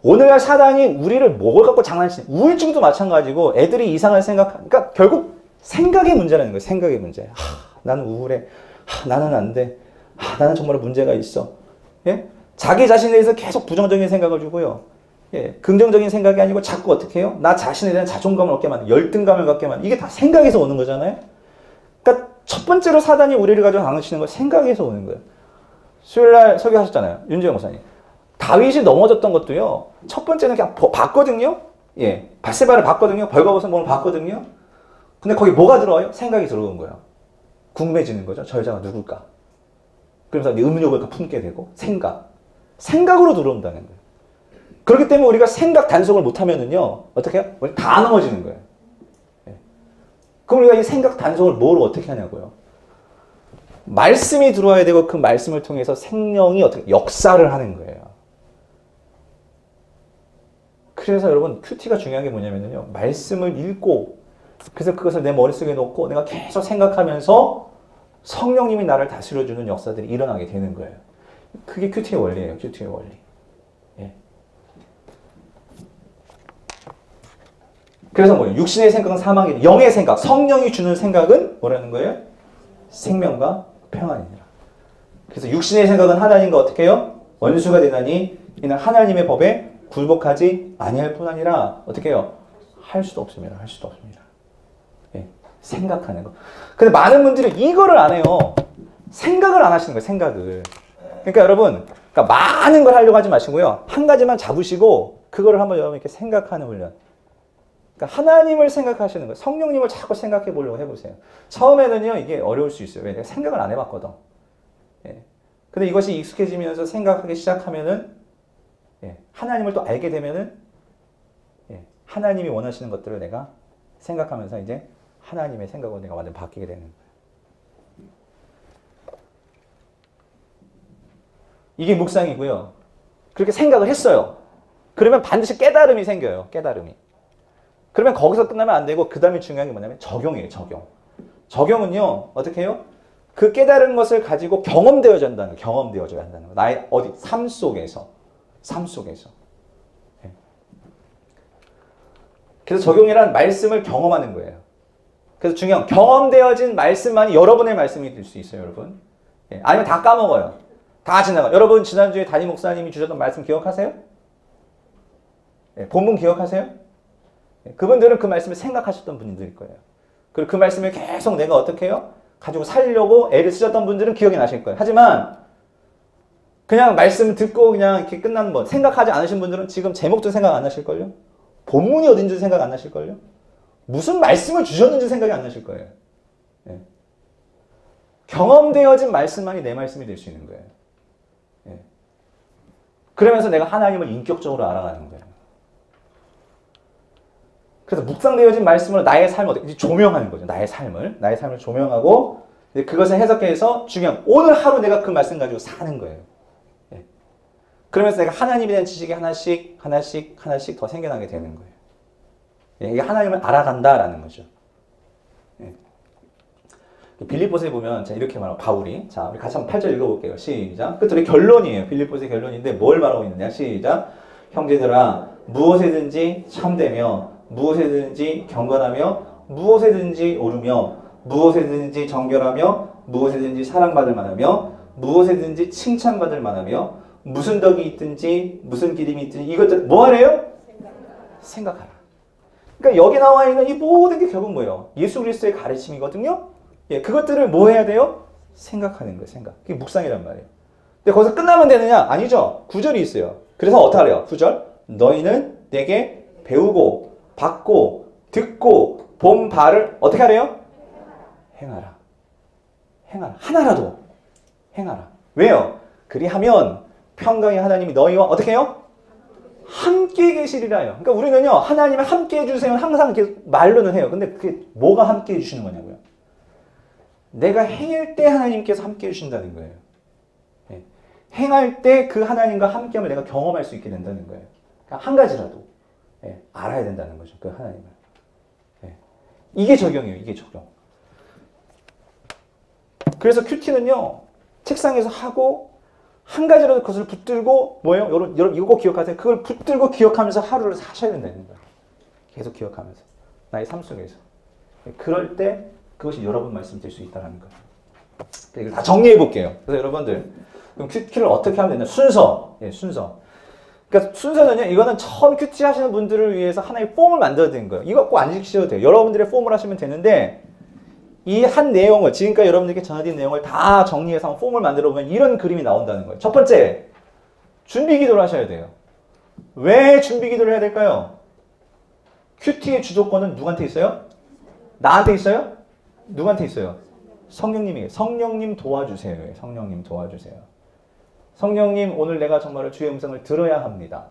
오늘날 사단이 우리를 뭘 갖고 장난치는 우울증도 마찬가지고 애들이 이상을 생각 그러니까 결국 생각의 문제라는 거예요. 생각의 문제. 하, 나는 우울해. 하, 나는 안 돼. 하, 나는 정말 문제가 있어. 예? 자기 자신에 대해서 계속 부정적인 생각을 주고요. 예, 긍정적인 생각이 아니고 자꾸 어떻게 해요? 나 자신에 대한 자존감을 얻게 만든 열등감을 갖게 만든 이게 다 생각에서 오는 거잖아요. 그러니까 첫 번째로 사단이 우리를 가지고 당하시는 건 생각에서 오는 거예요. 수요일 날 설교하셨잖아요. 윤재영 목사님. 다윗이 넘어졌던 것도요. 첫 번째는 그냥 버- 봤거든요. 예. 바세바를 봤거든요. 벌거벗은 몸을 봤거든요. 근데 거기 뭐가 들어와요? 생각이 들어온 거예요. 궁금해지는 거죠. 저 여자가 누굴까? 그러면서 음욕을 품게 되고 생각. 생각으로 들어온다는 거예요. 그렇기 때문에 우리가 생각 단속을 못하면은요. 어떻게 해요? 우리 다 넘어지는 거예요. 예. 그럼 우리가 이 생각 단속을 뭐로 어떻게 하냐고요? 말씀이 들어와야 되고 그 말씀을 통해서 생명이 어떻게 역사를 하는 거예요. 그래서 여러분 큐티가 중요한 게 뭐냐면요. 말씀을 읽고 그래서 그것을 내 머릿속에 놓고 내가 계속 생각하면서 성령님이 나를 다스려주는 역사들이 일어나게 되는 거예요. 그게 큐티의 원리예요. 큐티의 원리. 예. 그래서 뭐예요? 육신의 생각은 사망이다. 영의 생각, 성령이 주는 생각은 뭐라는 거예요? 생명과 평안이니라. 그래서 육신의 생각은 하나님과 어떻게 해요? 원수가 되나니 이는 하나님의 법에 굴복하지 아니할 뿐 아니라 어떻게 해요? 할 수도 없습니다. 할 수도 없습니다. 예, 생각하는 거. 근데 많은 분들이 이거를 안 해요. 생각을 안 하시는 거예요. 생각을. 그러니까 여러분, 그러니까 많은 걸 하려고 하지 마시고요. 한 가지만 잡으시고 그거를 한번 여러분 이렇게 생각하는 훈련. 그러니까 하나님을 생각하시는 거예요. 성령님을 자꾸 생각해 보려고 해보세요. 처음에는요, 이게 어려울 수 있어요. 왜? 내가 생각을 안 해봤거든. 예. 근데 이것이 익숙해지면서 생각하기 시작하면은, 예. 하나님을 또 알게 되면은, 예. 하나님이 원하시는 것들을 내가 생각하면서 이제 하나님의 생각으로 내가 완전 바뀌게 되는. 이게 묵상이고요. 그렇게 생각을 했어요. 그러면 반드시 깨달음이 생겨요. 깨달음이. 그러면 거기서 끝나면 안 되고 그 다음에 중요한 게 뭐냐면 적용이에요. 적용. 적용은요. 어떻게 해요? 그 깨달은 것을 가지고 경험되어져야 한다는 거예요. 경험되어져야 한다는 거예요. 나의 어디 삶 속에서. 삶 속에서. 예. 그래서 적용이란 말씀을 경험하는 거예요. 그래서 중요한 경험되어진 말씀만이 여러분의 말씀이 될 수 있어요, 여러분. 예. 아니면 다 까먹어요. 다 지나가. 여러분 지난주에 담임 목사님이 주셨던 말씀 기억하세요? 예, 본문 기억하세요? 예, 그분들은 그 말씀을 생각하셨던 분들일 거예요. 그리고 그 말씀을 계속 내가 어떻게 해요? 가지고 살려고 애를 쓰셨던 분들은 기억이 나실 거예요. 하지만 그냥 말씀 듣고 그냥 이렇게 끝나는 거 생각하지 않으신 분들은 지금 제목도 생각 안 하실걸요? 본문이 어딘지 생각 안 하실걸요? 무슨 말씀을 주셨는지 생각이 안 나실 거예요. 예. 경험되어진 말씀만이 내 말씀이 될 수 있는 거예요. 예. 그러면서 내가 하나님을 인격적으로 알아가는 거예요. 그래서 묵상되어진 말씀으로 나의 삶을 어떻게 조명하는 거죠. 나의 삶을 나의 삶을 조명하고 그것을 해석해서 중요한 오늘 하루 내가 그 말씀 가지고 사는 거예요. 예. 그러면서 내가 하나님에 대한 지식이 하나씩 하나씩 하나씩 더 생겨나게 되는 거예요. 예, 이게 하나님을 알아간다라는 거죠. 예. 빌립보서에 보면 자 이렇게 말하고 바울이 자 우리 같이 한번 8절 읽어볼게요. 시작. 끝으로 결론이에요. 빌립보서의 결론인데 뭘 말하고 있느냐? 시작. 형제들아 무엇에든지 참되며 무엇에든지 경건하며 무엇에든지 오르며 무엇에든지 정결하며 무엇에든지 사랑받을 만하며 무엇에든지 칭찬받을 만하며 무슨 덕이 있든지 무슨 기림이 있든지 이것들 뭐 하래요? 생각하라. 그러니까 여기 나와 있는 이 모든 게 결국 뭐예요? 예수 그리스도의 가르침이거든요. 예, 그것들을 뭐 해야 돼요? 생각하는 거예요, 생각. 그게 묵상이란 말이에요. 근데 거기서 끝나면 되느냐? 아니죠. 구절이 있어요. 그래서 어떻게 하래요? 구절. 너희는 내게 배우고 받고 듣고 본 바를 어떻게 하래요? 행하라. 행하라. 하나라도 행하라. 왜요? 그리하면 평강의 하나님이 너희와 어떻게 해요? 함께 계시리라요. 그러니까 우리는요, 하나님을 함께 해주세요. 항상 이렇게 말로는 해요. 근데 그게 뭐가 함께 해주시는 거냐고요? 내가 행할 때 하나님께서 함께 해주신다는 거예요. 예. 행할 때 그 하나님과 함께함을 내가 경험할 수 있게 된다는 거예요. 그러니까 한 가지라도 예, 알아야 된다는 거죠. 그 하나님을. 예. 이게 적용이에요. 이게 적용. 그래서 큐티는요, 책상에서 하고 한 가지라도 그것을 붙들고 뭐예요? 여러분, 여러분 이거 꼭 기억하세요. 그걸 붙들고 기억하면서 하루를 사셔야 거예요. 계속 기억하면서 나의 삶 속에서. 그럴 때 그것이 여러분 말씀이 될 수 있다는 거예요. 이걸 다 정리해 볼게요. 그래서 여러분들 그럼 큐티를 어떻게 하면 되냐? 순서, 예, 순서. 그러니까 순서는요, 이거는 처음 큐티 하시는 분들을 위해서 하나의 폼을 만들어야 되는 거예요. 이거 꼭 안 지키셔도 돼요. 여러분들의 폼을 하시면 되는데, 이 한 내용을 지금까지 여러분들께 전해드린 내용을 다 정리해서 한 폼을 만들어 보면 이런 그림이 나온다는 거예요. 첫 번째, 준비 기도를 하셔야 돼요. 왜 준비 기도를 해야 될까요? 큐티의 주도권은 누구한테 있어요? 나한테 있어요? 누구한테 있어요? 성령님에게. 성령님 도와주세요. 성령님 도와주세요. 성령님 오늘 내가 정말 주의 음성을 들어야 합니다.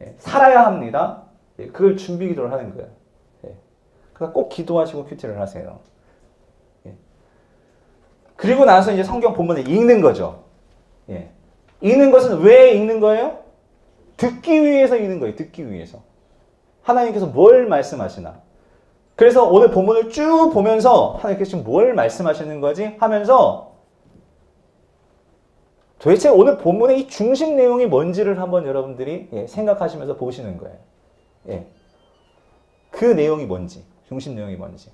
예, 살아야 합니다. 예, 그걸 준비 기도를 하는 거예요. 예. 그래서 꼭 기도하시고 큐티를 하세요. 예. 그리고 나서 이제 성경 본문을 읽는 거죠. 예. 읽는 것은 왜 읽는 거예요? 듣기 위해서 읽는 거예요. 듣기 위해서. 하나님께서 뭘 말씀하시나. 그래서 오늘 본문을 쭉 보면서 하나님께서 지금 뭘 말씀하시는 거지 하면서 도대체 오늘 본문의 이 중심 내용이 뭔지를 한번 여러분들이 예, 생각하시면서 보시는 거예요. 예. 그 내용이 뭔지, 중심 내용이 뭔지.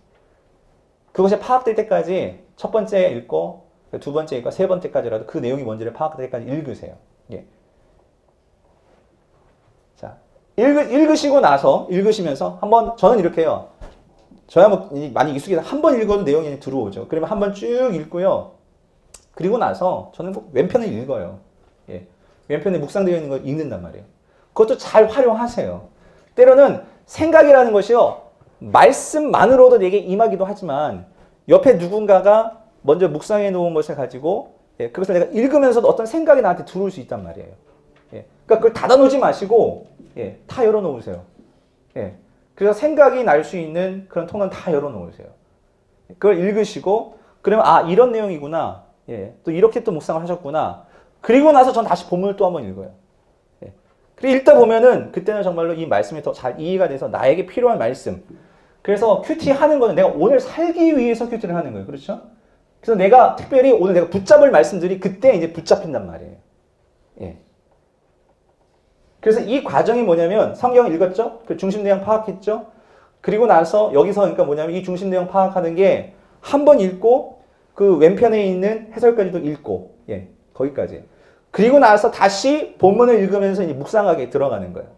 그것이 파악될 때까지 첫 번째 읽고 두 번째 읽고 세 번째까지라도 그 내용이 뭔지를 파악될 때까지 읽으세요. 예. 자, 읽으, 읽으 시고 나서 읽으시면서 한번 저는 이렇게 해요. 저야 뭐 많이 익숙해서 한 번 읽어도 내용이 들어오죠. 그러면 한 번 쭉 읽고요. 그리고 나서 저는 뭐 왼편을 읽어요. 예. 왼편에 묵상되어 있는 걸 읽는단 말이에요. 그것도 잘 활용하세요. 때로는 생각이라는 것이요. 말씀만으로도 내게 임하기도 하지만 옆에 누군가가 먼저 묵상해 놓은 것을 가지고 예, 그것을 내가 읽으면서도 어떤 생각이 나한테 들어올 수 있단 말이에요. 예, 그러니까 그걸 닫아 놓지 마시고 예, 다 열어 놓으세요. 예, 그래서 생각이 날 수 있는 그런 통은 다 열어 놓으세요. 그걸 읽으시고 그러면 아 이런 내용이구나. 예, 또 이렇게 또 묵상을 하셨구나. 그리고 나서 전 다시 본문을 또 한번 읽어요. 예. 그리고 읽다 보면은 그때는 정말로 이 말씀이 더 잘 이해가 돼서 나에게 필요한 말씀. 그래서 큐티 하는 거는 내가 오늘 살기 위해서 큐티를 하는 거예요. 그렇죠? 그래서 내가 특별히 오늘 내가 붙잡을 말씀들이 그때 이제 붙잡힌단 말이에요. 예. 그래서 이 과정이 뭐냐면 성경 읽었죠? 그 중심 내용 파악했죠? 그리고 나서 여기서 그러니까 뭐냐면 이 중심 내용 파악하는 게 한 번 읽고 그 왼편에 있는 해설까지도 읽고 예 거기까지 그리고 나서 다시 본문을 읽으면서 이제 묵상하게 들어가는 거예요.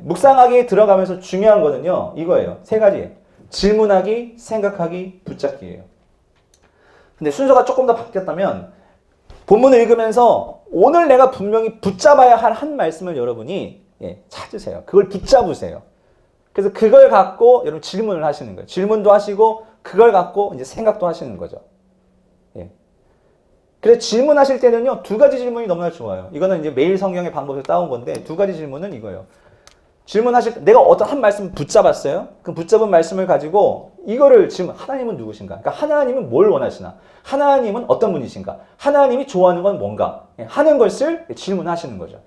묵상하게 들어가면서 중요한 거는요 이거예요 세 가지 질문하기, 생각하기, 붙잡기예요. 근데 순서가 조금 더 바뀌었다면 본문을 읽으면서 오늘 내가 분명히 붙잡아야 할 한 말씀을 여러분이 예, 찾으세요. 그걸 붙잡으세요. 그래서 그걸 갖고 여러분 질문을 하시는 거예요. 질문도 하시고 그걸 갖고 이제 생각도 하시는 거죠. 예. 그래서 질문하실 때는요 두 가지 질문이 너무나 좋아요. 이거는 이제 매일 성경의 방법에서 따온 건데 두 가지 질문은 이거예요. 질문하실 때 내가 어떤 한 말씀을 붙잡았어요. 그 붙잡은 말씀을 가지고 이거를 질문 하나님은 누구신가? 그러니까 하나님은 뭘 원하시나? 하나님은 어떤 분이신가? 하나님이 좋아하는 건 뭔가? 예, 하는 것을 질문하시는 거죠.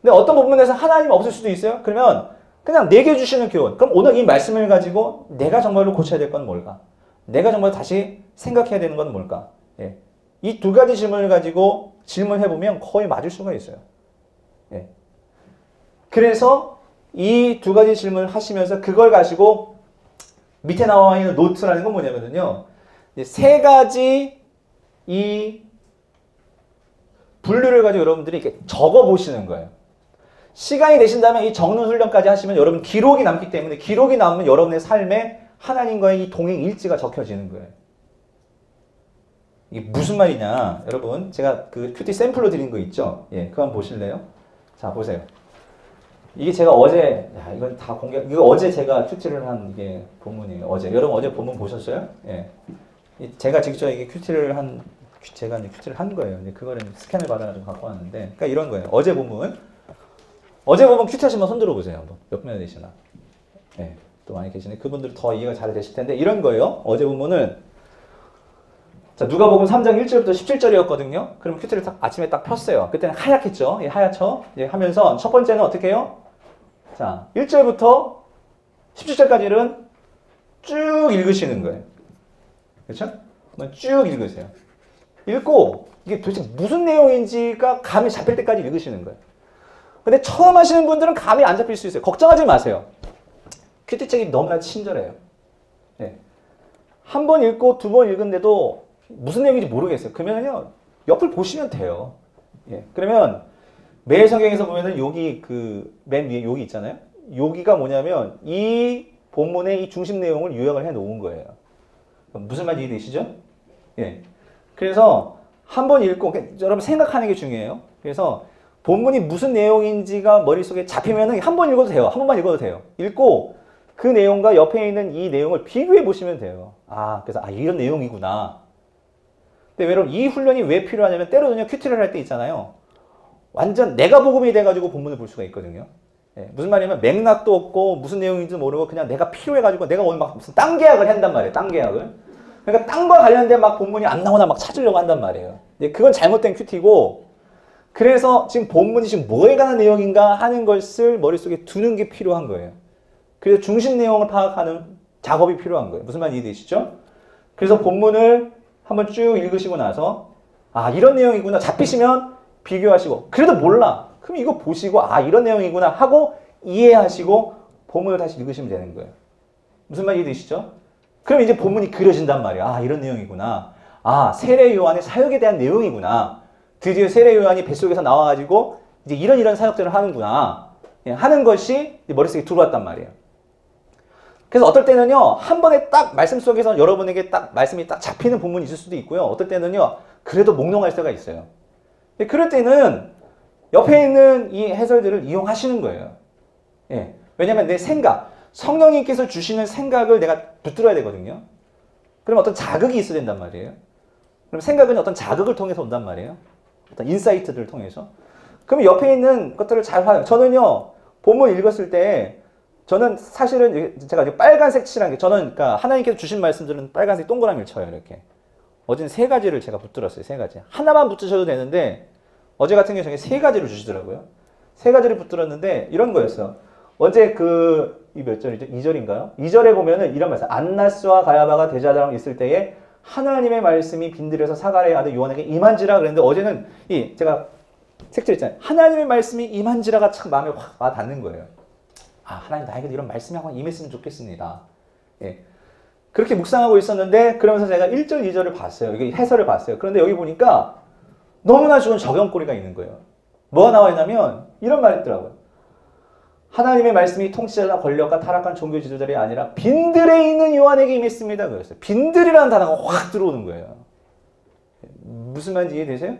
근데 어떤 부분에서 하나님 없을 수도 있어요. 그러면 그냥 내게 주시는 교훈. 그럼 오늘 이 말씀을 가지고 내가 정말로 고쳐야 될 건 뭘까? 내가 정말 다시 생각해야 되는 건 뭘까? 예. 이 두 가지 질문을 가지고 질문해 보면 거의 맞을 수가 있어요. 예. 그래서 이 두 가지 질문을 하시면서 그걸 가지고 밑에 나와 있는 노트라는 건 뭐냐면요. 세 가지 이 분류를 가지고 여러분들이 이렇게 적어 보시는 거예요. 시간이 되신다면 이 적는 훈련까지 하시면 여러분 기록이 남기 때문에 기록이 남으면 여러분의 삶에 하나님과의 이 동행 일지가 적혀지는 거예요. 이게 무슨 말이냐? 여러분, 제가 그 큐티 샘플로 드린 거 있죠? 예, 그거 한번 보실래요? 자, 보세요. 이게 제가 어제, 야, 이건 다 공개, 이거 어제 제가 큐티를 한 이게 본문이에요. 어제. 여러분 어제 본문 보셨어요? 예. 이 제가 직접 이게 QT를 한, Q- 제가 이제 QT를 한 거예요. 이제 그거를 스캔을 받아가지고 갖고 왔는데. 그러니까 이런 거예요. 어제 본문. 어제 본문 QT 하시면 손 들어보세요. 한번. 몇명 되시나? 예. 또 많이 계시네. 그분들 더 이해가 잘 되실 텐데. 이런 거예요. 어제 본문은 자, 누가복음 3장 1절부터 17절이었거든요. 그럼 QT를 딱 아침에 딱 폈어요. 그때는 하얗겠죠. 예, 하얗죠. 예, 하면서 첫 번째는 어떻게 해요? 자, 1절부터 17절까지는 쭉 읽으시는 거예요. 그렇죠? 쭉 읽으세요. 읽고 이게 도대체 무슨 내용인지가 감이 잡힐 때까지 읽으시는 거예요. 근데 처음 하시는 분들은 감이 안 잡힐 수 있어요. 걱정하지 마세요. 큐티책이 너무나 친절해요. 예. 한번 읽고 두 번 읽은데도 무슨 내용인지 모르겠어요. 그러면요 옆을 보시면 돼요. 예. 그러면 매일 성경에서 보면은 여기 그 맨 위에 여기 있잖아요. 여기가 뭐냐면 이 본문의 이 중심 내용을 요약을 해 놓은 거예요. 무슨 말인지 이해되시죠? 예. 그래서 한번 읽고 그러니까 여러분 생각하는 게 중요해요. 그래서 본문이 무슨 내용인지가 머릿속에 잡히면은 한 번 읽어도 돼요. 한 번만 읽어도 돼요. 읽고 그 내용과 옆에 있는 이 내용을 비교해 보시면 돼요. 아, 그래서 아 이런 내용이구나. 근데 여러분 이 훈련이 왜 필요하냐면 때로는요 큐티를 할 때 있잖아요. 완전 내가 복음이 돼가지고 본문을 볼 수가 있거든요. 예, 무슨 말이냐면 맥락도 없고 무슨 내용인지 모르고 그냥 내가 필요해가지고 내가 오늘 막 무슨 땅 계약을 한단 말이에요. 땅 계약을. 그러니까 땅과 관련된 막 본문이 안 나오나 막 찾으려고 한단 말이에요. 근데 그건 잘못된 큐티고 그래서 지금 본문이 지금 뭐에 관한 내용인가 하는 것을 머릿속에 두는 게 필요한 거예요. 그래서 중심 내용을 파악하는 작업이 필요한 거예요. 무슨 말인지 이해되시죠? 그래서 본문을 한번 쭉 읽으시고 나서 아 이런 내용이구나 잡히시면 비교하시고 그래도 몰라 그럼 이거 보시고 아 이런 내용이구나 하고 이해하시고 본문을 다시 읽으시면 되는 거예요. 무슨 말인지 이해되시죠? 그럼 이제 본문이 그려진단 말이야. 아 이런 내용이구나. 아 세례 요한의 사역에 대한 내용이구나. 드디어 세례 요한이 뱃속에서 나와가지고 이제 이런 이런 사역들을 하는구나. 예, 하는 것이 머릿속에 들어왔단 말이에요. 그래서 어떨 때는요, 한 번에 딱 말씀 속에서 여러분에게 딱 말씀이 딱 잡히는 본문이 있을 수도 있고요. 어떨 때는요, 그래도 몽롱할 때가 있어요. 그럴 때는 옆에 있는 이 해설들을 이용하시는 거예요. 예. 왜냐면 내 생각, 성령님께서 주시는 생각을 내가 붙들어야 되거든요. 그럼 어떤 자극이 있어야 된단 말이에요. 그럼 생각은 어떤 자극을 통해서 온단 말이에요. 어떤 인사이트들을 통해서. 그럼 옆에 있는 것들을 잘 활용. 저는요, 본문 읽었을 때 저는 사실은 제가 빨간색 칠한 게 저는 그러니까 하나님께서 주신 말씀들은 빨간색 동그라미를 쳐요 이렇게. 어제는 세 가지를 제가 붙들었어요 세 가지. 하나만 붙으셔도 되는데 어제 같은 경우에 세 가지를 주시더라고요. 세 가지를 붙들었는데 이런 거였어요. 어제 그 이 몇 절이죠? 2절인가요? 2절에 보면은 이런 말씀. 안나스와 가야바가 대자랑 있을 때에 하나님의 말씀이 빈들에서 사가랴의 아들 요한에게 임한지라 그랬는데 어제는 이 제가 색칠했잖아요. 하나님의 말씀이 임한지라가 참 마음에 확 와 닿는 거예요. 아, 하나님 나에게도 이런 말씀이 한번 임했으면 좋겠습니다. 예. 그렇게 묵상하고 있었는데 그러면서 제가 1절, 2절을 봤어요. 이게 해설을 봤어요. 그런데 여기 보니까 너무나 좋은 적용꼬리가 있는 거예요. 뭐가 나와 있냐면 이런 말이 있더라고요. 하나님의 말씀이 통치자나 권력과 타락한 종교 지도자들이 아니라 빈들에 있는 요한에게 임했습니다. 그랬어요. 빈들이라는 단어가 확 들어오는 거예요. 무슨 말인지 이해되세요?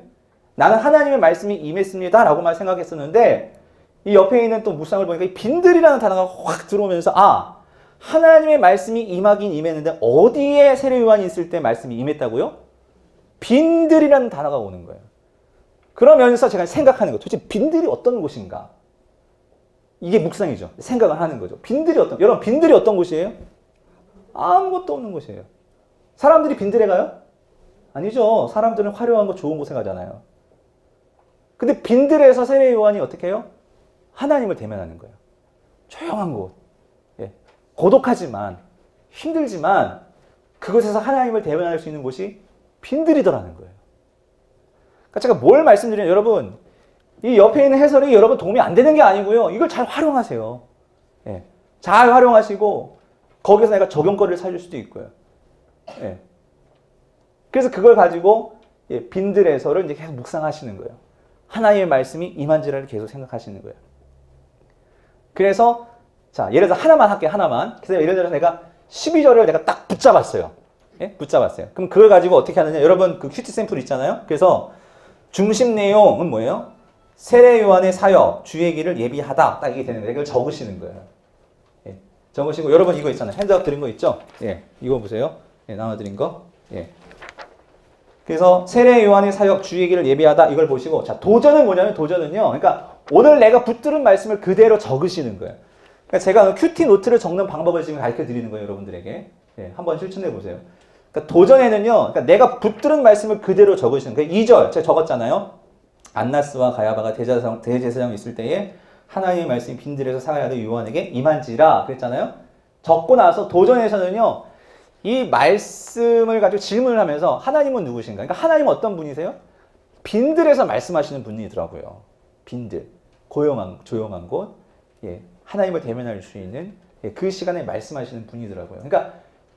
나는 하나님의 말씀이 임했습니다. 라고만 생각했었는데 이 옆에 있는 또 무상을 보니까 이 빈들이라는 단어가 확 들어오면서 아 하나님의 말씀이 임하긴 임했는데 어디에 세례 요한이 있을 때 말씀이 임했다고요? 빈들이라는 단어가 오는 거예요. 그러면서 제가 생각하는 거 도대체 빈들이 어떤 곳인가? 이게 묵상이죠. 생각을 하는 거죠. 빈들이 어떤 여러분 빈들이 어떤 곳이에요? 아무것도 없는 곳이에요. 사람들이 빈들에 가요? 아니죠. 사람들은 화려한 거 좋은 곳에 가잖아요. 근데 빈들에서 세례 요한이 어떻게 해요? 하나님을 대면하는 거예요. 조용한 곳. 예. 고독하지만, 힘들지만, 그곳에서 하나님을 대면할 수 있는 곳이 빈들이더라는 거예요. 그러니까 제가 뭘 말씀드리냐, 여러분. 이 옆에 있는 해설이 여러분 도움이 안 되는 게 아니고요. 이걸 잘 활용하세요. 예. 잘 활용하시고, 거기서 내가 적용거리를 살릴 수도 있고요. 예. 그래서 그걸 가지고 예, 빈들에서를 이제 계속 묵상하시는 거예요. 하나님의 말씀이 임한지라를 계속 생각하시는 거예요. 그래서 자 예를 들어 하나만 할게요 하나만. 그래서 예를 들어서 내가 12절을 내가 딱 붙잡았어요. 예? 붙잡았어요. 그럼 그걸 가지고 어떻게 하느냐? 여러분 그 큐티 샘플 있잖아요? 그래서 중심 내용은 뭐예요? 세례 요한의 사역 주의 길을 예비하다. 딱 이게 되는데 이걸 적으시는 거예요. 예. 적으시고 여러분 이거 있잖아요. handout 드린 거 있죠? 예. 이거 보세요. 예 나눠 드린 거 예. 그래서 세례 요한의 사역 주의 길을 예비하다. 이걸 보시고 자 도전은 뭐냐면 도전은요. 그러니까 오늘 내가 붙들은 말씀을 그대로 적으시는 거예요. 그러니까 제가 QT 노트를 적는 방법을 지금 가르쳐 드리는 거예요, 여러분들에게. 예, 한번 실천해 보세요. 그러니까 도전에는요, 그러니까 내가 붙들은 말씀을 그대로 적으시는 거예요. 2절, 제가 적었잖아요. 안나스와 가야바가 대제사장, 대제사장 있을 때에 하나님의 말씀이 빈들에서 사가야 될 요한에게 임한지라 그랬잖아요. 적고 나서 도전에서는요, 이 말씀을 가지고 질문을 하면서 하나님은 누구신가? 그러니까 하나님은 어떤 분이세요? 빈들에서 말씀하시는 분이더라고요. 빈들. 고용한, 조용한 곳, 예, 하나님을 대면할 수 있는 예, 그 시간에 말씀하시는 분이더라고요. 그러니까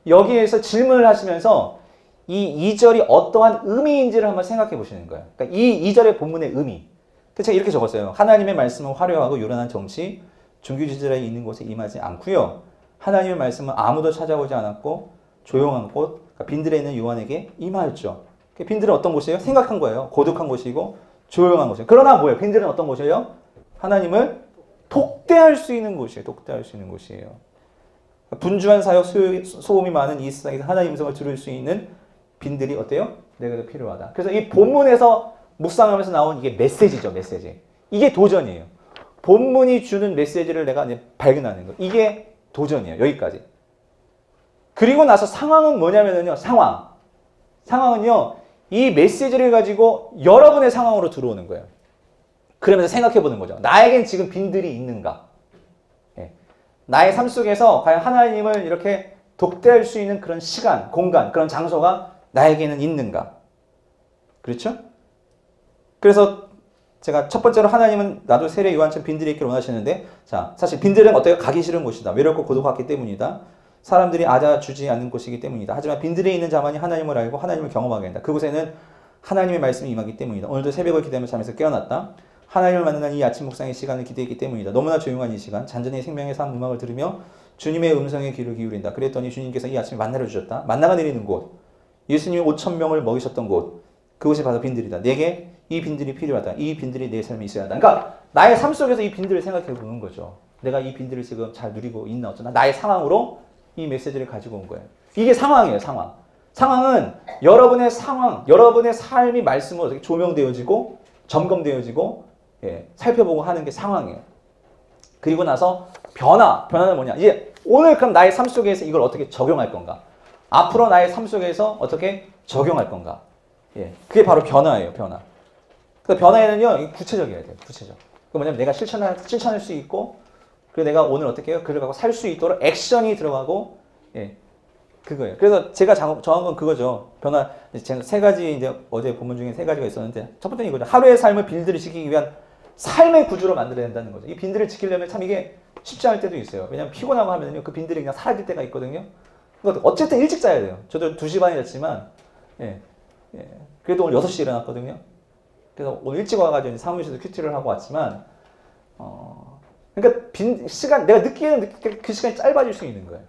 여기에서 질문을 하시면서 이 2절이 어떠한 의미인지를 한번 생각해 보시는 거예요. 그러니까 이 2절의 본문의 의미. 그 제가 이렇게 적었어요. 하나님의 말씀은 화려하고 요란한 정치, 종교지들에 있는 곳에 임하지 않고요. 하나님의 말씀은 아무도 찾아오지 않았고 조용한 곳, 그러니까 빈들에 있는 요한에게 임하였죠. 그 빈들은 어떤 곳이에요? 생각한 거예요. 고독한 곳이고 조용한 곳이에요. 그러나 뭐예요? 빈들은 어떤 곳이에요? 하나님을 독대할 수 있는 곳이에요. 독대할 수 있는 곳이에요. 분주한 사역, 소- 소음이 많은 이 세상에서 하나님 음성을 들을 수 있는 빈들이 어때요? 내게도 필요하다. 그래서 이 본문에서 묵상하면서 나온 이게 메시지죠, 메시지. 이게 도전이에요. 본문이 주는 메시지를 내가 이제 발견하는 거. 이게 도전이에요. 여기까지. 그리고 나서 상황은 뭐냐면요, 상황. 상황은요, 이 메시지를 가지고 여러분의 상황으로 들어오는 거예요. 그러면서 생각해 보는 거죠. 나에겐 지금 빈들이 있는가? 예. 나의 삶 속에서 과연 하나님을 이렇게 독대할 수 있는 그런 시간, 공간, 그런 장소가 나에게는 있는가? 그렇죠? 그래서 제가 첫 번째로 하나님은 나도 세례 요한처럼 빈들이 있기를 원하시는데 자 사실 빈들은 어때요? 가기 싫은 곳이다. 외롭고 고독하기 때문이다. 사람들이 아자주지 않는 곳이기 때문이다. 하지만 빈들에 있는 자만이 하나님을 알고 하나님을 경험하게 된다. 그곳에는 하나님의 말씀이 임하기 때문이다. 오늘도 새벽을 기대하며 잠에서 깨어났다. 하나님을 만나는 이 아침 묵상의 시간을 기대했기 때문이다. 너무나 조용한 이 시간, 잔잔히 생명의 상 음악을 들으며 주님의 음성에 귀를 기울인다. 그랬더니 주님께서 이 아침에 만나를 주셨다. 만나가 내리는 곳, 예수님이 5천 명을 먹이셨던 곳, 그곳이 바로 빈들이다. 내게 이 빈들이 필요하다. 이 빈들이 내 삶에 있어야 한다. 그러니까 나의 삶 속에서 이 빈들을 생각해 보는 거죠. 내가 이 빈들을 지금 잘 누리고 있나 어쩌나 나의 상황으로 이 메시지를 가지고 온 거예요. 이게 상황이에요, 상황. 상황은 여러분의 상황, 여러분의 삶이 말씀으로 조명되어지고 점검되어지고 예, 살펴보고 하는 게 상황이에요. 그리고 나서 변화, 변화는 뭐냐? 이제 오늘 그럼 나의 삶 속에서 이걸 어떻게 적용할 건가? 앞으로 나의 삶 속에서 어떻게 적용할 건가? 예, 그게 바로 변화예요, 변화. 그 변화에는요, 구체적이어야 돼요, 구체적. 그 뭐냐면 내가 실천할, 실천할 수 있고, 그리고 내가 오늘 어떻게 해요? 그를 갖고 살 수 있도록 액션이 들어가고, 예, 그거예요. 그래서 제가 정, 정한 건 그거죠. 변화, 제가 세 가지, 이제 어제 본문 중에 세 가지가 있었는데, 첫 번째는 이거죠. 하루의 삶을 빈들을 지키기 위한 삶의 구조로 만들어야 된다는 거죠. 이 빈들을 지키려면 참 이게 쉽지 않을 때도 있어요. 왜냐면 피곤하고 하면요, 그 빈들이 그냥 사라질 때가 있거든요. 그러니까 어쨌든 일찍 자야 돼요. 저도 2시 반에 잤지만, 예, 예. 그래도 오늘 6시에 일어났거든요. 그래서 오늘 일찍 와가지고 사무실에서 큐티를 하고 왔지만, 어, 그러니까 빈, 시간, 내가 느끼는 느끼- 그 시간이 짧아질 수 있는 거예요.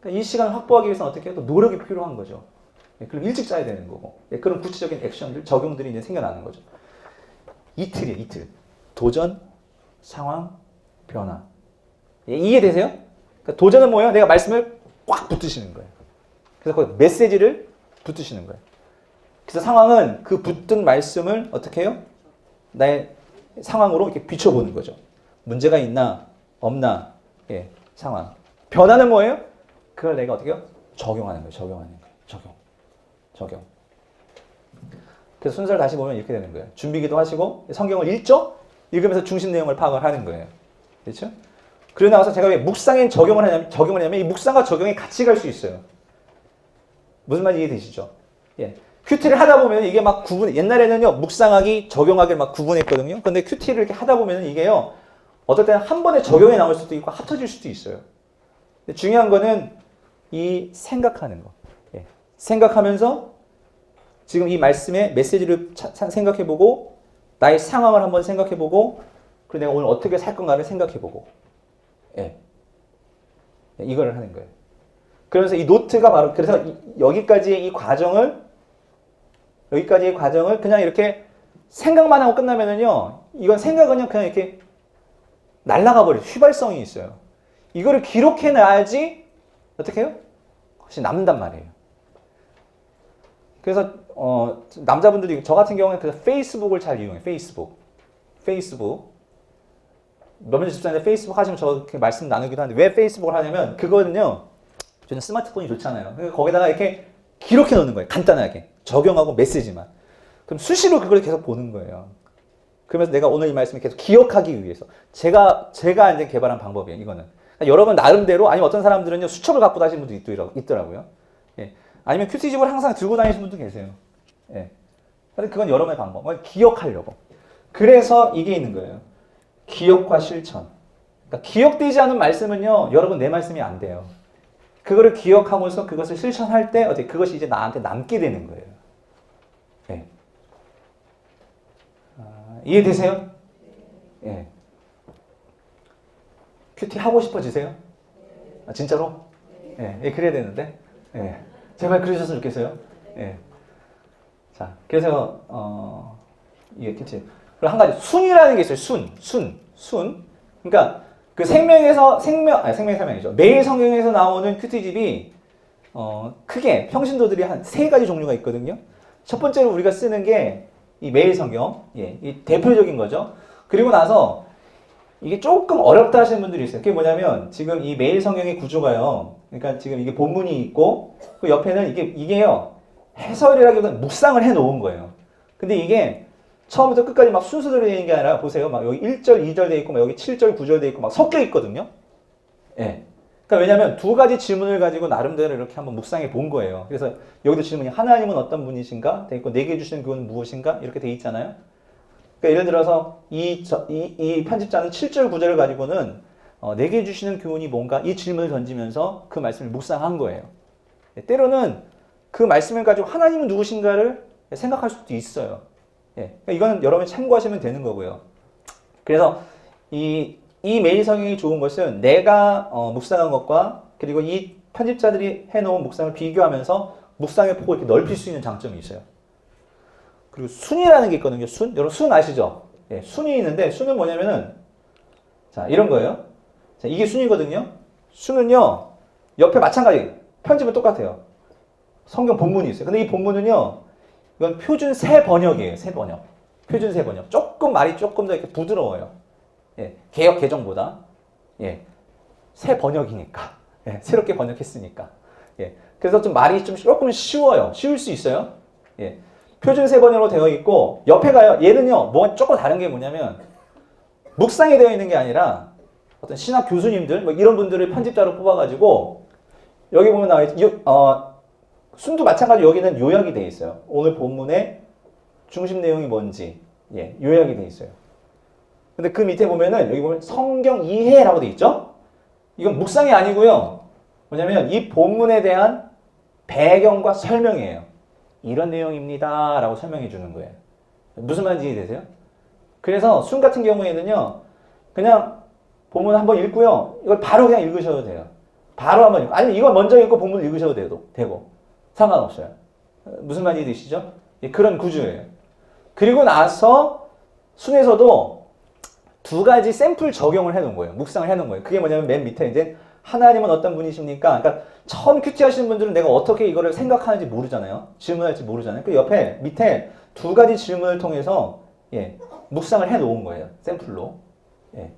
그러니까 이 시간을 확보하기 위해서는 어떻게 해도 노력이 필요한 거죠. 예, 그럼 일찍 자야 되는 거고. 예, 그런 구체적인 액션들, 적용들이 이제 생겨나는 거죠. 이틀이에요, 이틀. 도전, 상황, 변화. 예, 이해되세요? 그러니까 도전은 뭐예요? 내가 말씀을 꽉 붙드시는 거예요. 그래서 그 메시지를 붙드시는 거예요. 그래서 상황은 그 붙든 말씀을 어떻게 해요? 나의 상황으로 이렇게 비춰보는 거죠. 문제가 있나, 없나, 예, 상황. 변화는 뭐예요? 그걸 내가 어떻게 해요? 적용하는 거예요. 적용하는 거예요. 적용. 적용. 그래서 순서를 다시 보면 이렇게 되는 거예요. 준비기도 하시고 성경을 읽죠? 읽으면서 중심 내용을 파악을 하는 거예요. 그렇죠? 그러고 나서 제가 왜 묵상에 적용을 하냐면 적용을 하냐면 이 묵상과 적용이 같이 갈 수 있어요. 무슨 말인지 이해되시죠? 예. 큐티를 하다 보면 이게 막 구분, 옛날에는요, 묵상하기, 적용하기를 막 구분했거든요. 근데 큐티를 이렇게 하다 보면 이게요, 어떨 때는 한 번에 적용이 나올 수도 있고 합쳐질 수도 있어요. 중요한 거는 이 생각하는 거. 예. 생각하면서 지금 이 말씀의 메시지를 생각해보고, 나의 상황을 한번 생각해보고, 그리고 내가 오늘 어떻게 살 건가를 생각해보고, 예. 예, 이걸 하는 거예요. 그러면서 이 노트가 바로 그래서 이- 여기까지의 이 과정을 여기까지의 과정을 그냥 이렇게 생각만 하고 끝나면은요 이건 생각은요 그냥 이렇게 날아가 버려 휘발성이 있어요. 이거를 기록해 놔야지 어떻게 해요? 혹시 남는단 말이에요. 그래서 어, 남자분들이 저 같은 경우는 그래서 페이스북을 잘 이용해요. 페이스북, 페이스북. 몇몇 집사님들 페이스북 하시면 저 이렇게 말씀 나누기도 하는데 왜 페이스북을 하냐면 그거는요 저는 스마트폰이 좋잖아요. 거기다가 이렇게 기록해 놓는 거예요. 간단하게. 적용하고 메시지만. 그럼 수시로 그걸 계속 보는 거예요. 그러면서 내가 오늘 이 말씀을 계속 기억하기 위해서. 제가, 제가 이제 개발한 방법이에요, 이거는. 그러니까 여러분 나름대로, 아니면 어떤 사람들은요, 수첩을 갖고 다니는 분도 있더라- 있더라고요. 예. 아니면 큐티집을 항상 들고 다니시는 분도 계세요. 예. 근데 그건 여러분의 방법. 기억하려고. 그래서 이게 있는 거예요. 기억과 실천. 그러니까 기억되지 않은 말씀은요, 여러분 내 말씀이 안 돼요. 그거를 기억하면서 그것을 실천할 때 어떻게 그것이 이제 나한테 남게 되는 거예요. 예. 아, 이해되세요? 예. 큐티 하고 싶어지세요? 아, 진짜로? 예, 예, 그래야 되는데. 예. 제발 그러셨으면 좋겠어요. 예. 자, 그래서 어 이게 그치. 그리고 한 가지 순이라는 게 있어요. 순, 순, 순. 그러니까 그 생명에서 생명 아니 생명 설명이죠. 매일 성경에서 나오는 큐티집이 어 크게 평신도들이 한 세 가지 종류가 있거든요. 첫 번째로 우리가 쓰는 게 이 매일 성경, 예, 이 대표적인 거죠. 그리고 나서 이게 조금 어렵다 하시는 분들이 있어요. 그게 뭐냐면 지금 이 매일 성경의 구조가요. 그러니까 지금 이게 본문이 있고 그 옆에는 이게 이게요 해설이라기보다는 묵상을 해 놓은 거예요. 근데 이게 처음부터 끝까지 막 순서대로 되는 게 아니라 보세요. 막 여기 1절, 2절 돼 있고 막 여기 7절, 9절 돼 있고 막 섞여 있거든요. 예. 그러니까 왜냐하면 두 가지 질문을 가지고 나름대로 이렇게 한번 묵상해 본 거예요. 그래서 여기도 질문이 하나님은 어떤 분이신가? 돼 있고 내게 주시는 그건 무엇인가? 이렇게 돼 있잖아요. 그러니까 예를 들어서 이, 저- 이, 이 편집자는 7절, 9절을 가지고는 어, 내게 주시는 교훈이 뭔가 이 질문을 던지면서 그 말씀을 묵상한 거예요. 예, 때로는 그 말씀을 가지고 하나님은 누구신가를 생각할 수도 있어요. 예, 그러니까 이거는 여러분이 참고하시면 되는 거고요. 그래서 이, 이 메일 성경이 좋은 것은 내가 어, 묵상한 것과 그리고 이 편집자들이 해놓은 묵상을 비교하면서 묵상의 폭을 이렇게 넓힐 수 있는 장점이 있어요. 그리고 순이라는 게 있거든요. 순. 여러분 순 아시죠? 예, 순이 있는데 순은 뭐냐면은 자 이런 거예요. 자 이게 순이거든요. 순은요 옆에 마찬가지 편집은 똑같아요. 성경 본문이 있어요. 근데 이 본문은요 이건 표준 새 번역이에요. 새 번역. 표준 새 번역. 조금 말이 조금 더 이렇게 부드러워요. 예, 개혁 개정보다 예, 새 번역이니까 예, 새롭게 번역했으니까 예, 그래서 좀 말이 좀 조금 쉬워요. 쉬울 수 있어요. 예, 표준 세 번역으로 되어 있고 옆에 가요. 얘는요, 뭐 조금 다른 게 뭐냐면 묵상이 되어 있는 게 아니라 어떤 신학 교수님들 뭐 이런 분들을 편집자로 뽑아가지고 여기 보면 나와 있, 요- 어, 순도 마찬가지 여기는 요약이 되어 있어요. 오늘 본문의 중심 내용이 뭔지 예, 요약이 되어 있어요. 근데 그 밑에 보면은 여기 보면 성경 이해라고 돼 있죠? 이건 묵상이 아니고요. 뭐냐면 이 본문에 대한 배경과 설명이에요. 이런 내용입니다. 라고 설명해 주는 거예요. 무슨 말인지 이해되세요? 그래서 순 같은 경우에는요. 그냥 본문 한번 읽고요. 이걸 바로 그냥 읽으셔도 돼요. 바로 한번 읽고. 아니면 이걸 먼저 읽고 본문을 읽으셔도 되고. 상관없어요. 무슨 말인지 이해되시죠? 예, 그런 구조예요. 그리고 나서 순에서도 두 가지 샘플 적용을 해놓은 거예요. 묵상을 해놓은 거예요. 그게 뭐냐면 맨 밑에 이제 하나님은 어떤 분이십니까? 그러니까 처음 큐티 하시는 분들은 내가 어떻게 이거를 생각하는지 모르잖아요. 질문할지 모르잖아요. 그 옆에 밑에 두 가지 질문을 통해서 예, 묵상을 해놓은 거예요. 샘플로. 예.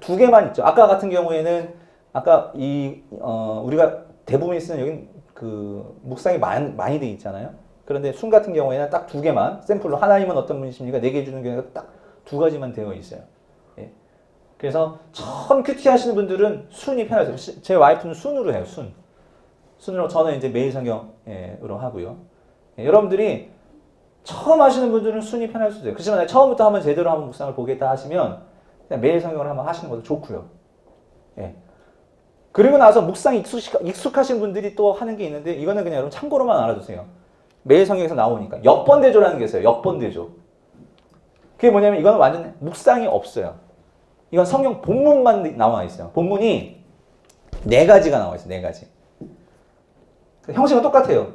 두 개만 있죠. 아까 같은 경우에는 아까 이 어, 우리가 대부분 쓰는 여기 그 묵상이 많, 많이 돼 있잖아요. 그런데 순 같은 경우에는 딱 두 개만 샘플로 하나님은 어떤 분이십니까? 내게 주는 경우가 딱 두 가지만 되어 있어요. 예. 그래서 처음 큐티 하시는 분들은 순이 편하세요. 시- 제 와이프는 순으로 해요. 순. 순으로 저는 이제 매일 성경으로 하고요. 예, 여러분들이 처음 하시는 분들은 순이 편할 수도 있어요. 그렇지만 처음부터 한번 제대로 한번 묵상을 보겠다 하시면 매일 성경을 한번 하시는 것도 좋고요. 예. 그리고 나서 묵상이 익숙, 익숙하 신 분들이 또 하는 게 있는데 이거는 그냥 여러분 참고로만 알아두세요. 매일 성경에서 나오니까 역번대조라는 게 있어요. 역번대조. 그게 뭐냐면 이건 완전 묵상이 없어요. 이건 성경 본문만 나와 있어요. 본문이 네 가지가 나와 있어요. 네 가지. 형식은 똑같아요.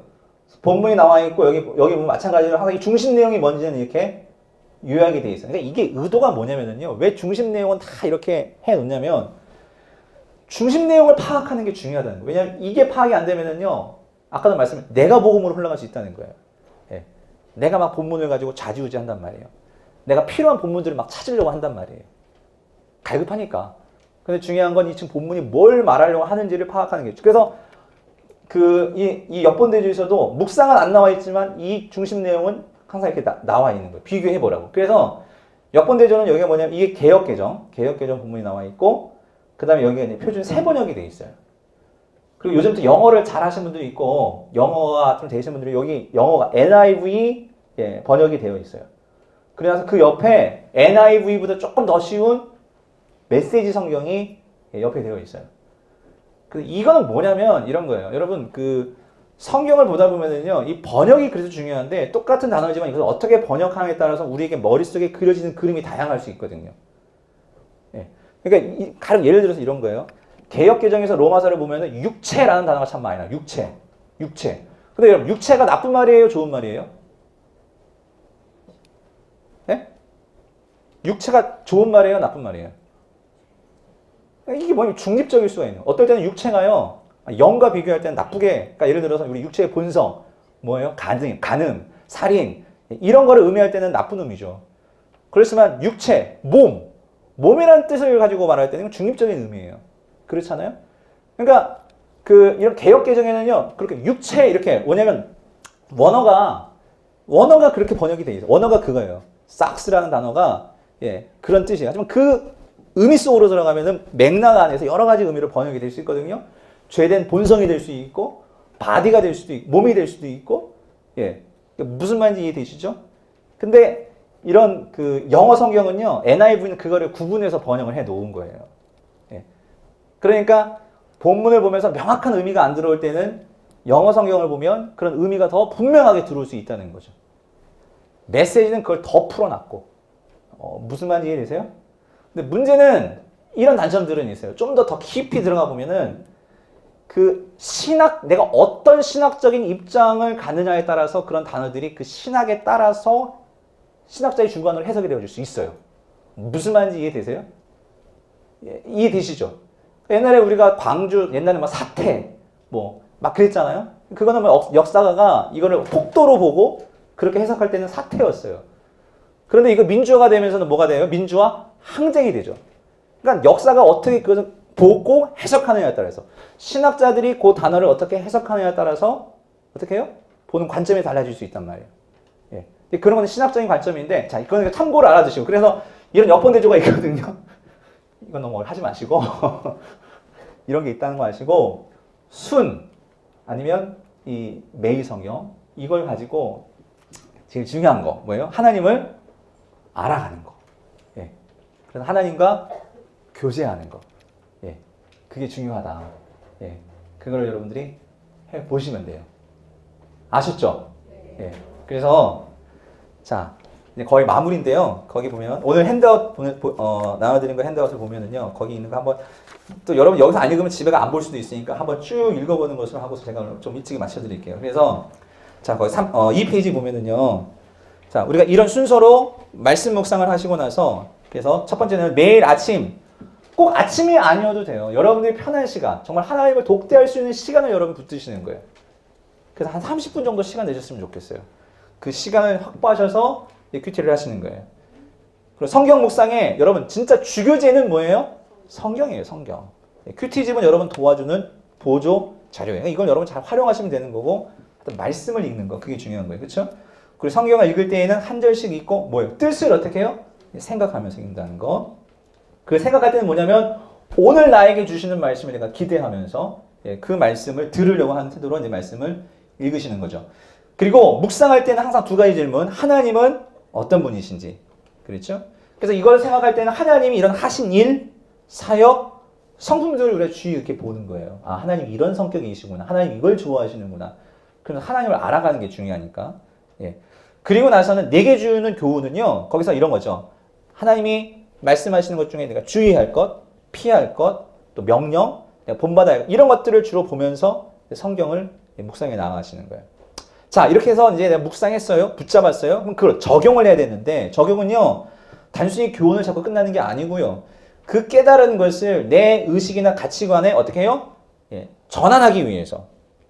본문이 나와 있고 여기 여기 보면 마찬가지로 항상 이 중심 내용이 뭔지는 이렇게 요약이 돼 있어요. 그러니까 이게 의도가 뭐냐면요. 왜 중심 내용은 다 이렇게 해 놓냐면 중심 내용을 파악하는 게 중요하다는 거예요. 왜냐하면 이게 파악이 안 되면은요. 아까도 말씀을 내가 복음으로 흘러갈 수 있다는 거예요. 예. 내가 막 본문을 가지고 좌지우지한단 말이에요. 내가 필요한 본문들을 막 찾으려고 한단 말이에요. 갈급하니까. 근데 중요한 건 이 지금 본문이 뭘 말하려고 하는지를 파악하는 게. 그래서 그, 이, 이 역본대주에서도 묵상은 안 나와 있지만 이 중심 내용은 항상 이렇게 나, 와 있는 거예요. 비교해 보라고. 그래서 역본대조는 여기가 뭐냐면 이게 개혁개정, 개혁개정 본문이 나와 있고, 그 다음에 여기가 이제 표준 세 번역이 돼 있어요. 그리고 요즘 또 영어를 잘 하시는 분들이 있고, 영어가 좀 되시는 분들이 여기 영어가 NIV 예, 번역이 되어 있어요. 그래서 그 옆에 NIV보다 조금 더 쉬운 메시지 성경이 예, 옆에 되어 있어요. 그 이거는 뭐냐면 이런 거예요. 여러분 그 성경을 보다 보면은요 이 번역이 그래서 중요한데 똑같은 단어지만 이것을 어떻게 번역하느냐에 따라서 우리에게 머릿속에 그려지는 그림이 다양할 수 있거든요. 예. 그러니까 이, 가령 예를 들어서 이런 거예요. 개혁 개정에서 로마서를 보면은 육체라는 단어가 참 많이 나요. 육체, 육체. 근데 여러분 육체가 나쁜 말이에요, 좋은 말이에요? 예? 육체가 좋은 말이에요, 나쁜 말이에요? 이게 뭐냐면 중립적일 수가 있는. 어떨 때는 육체가요, 영과 비교할 때는 나쁘게, 그러니까 예를 들어서 우리 육체의 본성, 뭐예요? 간음, 간음, 살인, 이런 거를 의미할 때는 나쁜 의미죠. 그렇지만 육체, 몸, 몸이라는 뜻을 가지고 말할 때는 중립적인 의미예요. 그렇잖아요? 그러니까 그 이런 개역개정에는요 그렇게 육체 이렇게 뭐냐면 원어가 원어가 그렇게 번역이 돼 있어요. 원어가 그거예요. sarx라는 단어가 예 그런 뜻이에요. 하지만 그 의미 속으로 들어가면은 맥락 안에서 여러 가지 의미로 번역이 될 수 있거든요. 죄된 본성이 될 수 있고 body가 될 수도 있고 몸이 될 수도 있고 예 무슨 말인지 이해되시죠? 근데 이런 그 영어 성경은요 NIV는 그거를 구분해서 번역을 해 놓은 거예요. 예. 그러니까 본문을 보면서 명확한 의미가 안 들어올 때는 영어 성경을 보면 그런 의미가 더 분명하게 들어올 수 있다는 거죠. 메시지는 그걸 더 풀어놨고 어, 무슨 말인지 이해되세요? 근데 문제는 이런 단점들은 있어요. 좀 더 더 깊이 들어가 보면은 그 신학 내가 어떤 신학적인 입장을 가느냐에 따라서 그런 단어들이 그 신학에 따라서 신학자의 주관으로 해석이 되어질 수 있어요. 무슨 말인지 이해되세요? 예, 이해되시죠? 옛날에 우리가 광주 옛날에 막 사태 뭐 막 그랬잖아요. 그거는 뭐 역사가가 이거를 폭도로 보고 그렇게 해석할 때는 사태였어요. 그런데 이거 민주화가 되면서는 뭐가 돼요? 민주화 항쟁이 되죠. 그러니까 역사가 어떻게 그것을 보고 해석하느냐에 따라서 신학자들이 그 단어를 어떻게 해석하느냐에 따라서 어떻게 해요? 보는 관점이 달라질 수 있단 말이에요. 예. 그런 건 신학적인 관점인데 자 이거는 참고로 알아두시고 그래서 이런 여권 대조가 있거든요. 이건 너무 하지 마시고 이런 게 있다는 거 아시고 순 아니면 이 성경 이걸 가지고 제일 중요한 거 뭐예요? 하나님을 알아가는 거. 예. 그래서 하나님과 교제하는 거. 예. 그게 중요하다. 예. 그걸 여러분들이 해 보시면 돼요. 아셨죠? 예. 그래서 자 이제 거의 마무리인데요. 거기 보면 오늘 handout 보내, 어, 나눠드린 거 handout을 보면은요. 거기 있는 거 한번 또 여러분 여기서 안 읽으면 집에 가 안 볼 수도 있으니까 한번 쭉 읽어보는 것을 하고서 제가 좀 일찍 마쳐드릴게요. 그래서 자 거기 3, 어, 2페이지 보면은요. 자 우리가 이런 순서로 말씀 묵상을 하시고 나서 그래서 첫 번째는 매일 아침 꼭 아침이 아니어도 돼요. 여러분들이 편한 시간 정말 하나님을 독대할 수 있는 시간을 여러분 붙드시는 거예요. 그래서 한 30분 정도 시간 내셨으면 좋겠어요. 그 시간을 확보하셔서 큐티를 하시는 거예요. 그리고 성경 묵상에 여러분 진짜 주교제는 뭐예요? 성경이에요, 성경. 큐티집은 여러분 도와주는 보조 자료예요. 이걸 여러분 잘 활용하시면 되는 거고 말씀을 읽는 거 그게 중요한 거예요. 그렇죠? 그리고 성경을 읽을 때에는 한 절씩 읽고 뭐예요? 뜻을 어떻게 해요? 생각하면서 읽는다는 거. 그 생각할 때는 뭐냐면 오늘 나에게 주시는 말씀을 내가 기대하면서 예, 그 말씀을 들으려고 하는 태도로 이제 말씀을 읽으시는 거죠. 그리고 묵상할 때는 항상 두 가지 질문. 하나님은 어떤 분이신지. 그렇죠? 그래서 이걸 생각할 때는 하나님이 이런 하신 일, 사역, 성품들을 우리가 주의 이렇게 보는 거예요. 아, 하나님 이런 성격이시구나. 하나님 이걸 좋아하시는구나. 그래서 하나님을 알아가는 게 중요하니까. 예. 그리고 나서는 내게 주는 교훈은요. 거기서 이런 거죠. 하나님이 말씀하시는 것 중에 내가 주의할 것, 피할 것, 또 명령, 내가 본받아야 할 것, 이런 것들을 주로 보면서 성경을 묵상해 나가시는 거예요. 자, 이렇게 해서 이제 내가 묵상했어요. 붙잡았어요. 그럼 그걸 적용을 해야 되는데, 적용은요, 단순히 교훈을 잡고 끝나는 게 아니고요. 그 깨달은 것을 내 의식이나 가치관에 어떻게 해요? 예, 전환하기 위해서.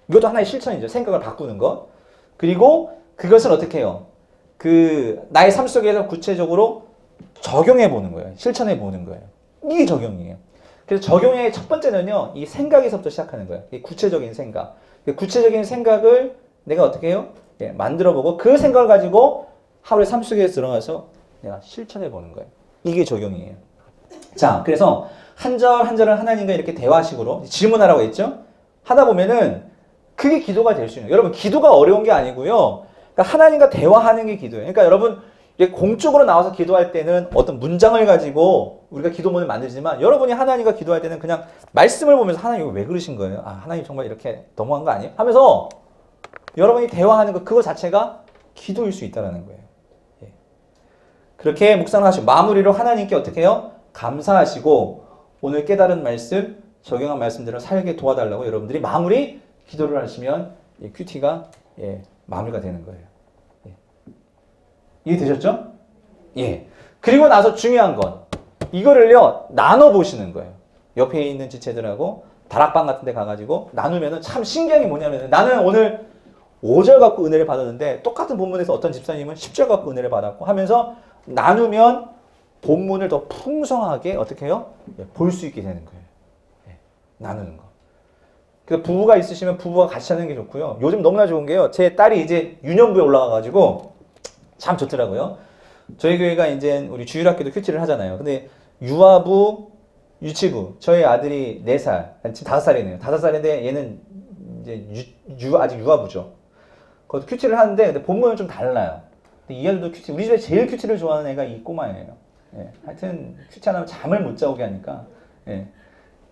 이것도 하나의 실천이죠. 생각을 바꾸는 것. 그리고 그것을 어떻게 해요? 그, 나의 삶 속에서 구체적으로 적용해 보는 거예요. 실천해 보는 거예요. 이게 적용이에요. 그래서 적용의 첫 번째는요, 이 생각에서부터 시작하는 거예요. 구체적인 생각. 구체적인 생각을 내가 어떻게 해요? 예, 만들어 보고 그 생각을 가지고 하루의 삶 속에 들어가서 내가 실천해 보는 거예요. 이게 적용이에요. 자, 그래서 한 절 한 절을 하나님과 이렇게 대화식으로 질문하라고 했죠? 하다 보면은 그게 기도가 될 수 있는 거예요. 여러분, 기도가 어려운 게 아니고요. 그러니까 하나님과 대화하는 게 기도예요. 그러니까 여러분, 공적으로 나와서 기도할 때는 어떤 문장을 가지고 우리가 기도문을 만들지만 여러분이 하나님과 기도할 때는 그냥 말씀을 보면서 하나님 왜 그러신 거예요? 아, 하나님 정말 이렇게 너무한 거 아니에요? 하면서 여러분이 대화하는 것 그거 자체가 기도일 수 있다는 거예요. 예. 그렇게 묵상하시고 마무리로 하나님께 어떻게 해요? 감사하시고 오늘 깨달은 말씀, 적용한 말씀대로 살게 도와달라고 여러분들이 마무리 기도를 하시면 이 큐티가 예, 마무리가 되는 거예요. 예. 이해되셨죠? 예. 그리고 나서 중요한 건 이거를요 나눠 보시는 거예요. 옆에 있는 지체들하고 다락방 같은 데 가가지고 나누면은 참 신기한 게 뭐냐면 나는 오늘 5절 갖고 은혜를 받았는데 똑같은 본문에서 어떤 집사님은 10절 갖고 은혜를 받았고 하면서 나누면 본문을 더 풍성하게 어떻게 해요? 예, 볼수 있게 되는 거예요. 예, 나누는 거. 그래서 부부가 있으시면 부부가 같이 하는 게 좋고요. 요즘 너무나 좋은 게요. 제 딸이 이제 유년부에 올라가가지고 참 좋더라고요. 저희 교회가 이제 우리 주일학교도 큐티를 하잖아요. 근데 유아부, 유치부, 저희 아들이 4살, 아니, 지금 5살이네요. 5살인데 얘는 이제 유, 유 아직 유아부죠. 거기서 QT를 하는데 근데 본문은 좀 달라요. 근데 이 아들도 QT, 우리 집에 제일 QT를 좋아하는 애가 이 꼬마예요. 예, 하여튼 QT 안 하면 잠을 못 자게 하니까. 예.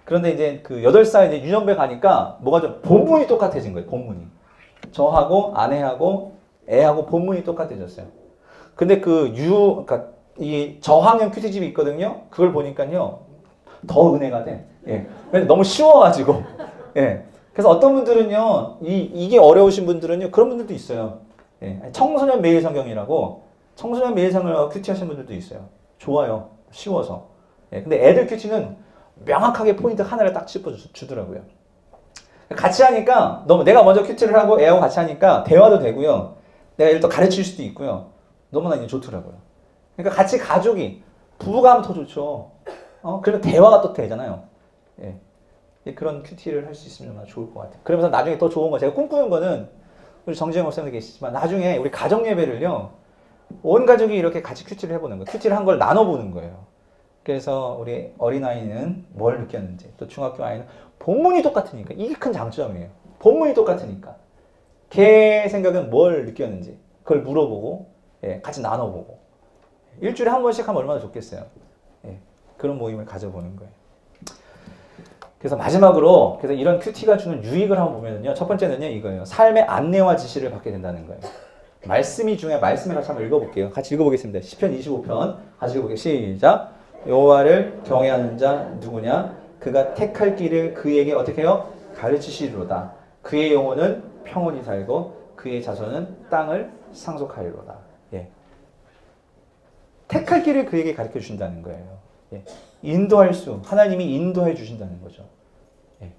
그런데 이제 그 8살 이제 유년부 가니까 뭐가 좀 본문이 똑같아진 거예요. 본문이. 저하고 아내하고 애하고 본문이 똑같아졌어요. 근데 그 유, 그러니까 이 저학년 QT집이 있거든요. 그걸 보니까요. 더 은혜가 돼. 예. 너무 쉬워가지고. 예. 그래서 어떤 분들은요, 이, 이게 어려우신 분들은요, 그런 분들도 있어요. 예. 청소년 매일 성경이라고 청소년 매일 성경을 QT 하시는 분들도 있어요. 좋아요. 쉬워서. 예. 근데 애들 QT는 명확하게 포인트 하나를 딱 짚어주더라고요. 같이 하니까 너무 내가 먼저 QT를 하고 애하고 같이 하니까 대화도 되고요. 내가 또 가르칠 수도 있고요. 너무나 이제 좋더라고요. 그러니까 같이 가족이 부부가 하면 더 좋죠. 어 그러면 대화가 또 되잖아요. 예. 예, 그런 QT를 할 수 있으면 좋을 것 같아요. 그러면서 나중에 더 좋은 거 제가 꿈꾸는 거는 우리 정재영 목사님도 계시지만 나중에 우리 가정 예배를요 온 가족이 이렇게 같이 QT를 해보는 거예요. QT를 한 걸 나눠보는 거예요. 그래서 우리 어린아이는 뭘 느꼈는지 또 중학교 아이는 본문이 똑같으니까 이게 큰 장점이에요. 본문이 똑같으니까 걔 생각은 뭘 느꼈는지 그걸 물어보고 예, 같이 나눠보고 일주일에 한 번씩 하면 얼마나 좋겠어요. 예, 그런 모임을 가져보는 거예요. 그래서 마지막으로 그래서 이런 큐티가 주는 유익을 한번 보면은요. 첫 번째는요 이거예요. 삶의 안내와 지시를 받게 된다는 거예요. 말씀이 중에 말씀을 같이 한번 읽어볼게요. 같이 읽어보겠습니다. 10편 25편 같이 읽어볼게요. 시작. 여호와를 경외하는 자 누구냐? 그가 택할 길을 그에게 어떻게 해요? 가르치시리로다. 그의 영혼은 평온히 살고 그의 자손은 땅을 상속하리로다. 예. 택할 길을 그에게 가르쳐 주신다는 거예요. 예. 인도할 수, 하나님이 인도해 주신다는 거죠. 예.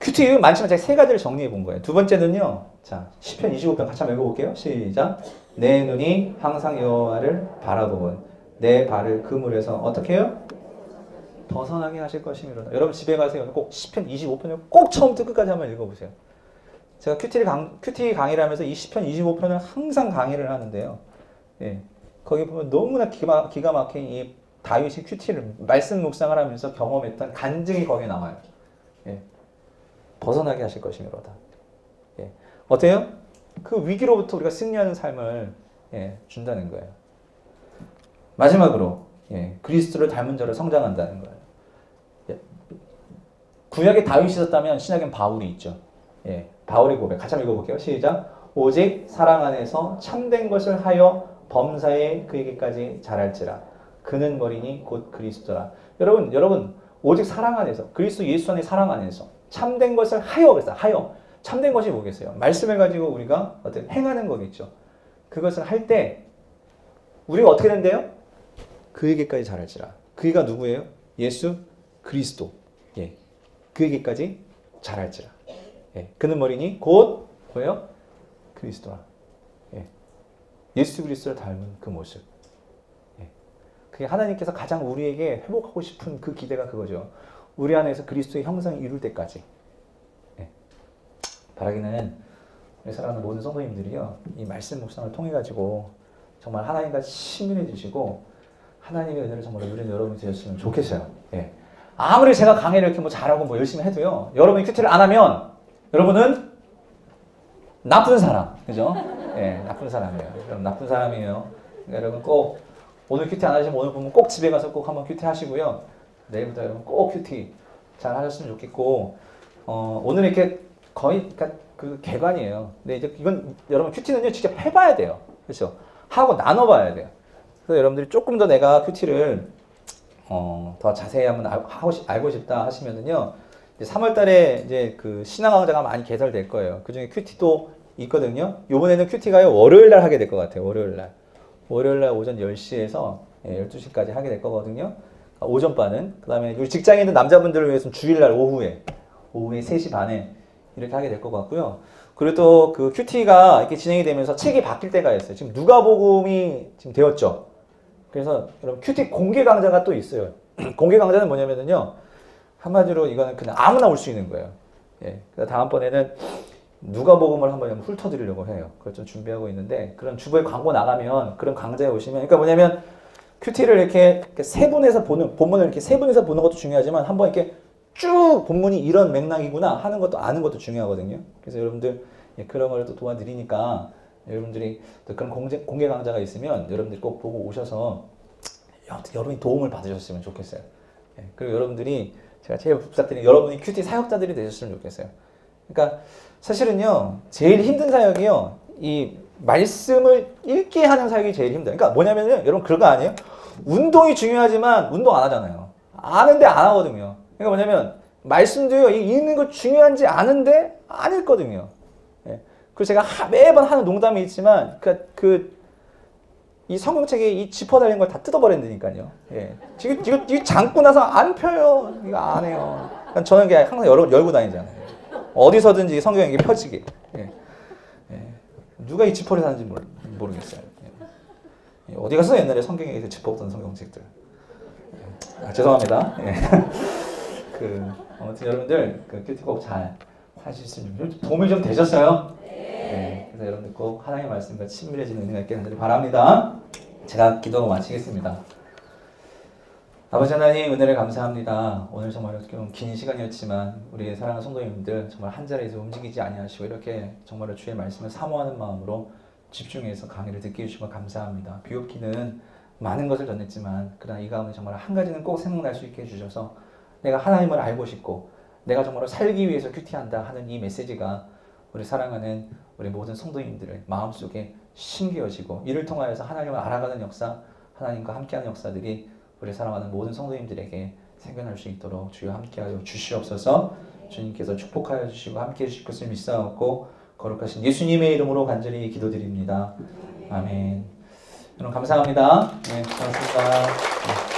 큐티 많지만 제가 세 가지를 정리해 본 거예요. 두 번째는요. 자, 10편 25편 같이 한번 읽어볼게요. 시작. 내 눈이 항상 여호와를 바라보면 내 발을 그물에서 어떻게 해요? 벗어나게 하실 것임이로다. 여러분 집에 가세요. 꼭 시편 25편을 꼭 처음부터 끝까지 한번 읽어보세요. 제가 QT를 강, QT 강의를 하면서 이 시편 25편을 항상 강의를 하는데요. 예. 거기 보면 너무나 기가, 기가 막힌 이 다윗이 QT를 말씀 묵상을 하면서 경험했던 간증이 거기에 나와요. 예. 벗어나게 하실 것임이로다. 예. 어때요? 그 위기로부터 우리가 승리하는 삶을 예, 준다는 거예요. 마지막으로 예, 그리스도를 닮은 자로 성장한다는 거예요. 예. 구약에 다윗이 있었다면 신약엔 바울이 있죠. 예, 바울의 고백 같이 읽어볼게요. 시작. 오직 사랑 안에서 참된 것을 하여 범사에 그에게까지 자랄지라. 그는 머리니 곧 그리스도라. 여러분, 여러분 오직 사랑 안에서 그리스도 예수 안의 사랑 안에서 참된 것을 하여 그랬어. 하여 참된 것이 뭐겠어요? 말씀을 가지고 우리가 어떤 행하는 거겠죠. 그것을 할 때 우리가 어떻게 된대요? 그에게까지 자랄지라. 그가 누구예요? 예수 그리스도. 예. 그에게까지 자랄지라. 예. 그는 머리니 곧 뭐예요? 그리스도라. 예. 예수 그리스도를 닮은 그 모습. 예. 그게 하나님께서 가장 우리에게 회복하고 싶은 그 기대가 그거죠. 우리 안에서 그리스도의 형상을 이룰 때까지. 예. 바라기는 우리 사랑하는 모든 성도님들이요. 이 말씀 묵상을 통해 가지고 정말 하나님과 친밀해지시고 하나님의 은혜를 정말 누리는 여러분이 되셨으면 좋겠어요. 예. 아무리 제가 강의를 이렇게 뭐 잘하고 뭐 열심히 해도요. 여러분이 QT를 안 하면 여러분은 나쁜 사람. 그죠? 예, 나쁜 사람이에요. 여러분 나쁜 사람이에요. 그러니까 여러분 꼭 오늘 QT 안 하시면 오늘 보면 꼭 집에 가서 꼭 한번 QT 하시고요. 내일부터 여러분 꼭 QT 잘 하셨으면 좋겠고 어, 오늘 이렇게 거의 그러니까 그 개관이에요. 근데 이제 이건 여러분 QT는요 직접 해봐야 돼요. 그렇죠? 하고 나눠봐야 돼요. 그래서 여러분들이 조금 더 내가 QT를 어, 더 자세히 한번 알, 하고 싶, 알고 싶다 하시면은요 이제 3월달에 이제 그 심화 강좌가 많이 개설될 거예요. 그 중에 QT도 있거든요. 요번에는 QT가요 월요일 날 하게 될 것 같아요. 월요일 날. 월요일 날 오전 10시에서 12시까지 하게 될 거거든요. 아, 오전반은. 그 다음에 우리 직장에 있는 남자분들을 위해서는 주일날 오후에, 오후에 3시 반에 이렇게 하게 될 것 같고요. 그리고 또 그 큐티가 이렇게 진행이 되면서 책이 바뀔 때가 있어요. 지금 누가복음이 지금 되었죠. 그래서 여러분 큐티 공개 강좌가 또 있어요. 공개 강좌는 뭐냐면요. 한마디로 이거는 그냥 아무나 올 수 있는 거예요. 예. 그래서 다음번에는 누가복음을 한번 훑어드리려고 해요. 그걸 좀 준비하고 있는데 그런 주부에 광고 나가면 그런 강좌에 오시면 그러니까 뭐냐면 큐티를 이렇게, 이렇게 세 분에서 보는 본문을 이렇게 세 분에서 보는 것도 중요하지만 한번 이렇게 쭉 본문이 이런 맥락이구나 하는 것도 아는 것도 중요하거든요. 그래서 여러분들 예, 그런 걸 또 도와드리니까 여러분들이 또 그런 공개, 공개 강좌가 있으면 여러분들이 꼭 보고 오셔서 여러분이 도움을 받으셨으면 좋겠어요. 예, 그리고 여러분들이 제가 제일 부탁드리는 여러분이 큐티 사역자들이 되셨으면 좋겠어요. 그러니까 사실은요 제일 힘든 사역이요 이 말씀을 읽게 하는 사역이 제일 힘들어요. 그러니까 뭐냐면요 여러분 그런 거 아니에요? 운동이 중요하지만 운동 안 하잖아요. 아는데 안 하거든요. 그러니까 뭐냐면 말씀도요 이 읽는 거 중요한지 아는데 안 읽거든요. 예. 그리고 제가 하- 매번 하는 농담이 있지만 그, 그 이 성경책에 이 지퍼 달린 걸 다 뜯어버린다니까요. 예. 지금 이거, 이거 잠고 나서 안 펴요. 이거 안 해요. 그러니까 저는 그냥 항상 열고, 열고 다니잖아요. 어디서든지 성경이 이게 펴지게. 예. 예. 누가 이 지퍼를 사는지 모르, 모르겠어요. 예. 예, 어디 가서 옛날에 성경에 그 지퍼 없던 성경책들. 예. 아, 죄송합니다. 예. 그 아무튼 여러분들 그 큐티 꼭잘 하시면 좀 도움이 좀 되셨어요? 네. 그래서 여러분들 꼭 하나님의 말씀과 친밀해지는 은혜가 있게 되기를 바랍니다. 제가 기도하고 마치겠습니다. 아버지 하나님 은혜를 감사합니다. 오늘 정말 좀긴 시간이었지만 우리 사랑하는 성도님들 정말 한 자리에서 움직이지 아니하시고 이렇게 정말 주의 말씀을 사모하는 마음으로 집중해서 강의를 듣게 해주시고 감사합니다. 비옵기는 많은 것을 전했지만 그러나 이 가운데 정말 한 가지는 꼭 생각날 수 있게 해주셔서 내가 하나님을 알고 싶고 내가 정말 살기 위해서 큐티한다 하는 이 메시지가 우리 사랑하는 우리 모든 성도님들의 마음속에 심겨지고 이를 통하여서 하나님을 알아가는 역사, 하나님과 함께하는 역사들이 우리 사랑하는 모든 성도님들에게 생겨날 수 있도록 주여 함께하여 주시옵소서. 주님께서 축복하여 주시고 함께해 주실 것을 믿사옵고 거룩하신 예수님의 이름으로 간절히 기도드립니다. 아멘. 여러분 감사합니다. 네, 고맙습니다. 네.